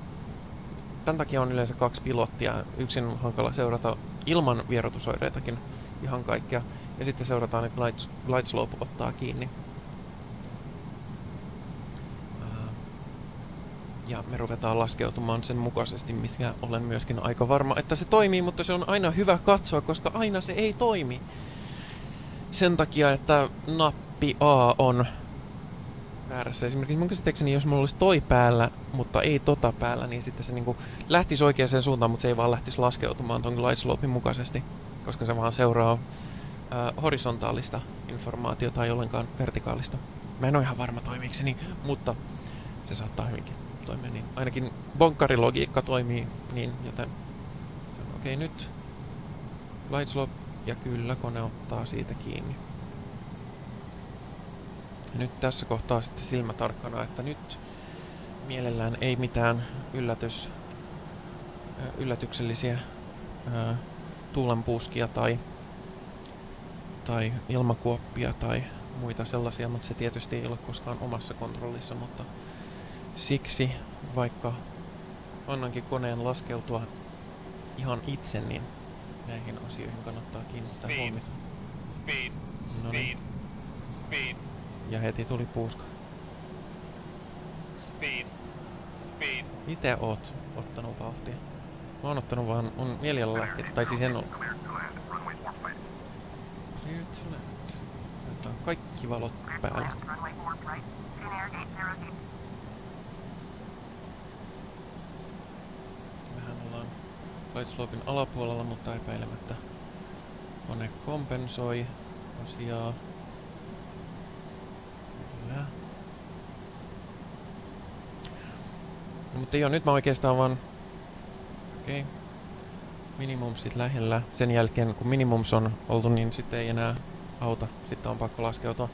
tämän takia on yleensä kaksi pilottia. Yksin on hankala seurata ilman vierotusoireitakin ihan kaikkea. Ja sitten seurataan, että glide, glide slope ottaa kiinni. Ja me ruvetaan laskeutumaan sen mukaisesti, mikä olen myöskin aika varma, että se toimii, mutta se on aina hyvä katsoa, koska aina se ei toimi. Sen takia, että nappi A on väärässä. Esimerkiksi mun käsittääkseni, jos mulla olisi toi päällä, mutta ei tota päällä, niin sitten se niinku lähtisi oikeaan suuntaan, mutta se ei vaan lähtisi laskeutumaan ton glide slopein mukaisesti, koska se vaan seuraa ää, horisontaalista informaatiota tai ollenkaan vertikaalista. Mä en ole ihan varma toimiiko se niin, mutta se saattaa hyvinkin toimia niin. Ainakin bonkkarilogiikka toimii niin, joten okei okay, nyt glide slope ja kyllä kone ottaa siitä kiinni. Ja nyt tässä kohtaa sitten silmä tarkkana, että nyt mielellään ei mitään yllätys, yllätyksellisiä ää, tuulenpuuskia tai, tai ilmakuoppia tai muita sellaisia, mutta se tietysti ei ole koskaan omassa kontrollissa, mutta siksi vaikka annankin koneen laskeutua ihan itse, niin näihin asioihin kannattaa kiinnittää Speed. huomiota. Speed. No niin. Speed. Speed. Ja heti tuli puuska. Speed. Speed. Itse oot ottanut vauhtia. Mä oon ottanut vaan mun mieliala lähkeet. Tai siis en oo. Clear to land. Runway 4 right. Clear to land. Nyt on kaikki valot päällä. land. Runway 4 right. Finnair 808. Mehän ollaan Light Slopein alapuolella, mutta epäilemättä kone kompensoi asiaa. Kyllä. No, mutta joo, nyt mä oikeastaan vaan... Okei. Okay. Minimumsit lähellä. Sen jälkeen, kun minimums on oltu, niin sitten ei enää auta. Sitten on pakko laskeutua.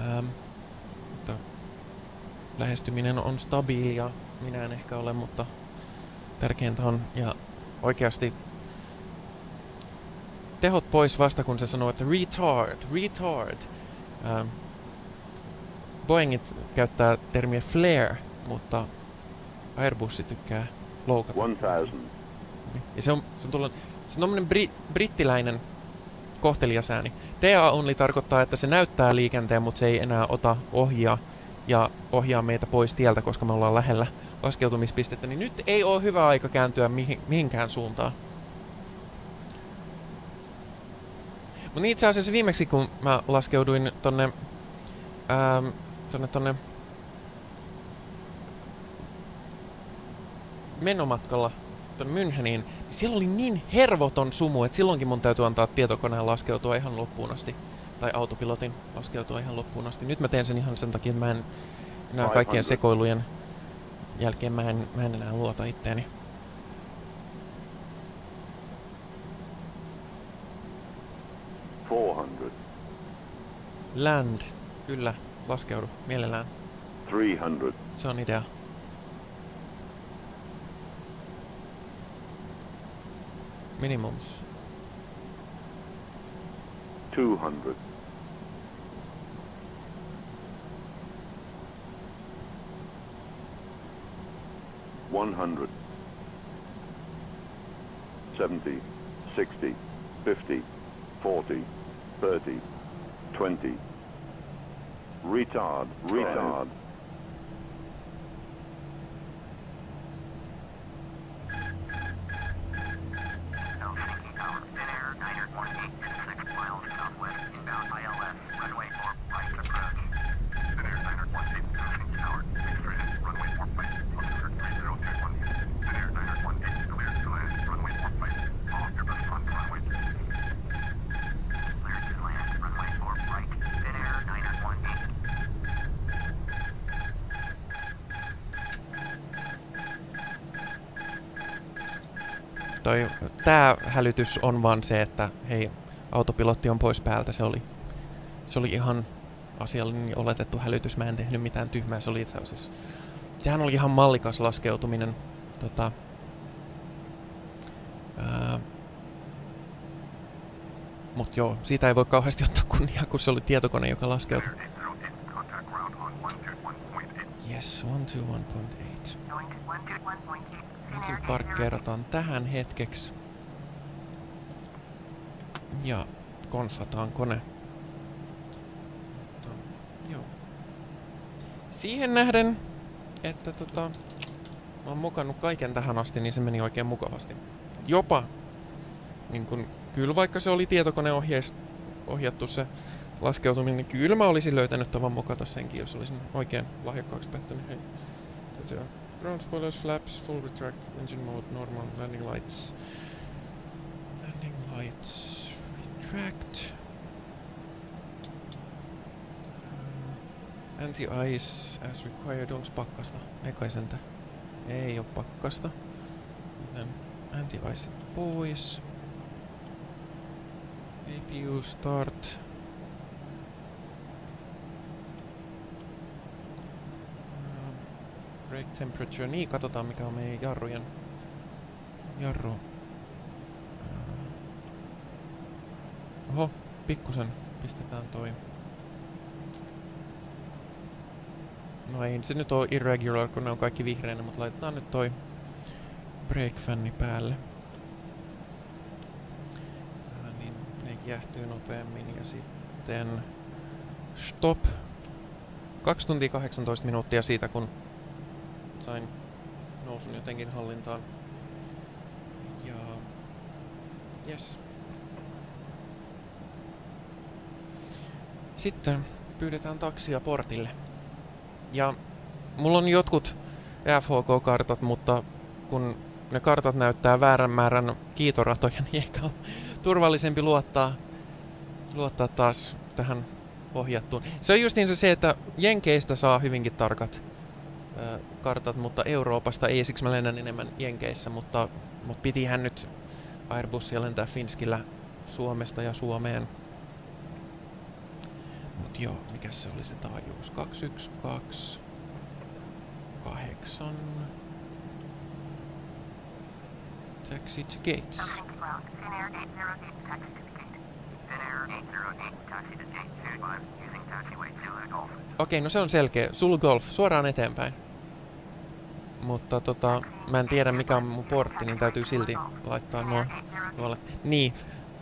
Ähm, mutta lähestyminen on stabiilia. Minä en ehkä ole, mutta tärkeintä on, ja oikeasti tehot pois vasta kun se sanoo, että retard, retard. Ähm, Boeingit käyttää termiä flare, mutta Airbus tykkää loukata. 1000. Ja se on, se on tullut, se on tommonen bri, brittiläinen kohtelias ääni. TA only tarkoittaa, että se näyttää liikenteen, mutta se ei enää ota ohjaa ja ohjaa meitä pois tieltä, koska me ollaan lähellä laskeutumispistettä, niin nyt ei ole hyvä aika kääntyä mihin, mihinkään suuntaan. Mutta itse asiassa viimeksi, kun mä laskeuduin tonne, ähm, tonne, tonne menomatkalla tuonne Müncheniin, niin siellä oli niin hervoton sumu, että silloinkin mun täytyy antaa tietokoneen laskeutua ihan loppuun asti. Tai autopilotin laskeutua ihan loppuun asti. Nyt mä teen sen ihan sen takia, että mä en enää kaikkien 500. sekoilujen jälkeen mä en, mä en enää luota itteeni. Land. Kyllä, laskeudu. Mielellään. Three hundred. Se on idea. Minimums. Two hundred. One hundred. Seventy. Sixty. Fifty. Forty. Thirty. Twenty. Retard. Retard. Helsinki Tää hälytys on vaan se, että hei, autopilotti on pois päältä. Se oli, se oli ihan asiallinen oletettu hälytys. Mä en tehnyt mitään tyhmää. Se oli itse asiassa... Sehän oli ihan mallikas laskeutuminen. Tota, ää, mut joo, siitä ei voi kauheasti ottaa kunniaa, kun se oli tietokone, joka laskeutui. 808, contact ground on 121.8. Yes, 121.8. Going to 121.8. Ensin parkkeerataan tähän hetkeksi. Ja konfataan kone. Mutta, joo. Siihen nähden, että tota, mä oon mukannut kaiken tähän asti, niin se meni oikein mukavasti. Jopa, niin kun, kyllä vaikka se oli tietokoneohjeis ohjattu se laskeutuminen, niin kyllä mä olisin löytänyt tavan mokata senkin, jos olisin oikein lahjakkaaksi päättänyt. Hei. Ground spoilers, flaps, full retract, engine mode, normal, landing lights. Landing lights, retract. Uh, Anti-ice as required, onks pakkasta? Ei sentä. Ei oo pakkasta. Anti-ice pois. APU start. Uh, Brake temperature. Niin, katsotaan mikä on meidän jarrujen... Jarru... Ää. Oho, pikkusen pistetään toi. No ei se nyt ole irregular, kun ne on kaikki vihreänä, mutta laitetaan nyt toi brake fanni päälle. Ää, niin ne jäähtyy nopeammin ja sitten stop. 2 tuntia 18 minuuttia siitä, kun sain nousun jotenkin hallintaan. Ja... Yes. Sitten pyydetään taksia portille. Ja mulla on jotkut FHK-kartat, mutta kun ne kartat näyttää väärän määrän kiitoratoja, *laughs* niin ehkä on turvallisempi luottaa, luottaa taas tähän ohjattuun. Se on justiinsa se, että Jenkeistä saa hyvinkin tarkat ö, kartat, mutta Euroopasta ei, siksi mä lennän enemmän Jenkeissä, mutta, mutta pitihän nyt Airbusia lentää Finskillä Suomesta ja Suomeen. Joo, mikä se oli se taajuus? 212 8 Taxi to gates. Helsinki ground, Thin Air 808, taxi to the gate. Thin Air 808, taxi to gate 25, using taxiway Zulu Golf. Okei, no se on selkeä. Zulu Golf, suoraan eteenpäin. Mutta tota, mä en tiedä mikä on mun portti, niin täytyy silti laittaa nuo nuolet. Niin,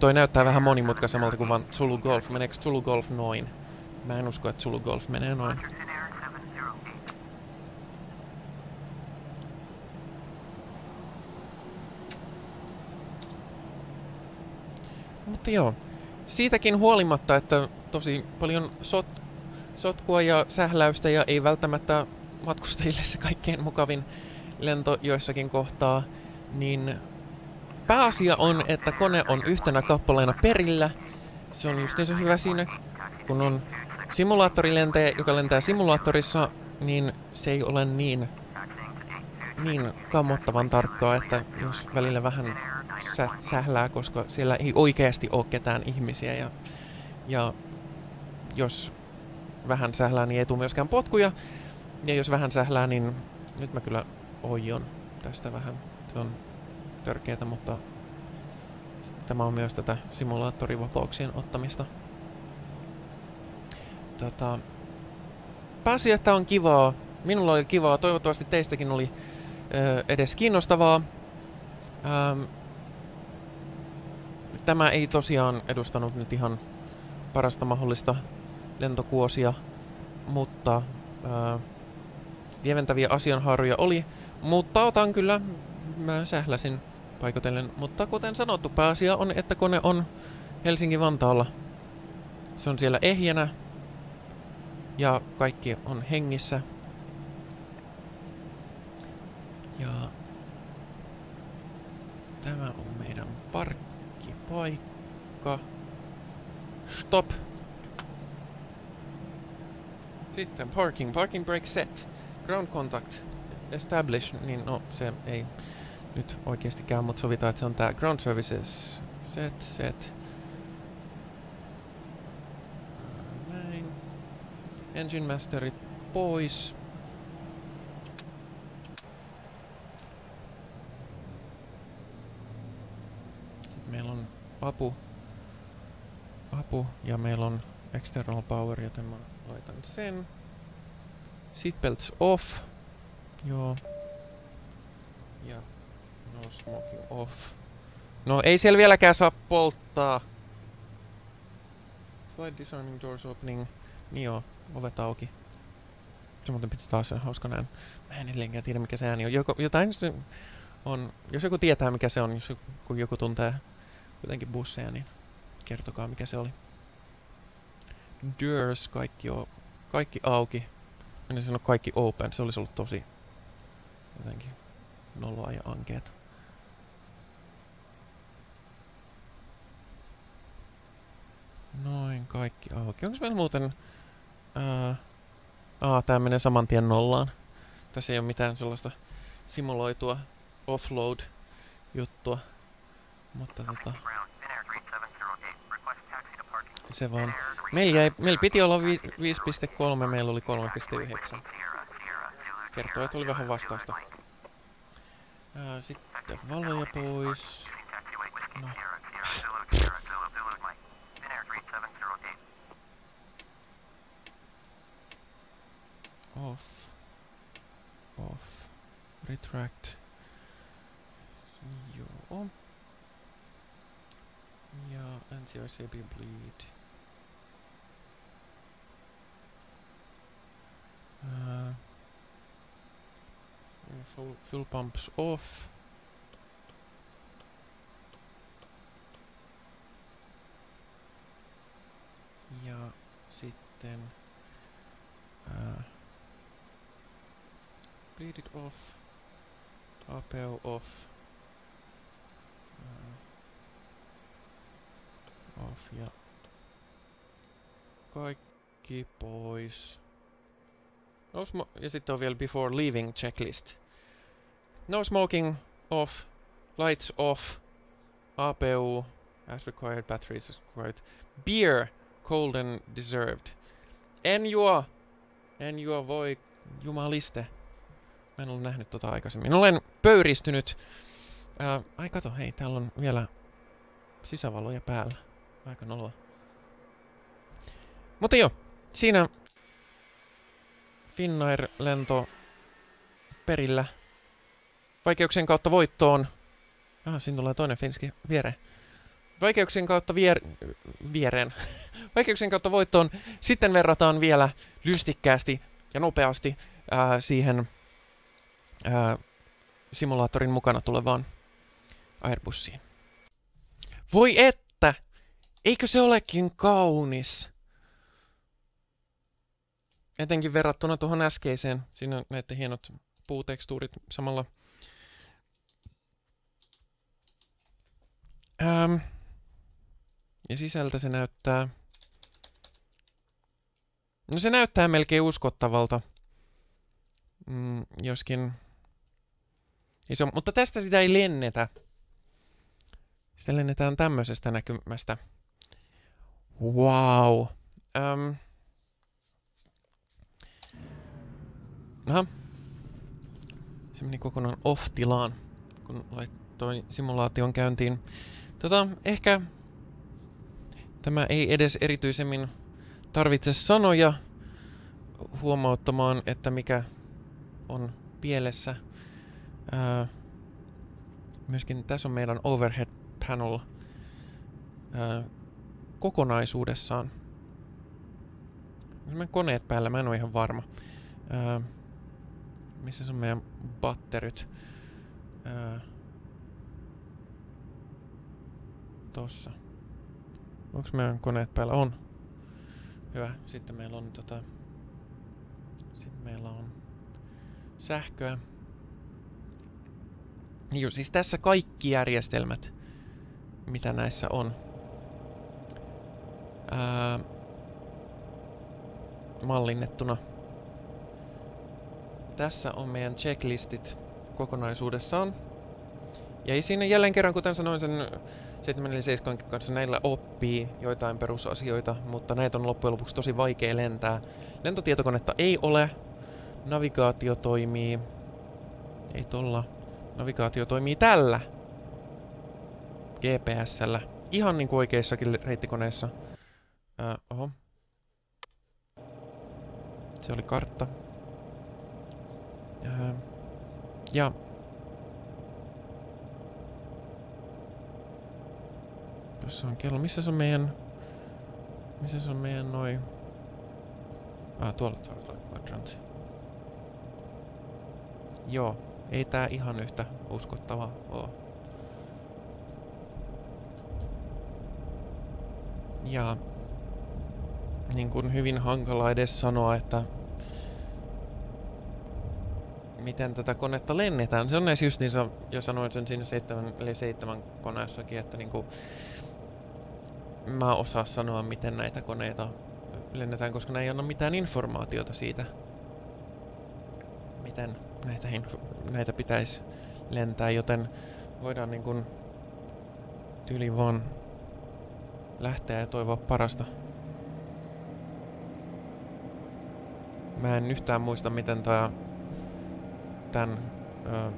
toi näyttää vähän monimutkaisemmalta kuin vaan Zulu Golf. Meneekö Zulu Golf noin? Mä en usko, että Zulu Golf menee noin. Roger, Thin Air 708. Mutta joo, siitäkin huolimatta, että tosi paljon sot, sotkua ja sähläystä ja ei välttämättä matkustajille se kaikkein mukavin lento joissakin kohtaa, niin pääasia on, että kone on yhtenä kappaleena perillä. Se on justiinsa hyvä siinä, kun on simulaattorilentäjä, joka lentää simulaattorissa, niin se ei ole niin, niin kammottavan tarkkaa, että jos välillä vähän sä, sählää, koska siellä ei oikeasti ole ketään ihmisiä ja, ja jos vähän sählää, niin ei tule myöskään potkuja. Ja jos vähän sählää, niin nyt mä kyllä oion tästä vähän. Se on törkeätä, mutta tämä on myös tätä simulaattorivapauksien ottamista. Tota, pääsi, että on kivaa. Minulla oli kivaa. Toivottavasti teistäkin oli ö, edes kiinnostavaa. Ähm, tämä ei tosiaan edustanut nyt ihan parasta mahdollista lentokuosia, mutta ää, lieventäviä asianhaaroja oli, mutta otan kyllä, mä sähläsin paikotellen, mutta kuten sanottu, pääasia on, että kone on Helsinki-Vantaalla. Se on siellä ehjänä ja kaikki on hengissä. Ja tämä on meidän parkkipaikka. Stop. Sitten parking, parking brake set, ground contact, establish, niin no se ei nyt oikeasti käy, mutta sovitaan, että se on tää ground services, set, set. Näin. Engine masterit pois. Sitten meillä on apu, apu ja meillä on external power, joten mä laitan sen. Seatbelts off. Joo. Ja no smoking off. No ei siellä vieläkään saa polttaa. Slide disarming doors opening. Niin joo, ovet auki. Se muuten piti taas sen hauska näin. Mä en edelleenkään tiedä mikä se ääni on. Joko, jotain on. Jos joku tietää mikä se on, jos joku, kun joku tuntee jotenkin busseja, niin kertokaa mikä se oli. Doors, kaikki, on, kaikki auki. En sano kaikki open, se olisi ollut tosi jotenkin noloa ja ankeeta. Noin, kaikki auki. Onko meillä muuten... Ää, aa, tää menee saman tien nollaan. Tässä ei ole mitään sellaista simuloitua offload-juttua. Mutta tota... Se vaan... Meillä, jäi, meillä piti olla vi- 5.3, meillä oli 3.9. Kertoo, että oli vähän vastausta. Ää, sitten valoja pois. No. Off. Off. Retract. Yeah. Joo. Ja NCRCB bleed. Uh, full, fuel pumps off. Ja sitten uh, bleed it off. APO off. Uh, off ja kaikki pois. No ja sitten on vielä before leaving checklist. No smoking off, lights off, APU as required, batteries as required. Beer, cold and deserved. En juo, en juo, voi jumaliste. En ole nähnyt tota aikaisemmin. Olen pöyristynyt. Ää, ai kato, hei, täällä on vielä sisävaloja päällä. Aika noloa. Mutta joo, siinä Finnair-lento perillä. Vaikeuksien kautta voittoon. Ah, siinä tulee toinen finski viereen. Vaikeuksien kautta vier... viereen. *laughs* Vaikeuksien kautta voittoon. Sitten verrataan vielä lystikkäästi ja nopeasti ää, siihen ää, simulaattorin mukana tulevaan Airbussiin. Voi että! Eikö se olekin kaunis? Etenkin verrattuna tuohon äskeiseen. Siinä on näette hienot puutekstuurit samalla Ähm, ja sisältä se näyttää... No se näyttää melkein uskottavalta. Mm, joskin... Iso, mutta tästä sitä ei lennetä. Sitä lennetään tämmöisestä näkymästä. Wow. Öm. Aha. Se meni kokonaan off-tilaan, kun laittoi simulaation käyntiin. Tota, ehkä tämä ei edes erityisemmin tarvitse sanoja huomauttamaan, että mikä on pielessä. Ää, myöskin tässä on meidän overhead panel ää, kokonaisuudessaan. Meidän koneet päällä? Mä en ole ihan varma. Ää, missä on meidän batterit? Tossa. Onko meidän koneet päällä? On. Hyvä. Sitten meillä on tota... Sitten meillä on sähköä. Joo, siis tässä kaikki järjestelmät, mitä näissä on. Ää, mallinnettuna. Tässä on meidän checklistit kokonaisuudessaan. Ja siinä jälleen kerran, kuten sanoin sen 77 kanssa, näillä oppii joitain perusasioita, mutta näitä on loppujen lopuksi tosi vaikea lentää. Lentotietokonetta ei ole, navigaatio toimii, ei tolla, navigaatio toimii tällä GPSllä, ihan niin kuin oikeissakin reittikoneissa. Äh, oho. Se oli kartta. Äh, ja Jossa on kello. Missä se on meidän... Missä se on meidän noin... Ah, tuolla tuolla quadrant. Joo, ei tää ihan yhtä uskottava oo. Ja niin kuin hyvin hankala edes sanoa, että miten tätä konetta lennetään. Se on näissä just niin, jo sanoin sen siinä 7, eli 7 koneessakin, että niinku, mä osaa sanoa, miten näitä koneita lennetään, koska näin ei anna mitään informaatiota siitä, miten näitä, näitä pitäisi lentää, joten voidaan niin kuin tyyli vaan lähteä ja toivoa parasta. Mä en yhtään muista, miten tää, tämän ö,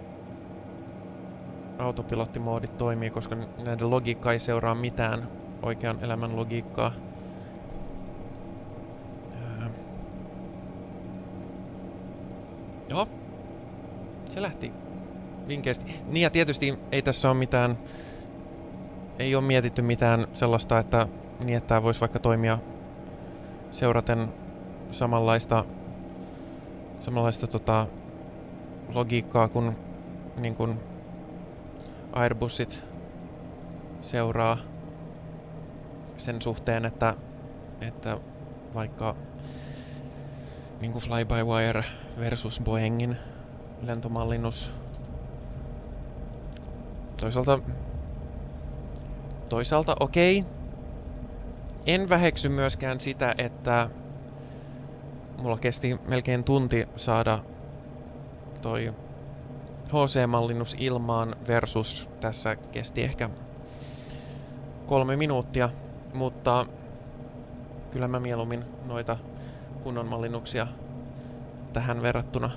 autopilottimoodi toimii, koska näiden logiikka ei seuraa mitään oikean elämän logiikkaa. Joo. Se lähti vinkeästi. Niin ja tietysti ei tässä ole mitään... Ei ole mietitty mitään sellaista, että niin että tämä voisi vaikka toimia seuraten samanlaista, samanlaista tota, logiikkaa kuin, niin kuin Airbusit seuraa sen suhteen, että, että vaikka niin kuin fly-by-wire versus Boeingin lentomallinnus toisaalta toisaalta okei. Okay. En väheksy myöskään sitä, että mulla kesti melkein tunti saada toi HC-mallinnus ilmaan versus tässä kesti ehkä kolme minuuttia. Mutta kyllä mä mieluummin noita kunnon mallinnuksia tähän verrattuna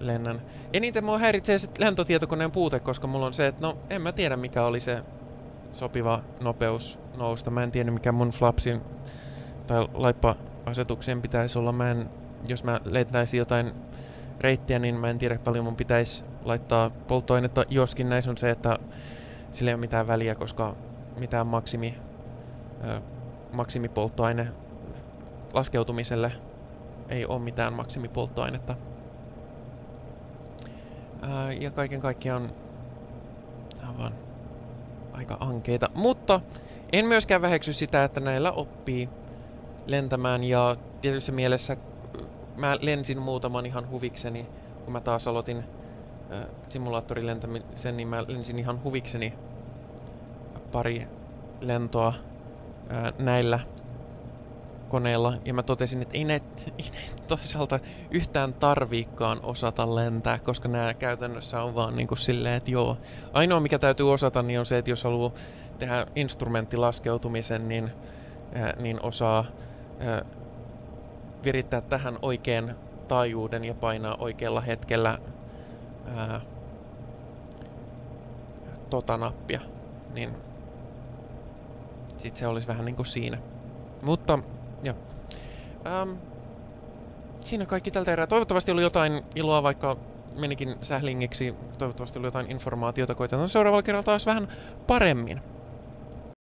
lennän. Eniten mua häiritsee sit lentotietokoneen puute, koska mulla on se, että no en mä tiedä mikä oli se sopiva nopeus nousta. Mä en tiedä mikä mun flapsin tai laippa-asetuksien pitäisi olla. Mä en, jos mä lentäisin jotain reittiä, niin mä en tiedä paljon mun pitäisi laittaa polttoainetta, joskin näissä on se, että sillä ei ole mitään väliä, koska mitään maksimi, maksimipolttoaine laskeutumiselle ei ole mitään maksimipolttoainetta. Ää, ja kaiken kaikkiaan on vaan aika ankeita. Mutta en myöskään väheksy sitä, että näillä oppii lentämään ja tietysti mielessä mä lensin muutaman ihan huvikseni, kun mä taas aloitin simulaattorilentämisen, niin mä lensin ihan huvikseni pari lentoa ää, näillä koneilla ja mä totesin, että ei näitä, toisaalta yhtään tarviikaan osata lentää, koska nämä käytännössä on vaan niin kuin silleen, että joo. Ainoa mikä täytyy osata niin on se, että jos haluaa tehdä instrumenttilaskeutumisen, niin, ää, niin osaa ää, virittää tähän oikean taajuuden ja painaa oikealla hetkellä ää, tota nappia, niin sit se olisi vähän niinku siinä. Mutta, joo. Ähm, siinä kaikki tältä erää. Toivottavasti oli jotain iloa, vaikka menikin sählingiksi. Toivottavasti oli jotain informaatiota. Koitetaan seuraavalla kerralla taas vähän paremmin.